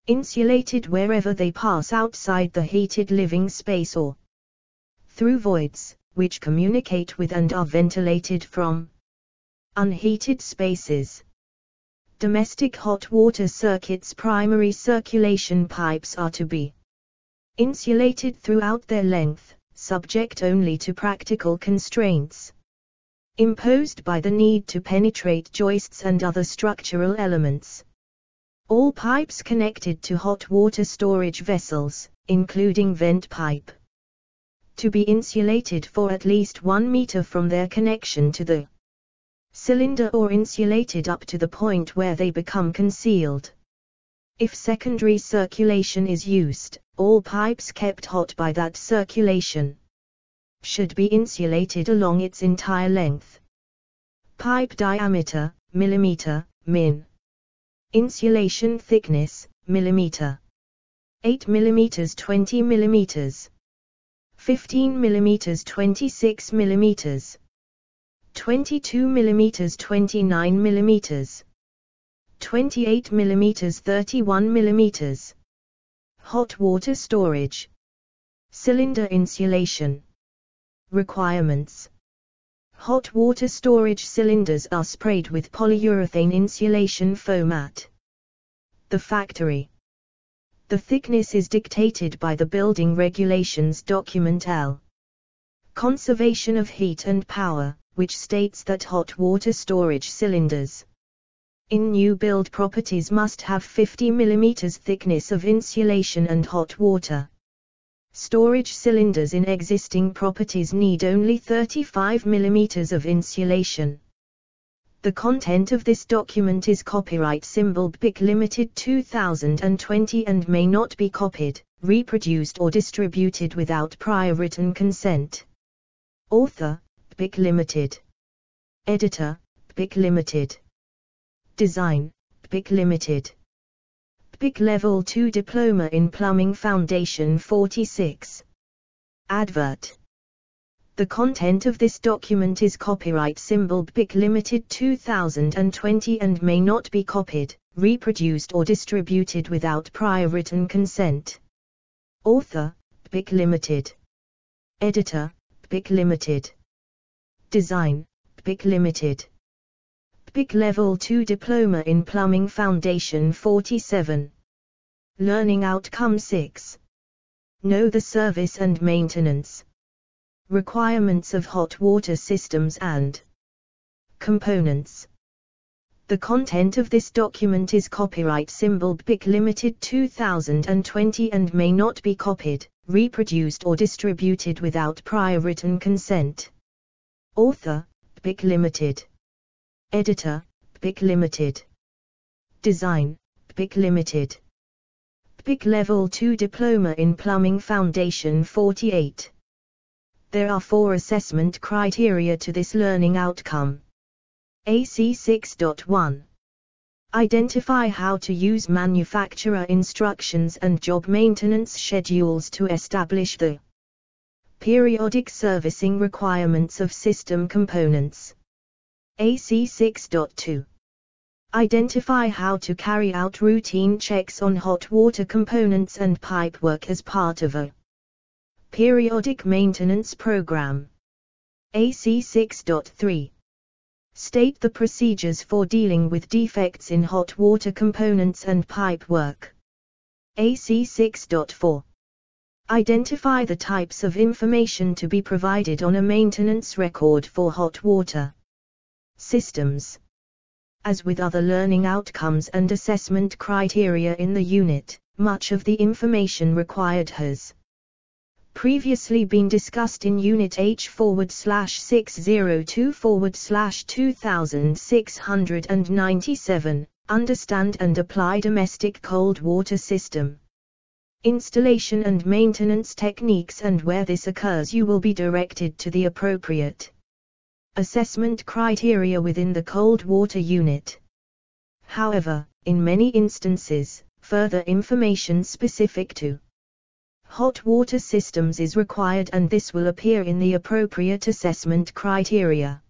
insulated wherever they pass outside the heated living space or through voids, which communicate with and are ventilated from unheated spaces. Domestic hot water circuits primary circulation pipes are to be insulated throughout their length, subject only to practical constraints imposed by the need to penetrate joists and other structural elements. All pipes connected to hot water storage vessels, including vent pipe, to be insulated for at least 1 meter from their connection to the cylinder or insulated up to the point where they become concealed. If secondary circulation is used, all pipes kept hot by that circulation should be insulated along its entire length. Pipe diameter, millimeter, min. Insulation thickness, millimeter. 8 mm 20 mm 15 mm 26 mm 22 mm 29 mm 28 mm 31 mm Hot water storage. Cylinder insulation. Requirements. Hot water storage cylinders are sprayed with polyurethane insulation foam at the factory. The thickness is dictated by the building regulations document L. Conservation of heat and power, which states that hot water storage cylinders in new build properties must have 50 mm thickness of insulation and hot water. Storage cylinders in existing properties need only 35 mm of insulation. The content of this document is copyright symbol BPEC Limited 2020 and may not be copied, reproduced or distributed without prior written consent. Author, BPEC Limited. Editor, BPEC Limited. Design, BPEC Limited. BPEC Level 2 Diploma in Plumbing Foundation 46. Advert. The content of this document is copyright symbol BPEC Limited 2020 and may not be copied, reproduced or distributed without prior written consent. Author, BPEC Limited. Editor, BPEC Limited. Design, BPEC Limited. BPEC Level 2 Diploma in Plumbing Foundation 47. Learning Outcome 6. Know the service and maintenance. Requirements of hot water systems and components. The content of this document is copyright symbol BPEC Limited 2020 and may not be copied, reproduced or distributed without prior written consent. Author, BPEC Limited. Editor, BPEC Limited. Design, BPEC Limited. BPEC Level 2 Diploma in Plumbing Foundation 48. There are four assessment criteria to this learning outcome. AC 6.1 Identify how to use manufacturer instructions and job maintenance schedules to establish the periodic servicing requirements of system components. AC 6.2 Identify how to carry out routine checks on hot water components and pipework as part of a periodic maintenance program. AC 6.3 State the procedures for dealing with defects in hot water components and pipework. AC 6.4 Identify the types of information to be provided on a maintenance record for hot water systems. As with other learning outcomes and assessment criteria in the unit, much of the information required has previously been discussed in Unit H forward slash 602 forward slash 2697, Understand and Apply Domestic Cold Water System. Installation and maintenance techniques and where this occurs you will be directed to the appropriate assessment criteria within the cold water unit. However, in many instances, further information specific to hot water systems is required and this will appear in the appropriate assessment criteria.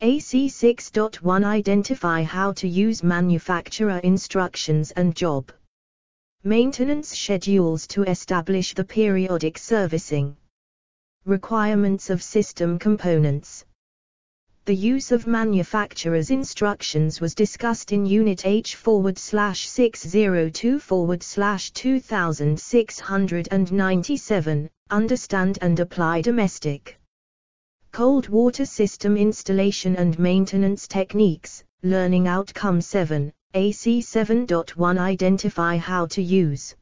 AC 6.1 Identify how to use manufacturer instructions and job maintenance schedules to establish the periodic servicing requirements of system components. The use of manufacturer's instructions was discussed in Unit H forward slash 602 forward slash 2697, Understand and Apply Domestic Cold Water System Installation and Maintenance Techniques, Learning Outcome 7, AC7.1 Identify how to use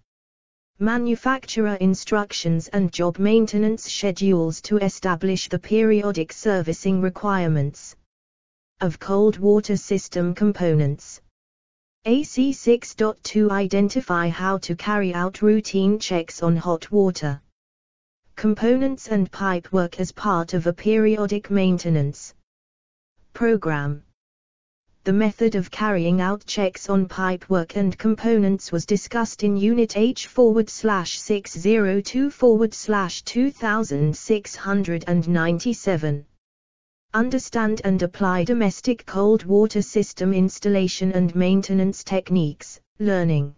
manufacturer instructions and job maintenance schedules to establish the periodic servicing requirements of cold water system components. AC 6.2 Identify how to carry out routine checks on hot water components and pipework as part of a periodic maintenance program. The method of carrying out checks on pipework and components was discussed in Unit H forward slash 602 forward slash 2697. Understand and apply domestic cold water system installation and maintenance techniques, learning.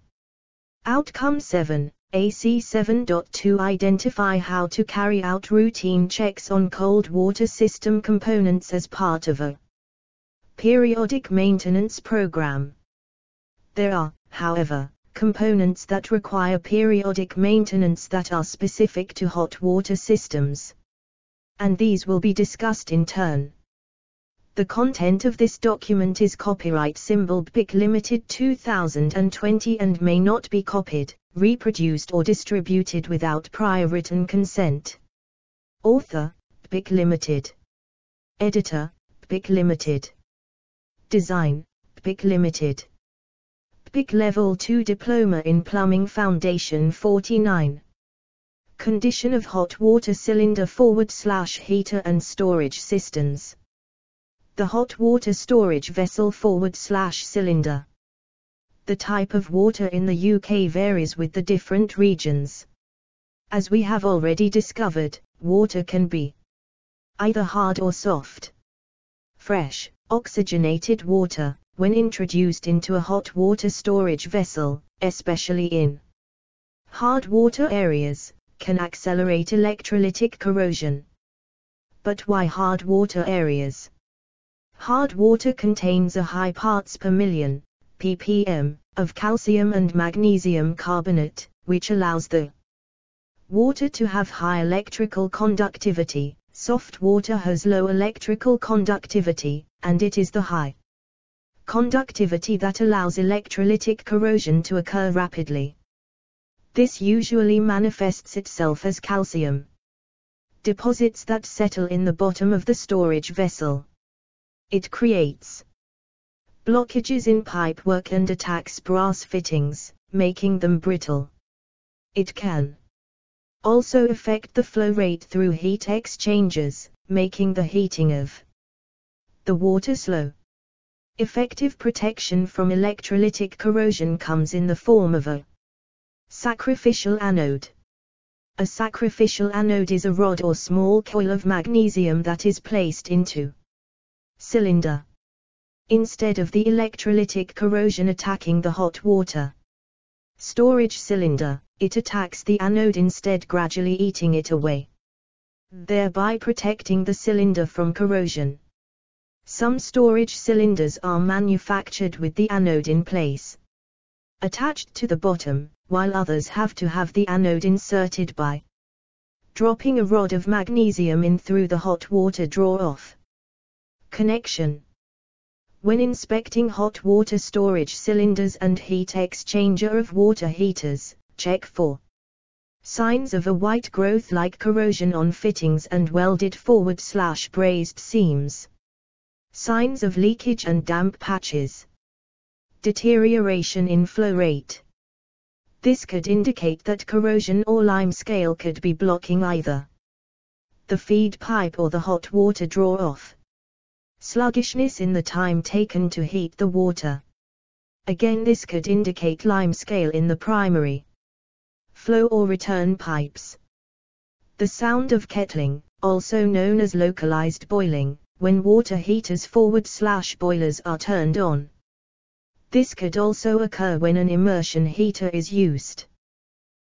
Outcome 7, AC 7.2 Identify how to carry out routine checks on cold water system components as part of a periodic maintenance program. There are, however, components that require periodic maintenance that are specific to hot water systems and these will be discussed in turn. The content of this document is copyright symbol BPEC Limited 2020 and may not be copied, reproduced or distributed without prior written consent. Author, BPEC Limited. Editor, BPEC Limited. Design, BPEC Limited. BPEC Level 2 Diploma in Plumbing Foundation 49 condition of hot water cylinder forward slash heater and storage systems. The hot water storage vessel forward slash cylinder. The type of water in the UK varies with the different regions. As we have already discovered, water can be either hard or soft. Fresh, oxygenated water, when introduced into a hot water storage vessel, especially in hard water areas, can accelerate electrolytic corrosion. But why hard water areas? Hard water contains a high parts per million, ppm, of calcium and magnesium carbonate, which allows the water to have high electrical conductivity. Soft water has low electrical conductivity, and it is the high conductivity that allows electrolytic corrosion to occur rapidly. This usually manifests itself as calcium deposits that settle in the bottom of the storage vessel. It creates blockages in pipework and attacks brass fittings, making them brittle. It can also affect the flow rate through heat exchangers, making the heating of the water slow. Effective protection from electrolytic corrosion comes in the form of a Sacrificial anode. A sacrificial anode is a rod or small coil of magnesium that is placed into cylinder. Instead of the electrolytic corrosion attacking the hot water storage cylinder, it attacks the anode instead gradually eating it away, thereby protecting the cylinder from corrosion. Some storage cylinders are manufactured with the anode in place, attached to the bottom, while others have to have the anode inserted by dropping a rod of magnesium in through the hot water draw-off connection. When inspecting hot water storage cylinders and heat exchanger of water heaters, check for signs of a white growth like corrosion on fittings and welded forward slash brazed seams. Signs of leakage and damp patches. Deterioration in flow rate. This could indicate that corrosion or limescale could be blocking either the feed pipe or the hot water draw-off. Sluggishness in the time taken to heat the water. Again this could indicate lime scale in the primary flow or return pipes. The sound of kettling, also known as localized boiling, when water heaters forward slash boilers are turned on. This could also occur when an immersion heater is used.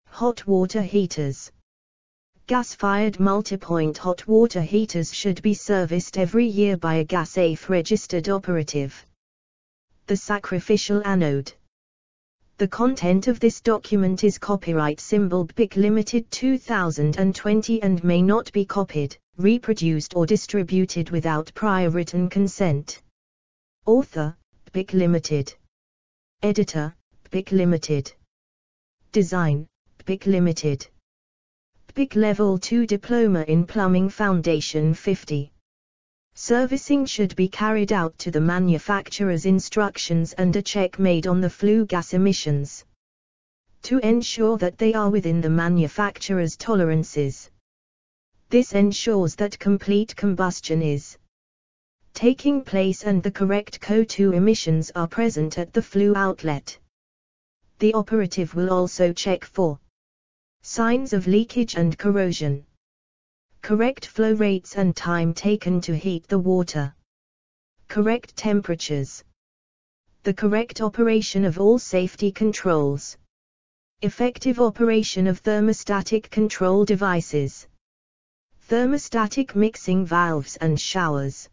Hot water heaters. Gas-fired multipoint hot water heaters should be serviced every year by a GasSafe registered operative. The sacrificial anode. The content of this document is copyright symbol BPEC Limited 2020 and may not be copied, reproduced or distributed without prior written consent. Author, BPEC Limited Editor, BPEC Limited. Design, BPEC Limited. BPEC Level 2 Diploma in Plumbing Foundation 50. Servicing should be carried out to the manufacturer's instructions and a check made on the flue gas emissions. To ensure that they are within the manufacturer's tolerances. This ensures that complete combustion is taking place and the correct CO2 emissions are present at the flue outlet. The operative will also check for signs of leakage and corrosion, correct flow rates and time taken to heat the water, correct temperatures, the correct operation of all safety controls, effective operation of thermostatic control devices, thermostatic mixing valves and showers.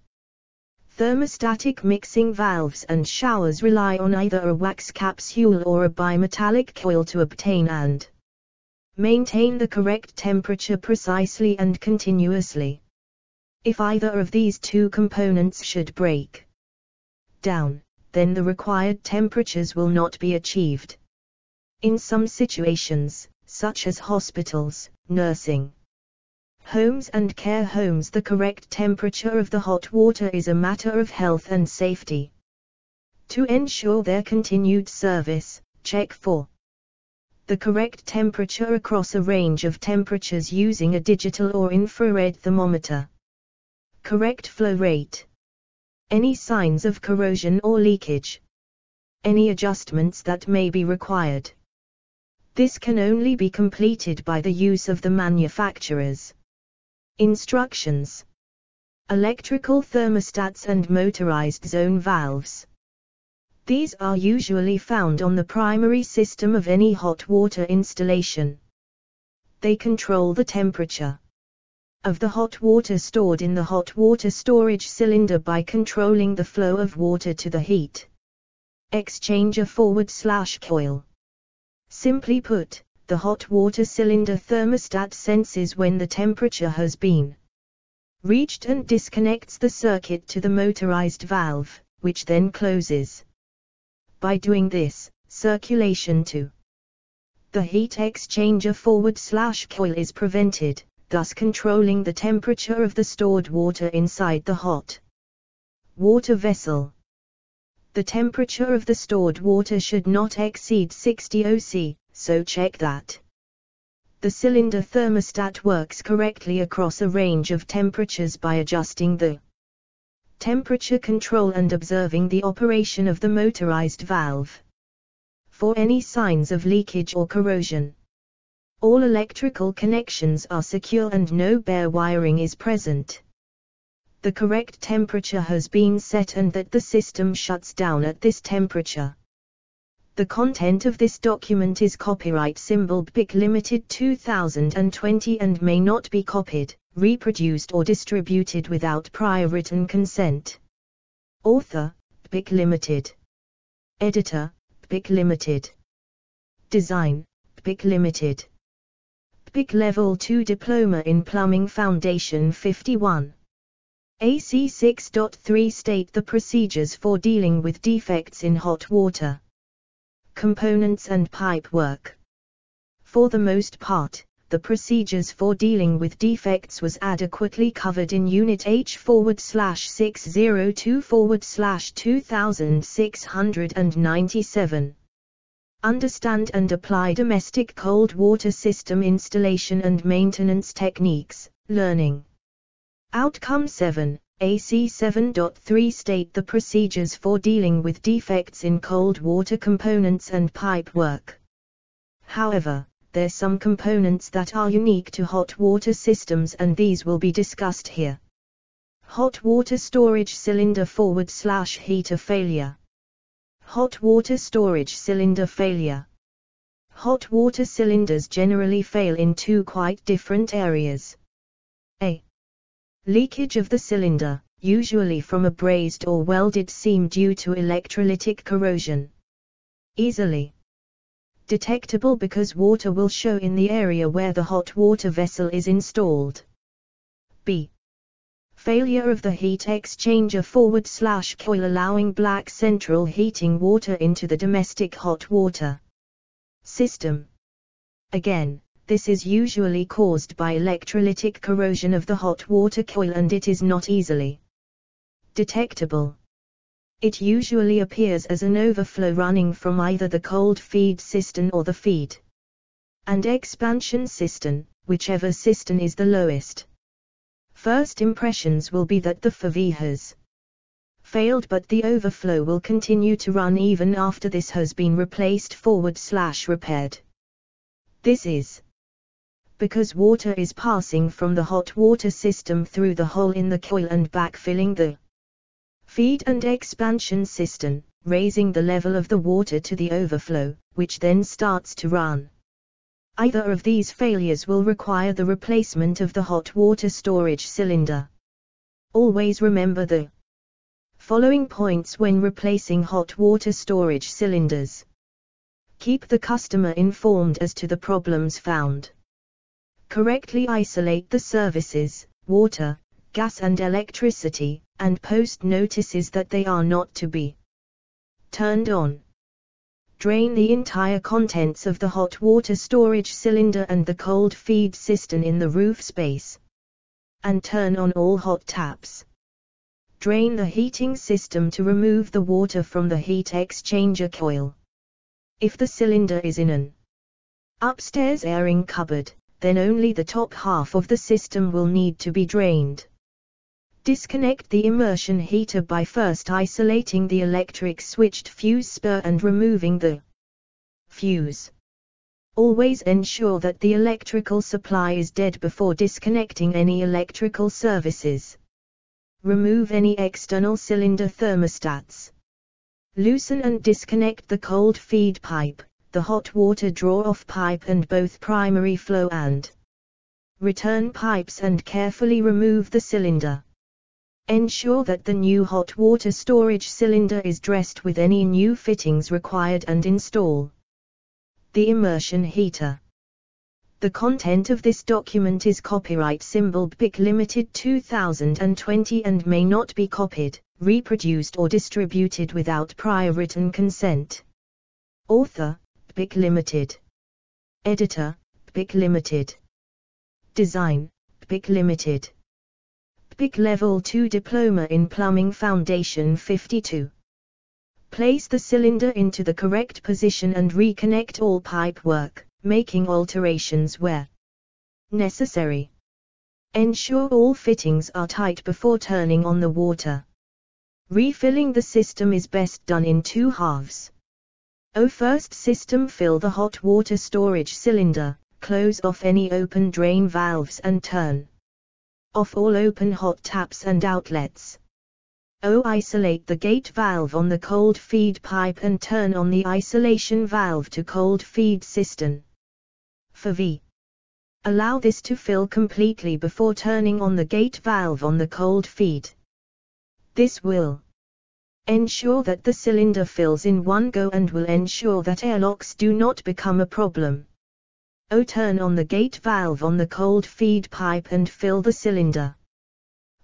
Thermostatic mixing valves and showers rely on either a wax capsule or a bimetallic coil to obtain and maintain the correct temperature precisely and continuously. If either of these two components should break down, then the required temperatures will not be achieved. In some situations, such as hospitals, nursing, homes and care homes the correct temperature of the hot water is a matter of health and safety. To ensure their continued service, check for the correct temperature across a range of temperatures using a digital or infrared thermometer. Correct flow rate. Any signs of corrosion or leakage. Any adjustments that may be required. This can only be completed by the use of the manufacturer's Instructions Electrical thermostats and motorized zone valves. These are usually found on the primary system of any hot water installation. They control the temperature of the hot water stored in the hot water storage cylinder by controlling the flow of water to the heat exchanger forward slash coil. Simply put, the hot water cylinder thermostat senses when the temperature has been reached and disconnects the circuit to the motorized valve, which then closes. By doing this, circulation to the heat exchanger forward slash coil is prevented, thus controlling the temperature of the stored water inside the hot water vessel. The temperature of the stored water should not exceed 60 OC, so check that. The cylinder thermostat works correctly across a range of temperatures by adjusting the temperature control and observing the operation of the motorized valve. For any signs of leakage or corrosion, all electrical connections are secure and no bare wiring is present. The correct temperature has been set and that the system shuts down at this temperature. The content of this document is copyright symbol BPEC Limited 2020 and may not be copied, reproduced or distributed without prior written consent. Author, BPEC Limited. Editor, BPEC Limited. Design, BPEC Limited. BPEC Level 2 Diploma in Plumbing Foundation 51. AC 6.3 state the procedures for dealing with defects in hot water components and pipe work. For the most part, the procedures for dealing with defects was adequately covered in Unit H forward slash 602 forward slash 2697. Understand and apply domestic cold water system installation and maintenance techniques, learning. Outcome 7. AC 7.3 state the procedures for dealing with defects in cold water components and pipe work. However, there are some components that are unique to hot water systems and these will be discussed here. Hot water storage cylinder forward slash heater failure. Hot water storage cylinder failure. Hot water cylinders generally fail in two quite different areas. A. Leakage of the cylinder, usually from a brazed or welded seam due to electrolytic corrosion. Easily detectable because water will show in the area where the hot water vessel is installed. B. Failure of the heat exchanger forward slash coil allowing black central heating water into the domestic hot water system. Again, this is usually caused by electrolytic corrosion of the hot water coil and it is not easily detectable. It usually appears as an overflow running from either the cold feed cistern or the feed and expansion cistern, whichever cistern is the lowest. First impressions will be that the FEV has failed but the overflow will continue to run even after this has been replaced forward slash repaired. This is because water is passing from the hot water system through the hole in the coil and backfilling the feed and expansion cistern, raising the level of the water to the overflow, which then starts to run. Either of these failures will require the replacement of the hot water storage cylinder. Always remember the following points when replacing hot water storage cylinders. Keep the customer informed as to the problems found. Correctly isolate the services, water, gas and electricity, and post notices that they are not to be turned on. Drain the entire contents of the hot water storage cylinder and the cold feed cistern in the roof space. And turn on all hot taps. Drain the heating system to remove the water from the heat exchanger coil. If the cylinder is in an upstairs airing cupboard, then only the top half of the system will need to be drained. Disconnect the immersion heater by first isolating the electric switched fuse spur and removing the fuse. Always ensure that the electrical supply is dead before disconnecting any electrical services. Remove any external cylinder thermostats. Loosen and disconnect the cold feed pipe, the hot water draw-off pipe and both primary flow and return pipes and carefully remove the cylinder. Ensure that the new hot water storage cylinder is dressed with any new fittings required and install the immersion heater. The content of this document is copyright symbol BPEC Limited 2020 and may not be copied, reproduced or distributed without prior written consent. Author, BPEC Limited. Editor, BPEC Limited. Design, BPEC Limited. BPEC Level 2 Diploma in Plumbing Foundation 52. Place the cylinder into the correct position and reconnect all pipe work, making alterations where necessary. Ensure all fittings are tight before turning on the water. Refilling the system is best done in two halves. O first system fill the hot water storage cylinder, close off any open drain valves and turn off all open hot taps and outlets. O isolate the gate valve on the cold feed pipe and turn on the isolation valve to cold feed cistern. V Allow this to fill completely before turning on the gate valve on the cold feed. This will ensure that the cylinder fills in one go and will ensure that airlocks do not become a problem. O turn on the gate valve on the cold feed pipe and fill the cylinder.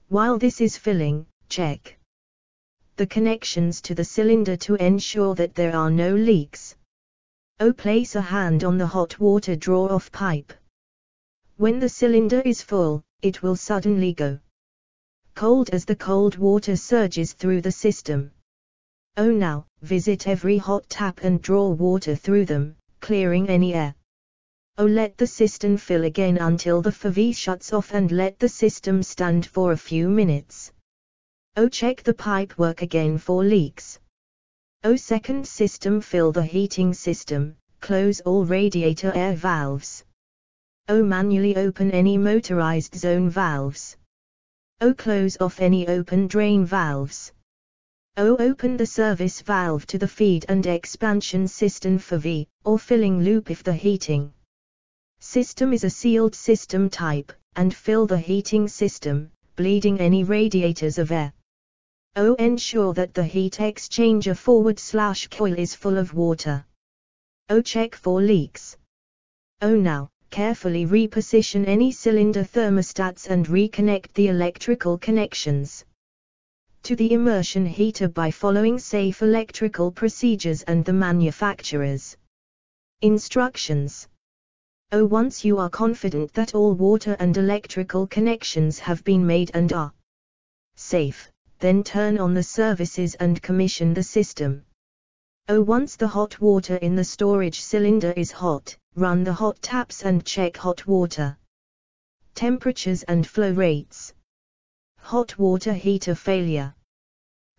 While this is filling, check the connections to the cylinder to ensure that there are no leaks. O place a hand on the hot water draw-off pipe. When the cylinder is full, it will suddenly go cold as the cold water surges through the system. O now, visit every hot tap and draw water through them, clearing any air. O let the cistern fill again until the FV shuts off and let the system stand for a few minutes. Oh check the pipe work again for leaks. Oh second system fill the heating system, close all radiator air valves. Oh manually open any motorized zone valves. Oh close off any open drain valves. O open the service valve to the feed and expansion cistern FEV, or filling loop if the heating system is a sealed system type, and fill the heating system, bleeding any radiators of air. O ensure that the heat exchanger forward slash coil is full of water. O check for leaks. O now, carefully reposition any cylinder thermostats and reconnect the electrical connections to the immersion heater by following safe electrical procedures and the manufacturer's instructions. Oh once you are confident that all water and electrical connections have been made and are safe, then turn on the services and commission the system. Oh once the hot water in the storage cylinder is hot, run the hot taps and check hot water temperatures and flow rates. Hot water heater failure.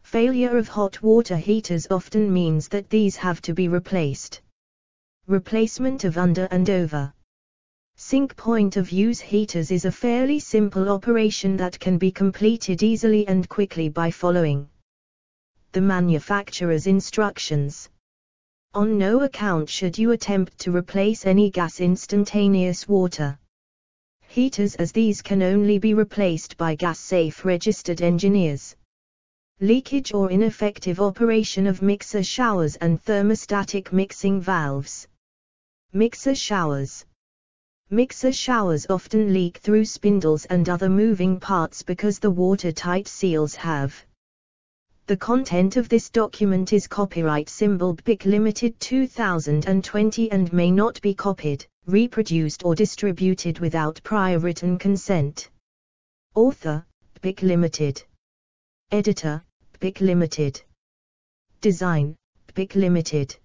Failure of hot water heaters often means that these have to be replaced. Replacement of under and over. Sink point of use heaters is a fairly simple operation that can be completed easily and quickly by following the manufacturer's instructions. On no account should you attempt to replace any gas instantaneous water heaters as these can only be replaced by gas-safe registered engineers. Leakage or ineffective operation of mixer showers and thermostatic mixing valves. Mixer showers. Mixer showers often leak through spindles and other moving parts because the watertight seals have. The content of this document is copyright symbol BPEC Limited 2020 and may not be copied reproduced or distributed without prior written consent. Author, BPEC Limited. Editor, BPEC Limited. Design, BPEC Limited.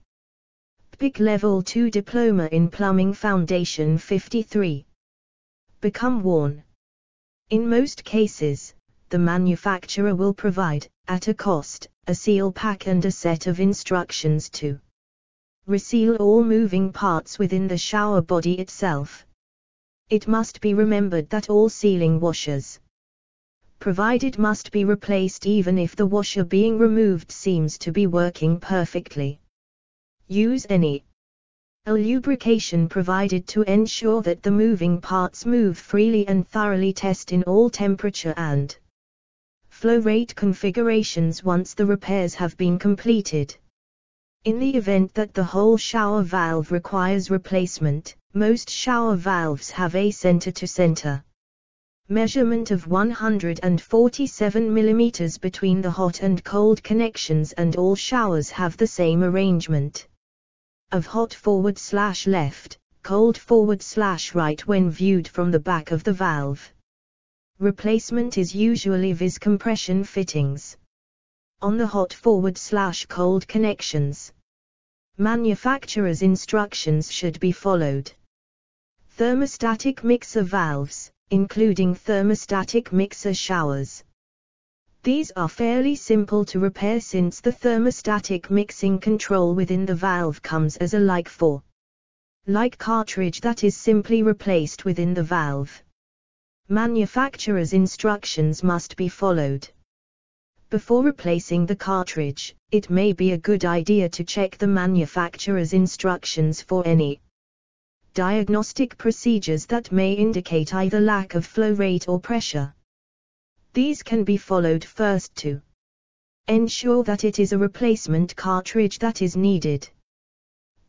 BPEC Level 2 Diploma in Plumbing Foundation 53. Become worn. In most cases, the manufacturer will provide, at a cost, a seal pack and a set of instructions to reseal all moving parts within the shower body itself. It must be remembered that all sealing washers provided must be replaced even if the washer being removed seems to be working perfectly. Use any lubrication provided to ensure that the moving parts move freely and thoroughly test in all temperature and flow rate configurations once the repairs have been completed. In the event that the whole shower valve requires replacement, most shower valves have a center-to-center measurement of 147 mm between the hot and cold connections and all showers have the same arrangement of hot forward slash left, cold forward slash right when viewed from the back of the valve. Replacement is usually vis compression fittings on the hot forward slash cold connections. Manufacturer's instructions should be followed. Thermostatic mixer valves, including thermostatic mixer showers. These are fairly simple to repair since the thermostatic mixing control within the valve comes as a like for like cartridge that is simply replaced within the valve. Manufacturer's instructions must be followed. Before replacing the cartridge, it may be a good idea to check the manufacturer's instructions for any diagnostic procedures that may indicate either lack of flow rate or pressure. These can be followed first to ensure that it is a replacement cartridge that is needed.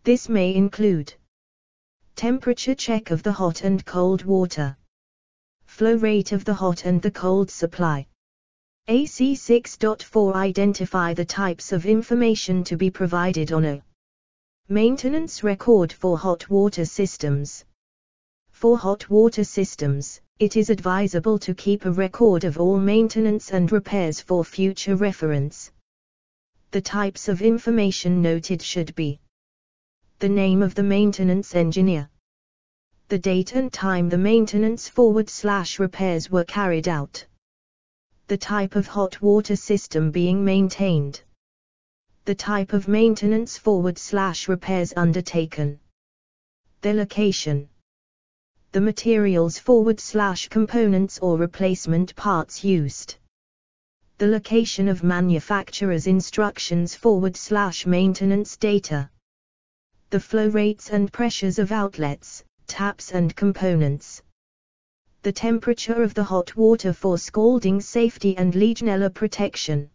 This may include temperature check of the hot and cold water, flow rate of the hot and the cold supply, AC 6.4 Identify the types of information to be provided on a maintenance record for hot water systems. For hot water systems, it is advisable to keep a record of all maintenance and repairs for future reference. The types of information noted should be the name of the maintenance engineer, the date and time the maintenance forward slash repairs were carried out the type of hot water system being maintained, the type of maintenance forward slash repairs undertaken, the location, the materials forward slash components or replacement parts used, the location of manufacturer's instructions forward slash maintenance data, the flow rates and pressures of outlets, taps and components. The temperature of the hot water for scalding safety and Legionella protection.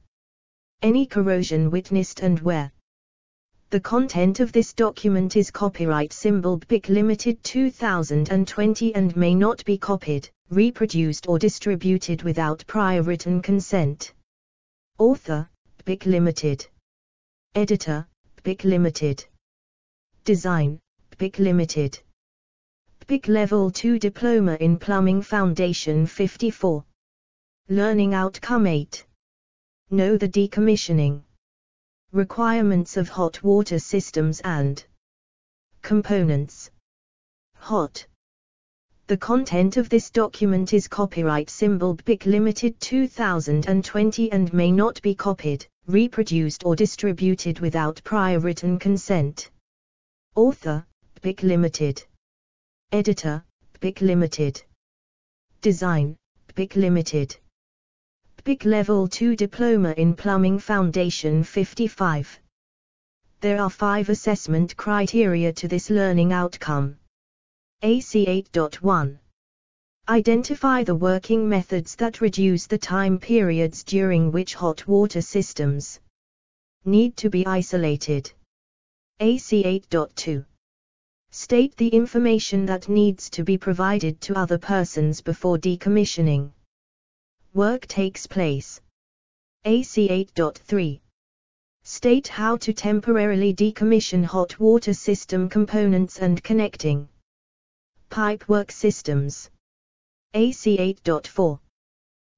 Any corrosion witnessed and where The content of this document is copyright symbol BPEC Limited 2020 and may not be copied, reproduced or distributed without prior written consent. Author, BPEC Limited. Editor, BPEC Limited. Design, BPEC Limited. BPEC Level 2 Diploma in Plumbing Foundation 54. Learning Outcome 8. Know the decommissioning. Requirements of hot water systems and components. Hot. The content of this document is copyright symbol BPEC Limited 2020 and may not be copied, reproduced or distributed without prior written consent. Author, BPEC Limited. Editor, BPEC Limited. Design, BPEC Limited. BPEC Level 2 Diploma in Plumbing Foundation 55. There are five assessment criteria to this learning outcome. AC 8.1 Identify the working methods that reduce the time periods during which hot water systems need to be isolated. AC 8.2 State the information that needs to be provided to other persons before decommissioning work takes place. AC 8.3 State how to temporarily decommission hot water system components and connecting pipework systems. AC 8.4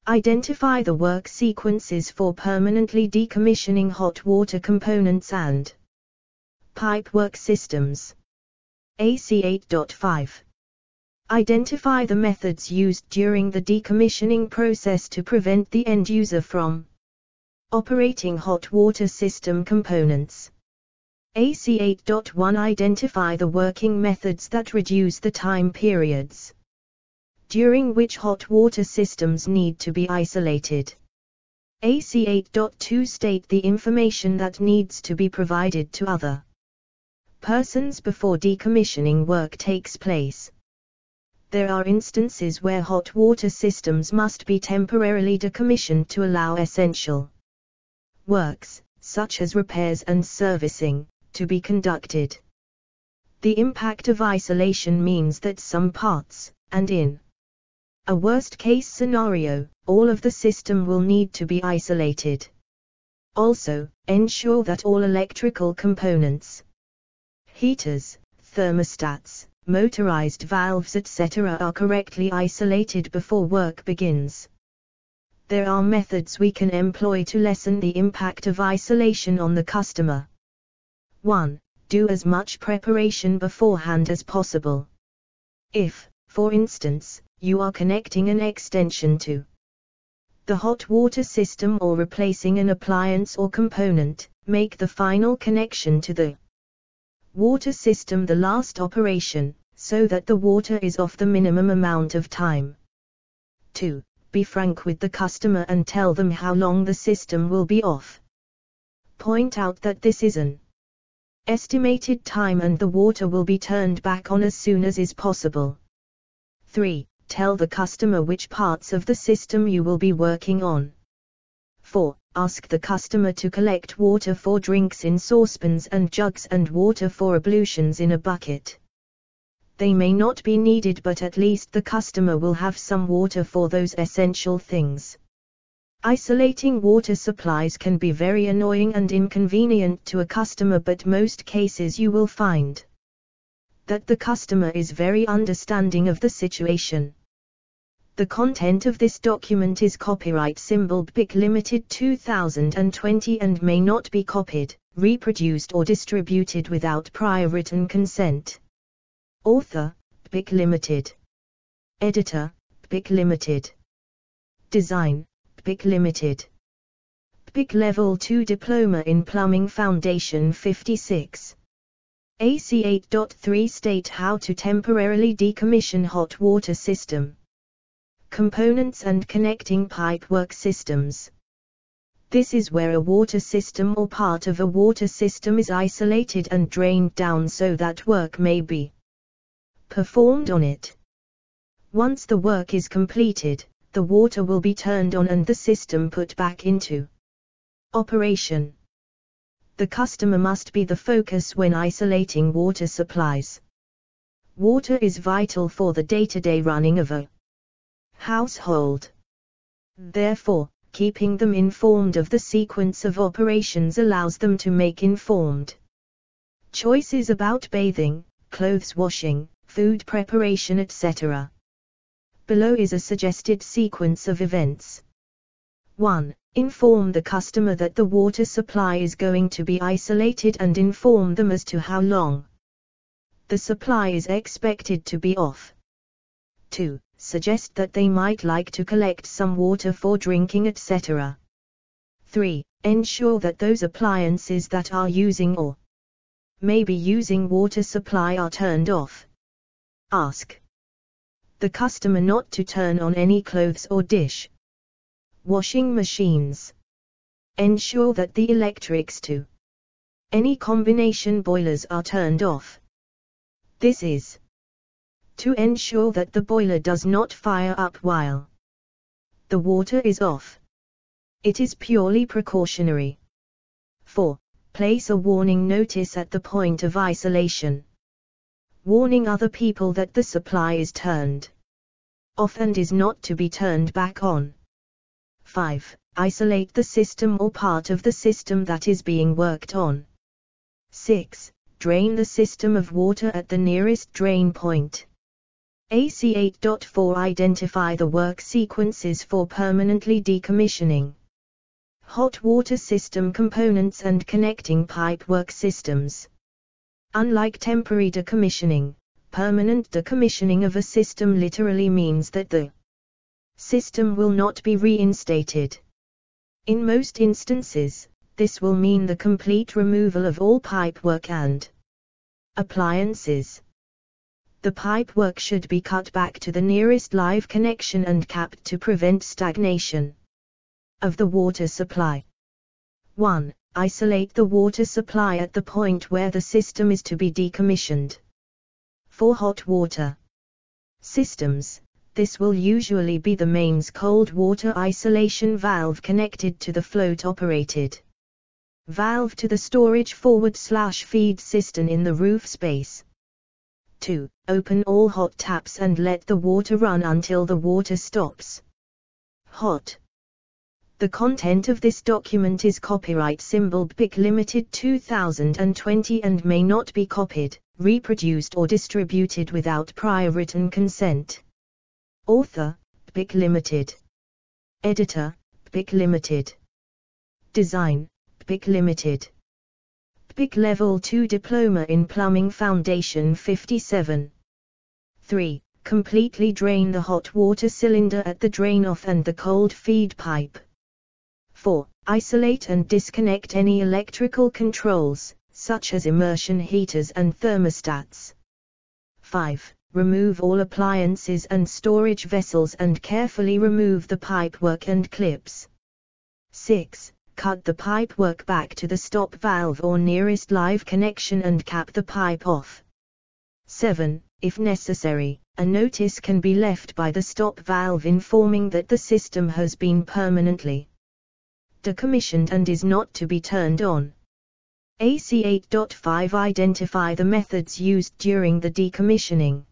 Identify the work sequences for permanently decommissioning hot water components and pipework systems. AC 8.5 Identify the methods used during the decommissioning process to prevent the end user from operating hot water system components. AC 8.1 Identify the working methods that reduce the time periods during which hot water systems need to be isolated. AC 8.2 State the information that needs to be provided to other persons before decommissioning work takes place there are instances where hot water systems must be temporarily decommissioned to allow essential works, such as repairs and servicing, to be conducted. The impact of isolation means that some parts, and in a worst case scenario, all of the system will need to be isolated. Also, ensure that all electrical components, heaters, thermostats, motorized valves etc. are correctly isolated before work begins. There are methods we can employ to lessen the impact of isolation on the customer. 1. Do as much preparation beforehand as possible. If, for instance, you are connecting an extension to the hot water system or replacing an appliance or component, make the final connection to the water system the last operation, so that the water is off the minimum amount of time. 2. Be frank with the customer and tell them how long the system will be off. Point out that this is an estimated time and the water will be turned back on as soon as is possible. 3. Tell the customer which parts of the system you will be working on. 4. Ask the customer to collect water for drinks in saucepans and jugs and water for ablutions in a bucket. They may not be needed but at least the customer will have some water for those essential things. Isolating water supplies can be very annoying and inconvenient to a customer but most cases you will find that the customer is very understanding of the situation. The content of this document is copyright symbol BPEC Limited 2020 and may not be copied, reproduced or distributed without prior written consent. Author, BPEC Limited. Editor, BPEC Limited. Design, BPEC Limited. BPEC Level 2 Diploma in Plumbing Foundation 56. AC 8.3 State how to temporarily decommission hot water system components and connecting pipework systems. This is where a water system or part of a water system is isolated and drained down so that work may be performed on it. Once the work is completed, the water will be turned on and the system put back into operation. The customer must be the focus when isolating water supplies. Water is vital for the day-to-day running of a household. Therefore, keeping them informed of the sequence of operations allows them to make informed choices about bathing, clothes washing, food preparation etc. Below is a suggested sequence of events. 1. Inform the customer that the water supply is going to be isolated and inform them as to how long the supply is expected to be off. 2. Suggest that they might like to collect some water for drinking etc. 3. Ensure that those appliances that are using or may be using water supply are turned off. Ask the customer not to turn on any clothes or dish washing machines. Ensure that the electrics to any combination boilers are turned off. This is to ensure that the boiler does not fire up while the water is off. It is purely precautionary. 4. Place a warning notice at the point of isolation. Warning other people that the supply is turned off and is not to be turned back on. 5. Isolate the system or part of the system that is being worked on. 6. Drain the system of water at the nearest drain point. AC 8.4 Identify the work sequences for permanently decommissioning. Hot water system components and connecting pipe work systems. Unlike temporary decommissioning, permanent decommissioning of a system literally means that the system will not be reinstated. In most instances, this will mean the complete removal of all pipework and appliances. The pipework should be cut back to the nearest live connection and capped to prevent stagnation of the water supply. 1. Isolate the water supply at the point where the system is to be decommissioned. For hot water systems, this will usually be the mains cold water isolation valve connected to the float operated valve to the storage forward slash feed cistern in the roof space. 2. Open all hot taps and let the water run until the water stops. Hot. The content of this document is copyright symbol BPEC Limited 2020 and may not be copied, reproduced or distributed without prior written consent. Author, BPEC Limited. Editor, BPEC Limited. Design, BPEC Limited. BPEC Level 2 Diploma in Plumbing Foundation 57. 3. Completely drain the hot water cylinder at the drain off and the cold feed pipe. 4. Isolate and disconnect any electrical controls, such as immersion heaters and thermostats. 5 remove all appliances and storage vessels and carefully remove the pipework and clips. 6. Cut the pipework back to the stop valve or nearest live connection and cap the pipe off. 7. If necessary, a notice can be left by the stop valve informing that the system has been permanently decommissioned and is not to be turned on. AC 8.5 Identify the methods used during the decommissioning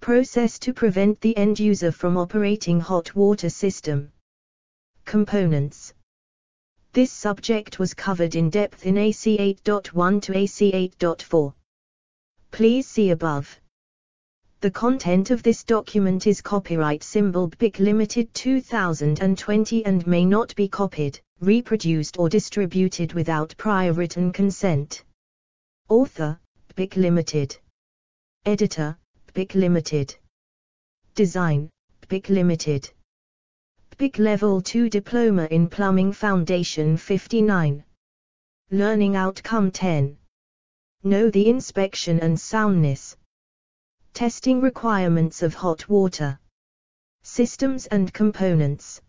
process to prevent the end user from operating hot water system. Components This subject was covered in depth in AC 8.1 to AC 8.4. Please see above. The content of this document is copyright symbol BPEC Limited 2020 and may not be copied, reproduced or distributed without prior written consent. Author, BPEC Limited. Editor, BPEC Limited. Design, BPEC Limited. BPEC Level 2 Diploma in Plumbing Foundation 59. Learning Outcome 10. Know the inspection and soundness. Testing requirements of hot water. Systems and components.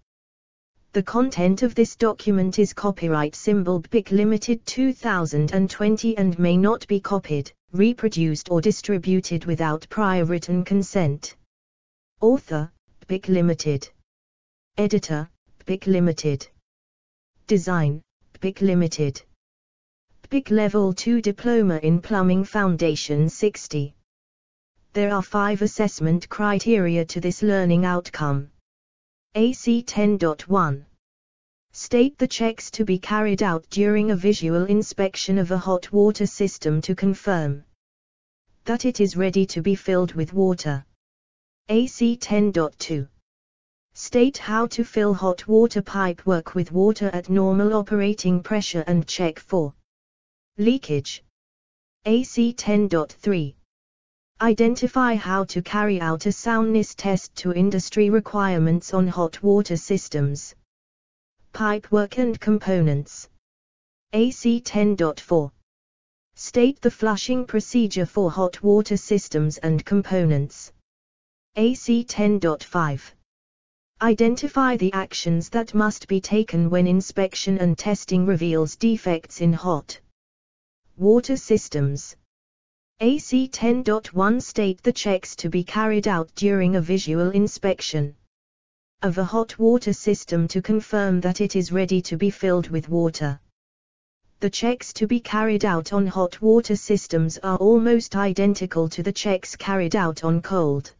The content of this document is copyright symbol BPEC Limited 2020 and may not be copied, reproduced or distributed without prior written consent. Author, BPEC Limited. Editor, BPEC Limited. Design, BPEC Limited. BPEC Level 2 Diploma in Plumbing Foundation 60. There are five assessment criteria to this learning outcome. AC 10.1 State the checks to be carried out during a visual inspection of a hot water system to confirm that it is ready to be filled with water. AC 10.2 State how to fill hot water pipe work with water at normal operating pressure and check for leakage. AC 10.3 Identify how to carry out a soundness test to industry requirements on hot water systems. Pipework and components. AC 10.4. State the flushing procedure for hot water systems and components. AC 10.5. Identify the actions that must be taken when inspection and testing reveals defects in hot water systems. AC 10.1 state the checks to be carried out during a visual inspection of a hot water system to confirm that it is ready to be filled with water. The checks to be carried out on hot water systems are almost identical to the checks carried out on cold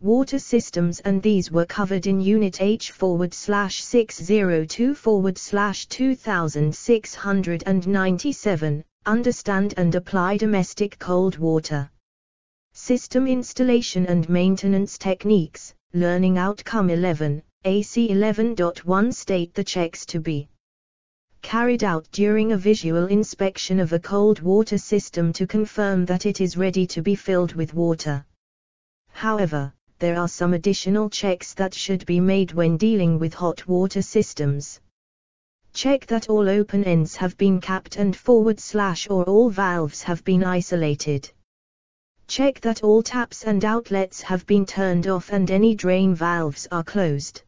water systems and these were covered in Unit H forward slash 602 forward slash 2697 understand and apply domestic cold water. System installation and maintenance techniques, learning outcome 11, AC 11.1 state the checks to be carried out during a visual inspection of a cold water system to confirm that it is ready to be filled with water. However, there are some additional checks that should be made when dealing with hot water systems. Check that all open ends have been capped and forward slash or all valves have been isolated. Check that all taps and outlets have been turned off and any drain valves are closed.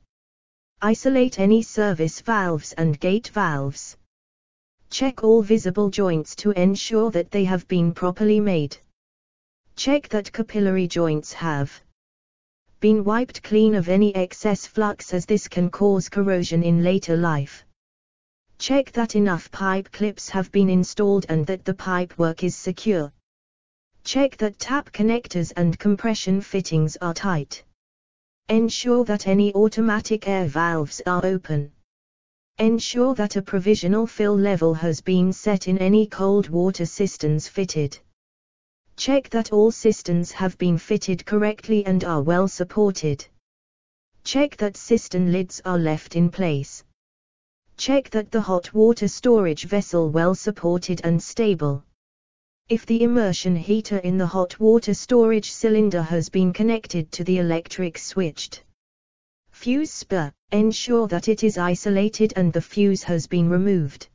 Isolate any service valves and gate valves. Check all visible joints to ensure that they have been properly made. Check that capillary joints have been wiped clean of any excess flux as this can cause corrosion in later life. Check that enough pipe clips have been installed and that the pipe work is secure. Check that tap connectors and compression fittings are tight. Ensure that any automatic air valves are open. Ensure that a provisional fill level has been set in any cold water cisterns fitted. Check that all cisterns have been fitted correctly and are well supported. Check that cistern lids are left in place. Check that the hot water storage vessel well supported and stable. If the immersion heater in the hot water storage cylinder has been connected to the electric switched fuse spur, ensure that it is isolated and the fuse has been removed.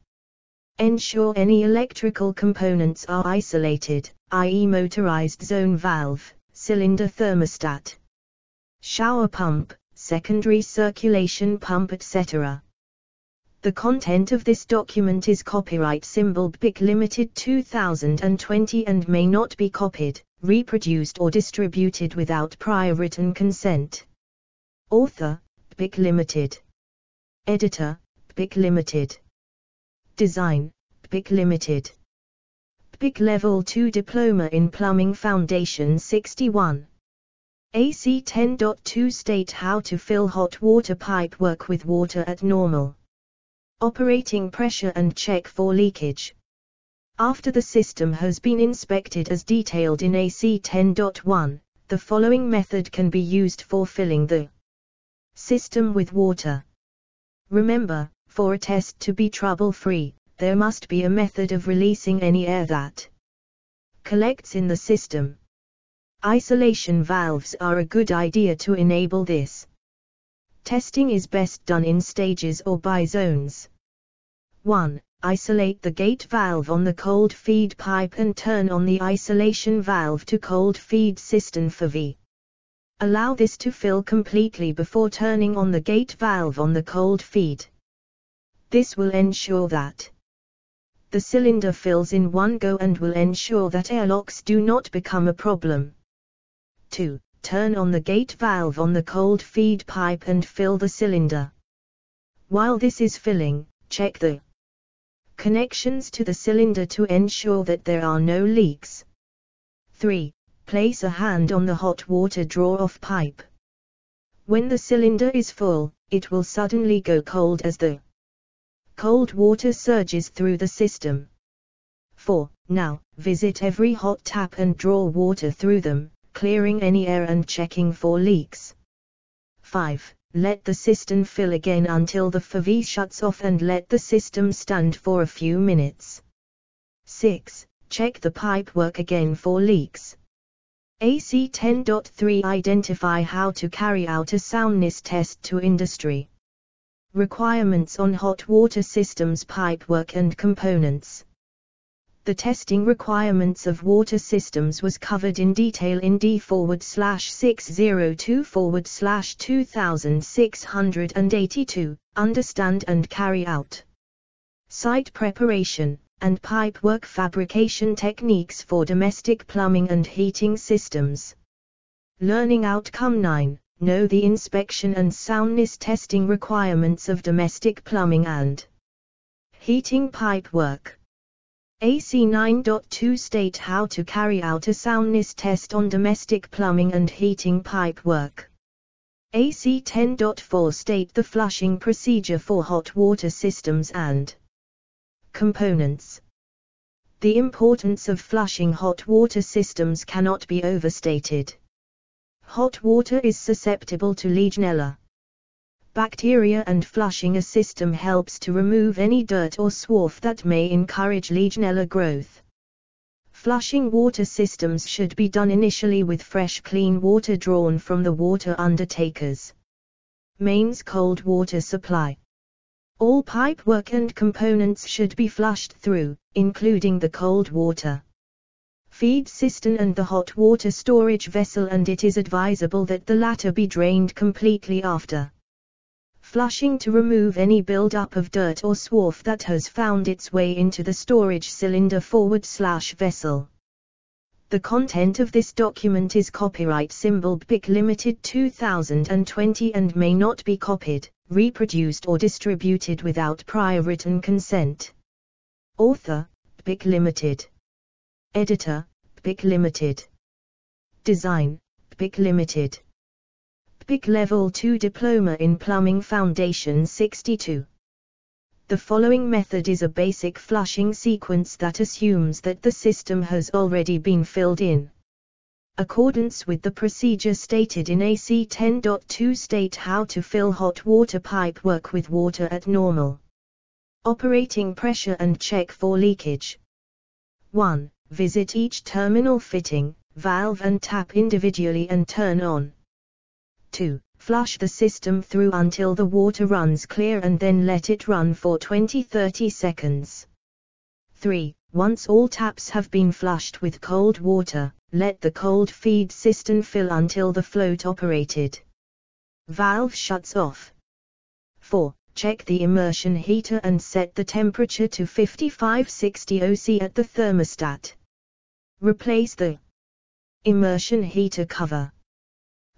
Ensure any electrical components are isolated, i.e. motorized zone valve, cylinder thermostat, shower pump, secondary circulation pump etc. The content of this document is copyright symbol BPEC Limited 2020 and may not be copied, reproduced or distributed without prior written consent. Author, BPEC Limited. Editor, BPEC Limited. Design, BPEC Limited. BPEC Level 2 Diploma in Plumbing Foundation 61. AC 10.2 State how to fill hot water pipe work with water at normal operating pressure and check for leakage. After the system has been inspected as detailed in AC 10.1, the following method can be used for filling the system with water. Remember, for a test to be trouble-free, there must be a method of releasing any air that collects in the system. Isolation valves are a good idea to enable this. Testing is best done in stages or by zones. 1. Isolate the gate valve on the cold feed pipe and turn on the isolation valve to cold feed cistern for V. Allow this to fill completely before turning on the gate valve on the cold feed. This will ensure that the cylinder fills in one go and will ensure that airlocks do not become a problem. 2 turn on the gate valve on the cold feed pipe and fill the cylinder. While this is filling, check the Connections to the cylinder to ensure that there are no leaks. 3. Place a hand on the hot water draw-off pipe. When the cylinder is full, it will suddenly go cold as the cold water surges through the system. 4. Now, visit every hot tap and draw water through them, clearing any air and checking for leaks. 5. Let the system fill again until the FV shuts off and let the system stand for a few minutes. 6. Check the pipe work again for leaks. AC 10.3 Identify how to carry out a soundness test to industry. Requirements on hot water systems pipework and components. The testing requirements of water systems was covered in detail in D forward slash 602 forward slash 2682. Understand and carry out. Site preparation and pipework fabrication techniques for domestic plumbing and heating systems. Learning Outcome 9 Know the inspection and soundness testing requirements of domestic plumbing and heating pipework. AC 9.2 state how to carry out a soundness test on domestic plumbing and heating pipe work. AC 10.4 state the flushing procedure for hot water systems and components. The importance of flushing hot water systems cannot be overstated. Hot water is susceptible to Legionella bacteria and flushing a system helps to remove any dirt or swarf that may encourage Legionella growth. Flushing water systems should be done initially with fresh clean water drawn from the water undertakers. Mains cold water supply. All pipework and components should be flushed through, including the cold water feed cistern and the hot water storage vessel and it is advisable that the latter be drained completely after flushing to remove any buildup of dirt or swarf that has found its way into the storage cylinder forward slash vessel. The content of this document is copyright symbol BPEC Limited 2020 and may not be copied, reproduced or distributed without prior written consent. Author, BPEC Limited. Editor, BPEC Limited. Design, BPEC Limited. BPEC Level 2 Diploma in Plumbing Foundation 62. The following method is a basic flushing sequence that assumes that the system has already been filled in. Accordance with the procedure stated in AC 10.2 state how to fill hot water pipe work with water at normal operating pressure and check for leakage. 1. Visit each terminal fitting, valve and tap individually and turn on. 2. Flush the system through until the water runs clear and then let it run for 20-30 seconds. 3. Once all taps have been flushed with cold water, let the cold feed system fill until the float operated valve shuts off. 4. Check the immersion heater and set the temperature to 55-60 OC at the thermostat. Replace the immersion heater cover.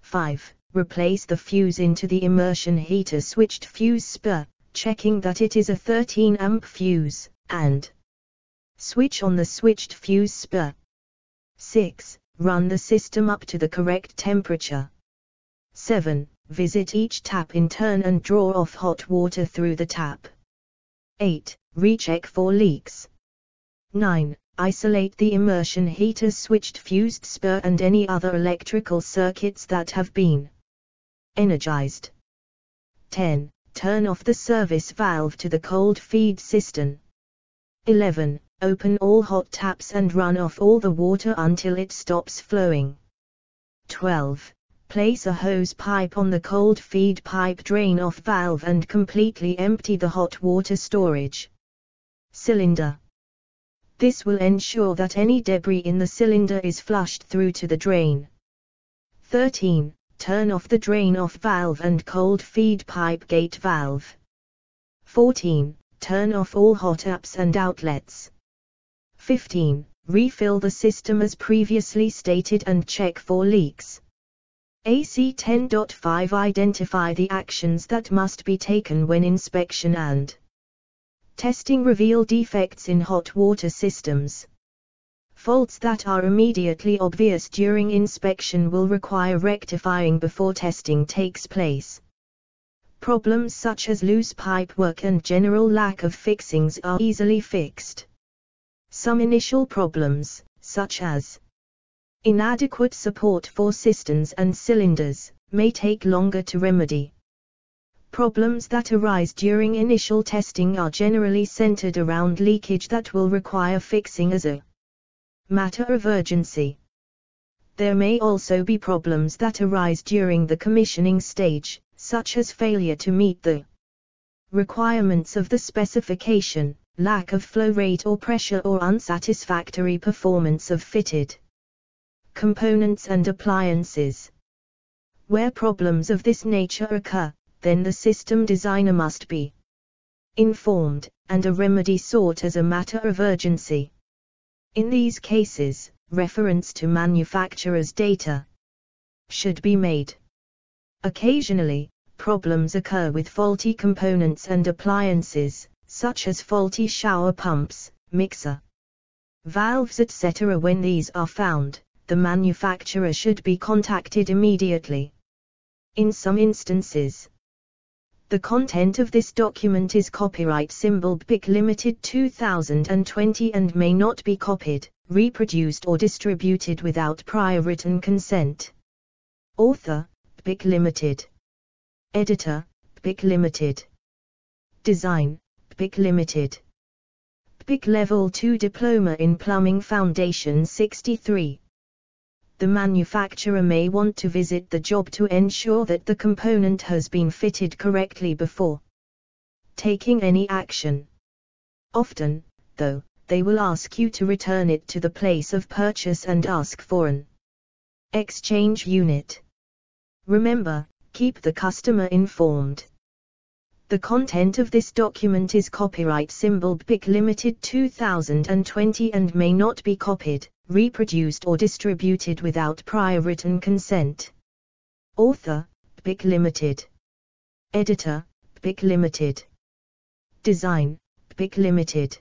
5 replace the fuse into the immersion heater switched fuse spur, checking that it is a 13 amp fuse, and switch on the switched fuse spur. 6. Run the system up to the correct temperature. 7. Visit each tap in turn and draw off hot water through the tap. 8. Recheck for leaks. 9. Isolate the immersion heater switched fused spur and any other electrical circuits that have been energized. 10. Turn off the service valve to the cold feed cistern. 11. Open all hot taps and run off all the water until it stops flowing. 12. Place a hose pipe on the cold feed pipe drain off valve and completely empty the hot water storage cylinder. This will ensure that any debris in the cylinder is flushed through to the drain. 13 turn off the drain-off valve and cold feed pipe gate valve. 14. Turn off all hot taps and outlets. 15. Refill the system as previously stated and check for leaks. AC 10.5 Identify the actions that must be taken when inspection and Testing reveal defects in hot water systems. Faults that are immediately obvious during inspection will require rectifying before testing takes place. Problems such as loose pipework and general lack of fixings are easily fixed. Some initial problems, such as inadequate support for cisterns and cylinders, may take longer to remedy. Problems that arise during initial testing are generally centered around leakage that will require fixing as a matter of urgency. There may also be problems that arise during the commissioning stage, such as failure to meet the requirements of the specification, lack of flow rate or pressure or unsatisfactory performance of fitted components and appliances. Where problems of this nature occur, then the system designer must be informed, and a remedy sought as a matter of urgency. In these cases, reference to manufacturer's data should be made. Occasionally, problems occur with faulty components and appliances, such as faulty shower pumps, mixer, valves etc. When these are found, the manufacturer should be contacted immediately. In some instances, the content of this document is copyright symbol BPEC Limited 2020 and may not be copied, reproduced or distributed without prior written consent. Author, BPEC Limited. Editor, BPEC Limited. Design, BPEC Limited. BPEC Level 2 Diploma in Plumbing Foundation 63 the manufacturer may want to visit the job to ensure that the component has been fitted correctly before taking any action. Often, though, they will ask you to return it to the place of purchase and ask for an exchange unit. Remember, keep the customer informed. The content of this document is copyright symbol BPEC Limited 2020 and may not be copied, reproduced or distributed without prior written consent. Author, BPEC Limited. Editor, BPEC Limited. Design, BPEC Limited.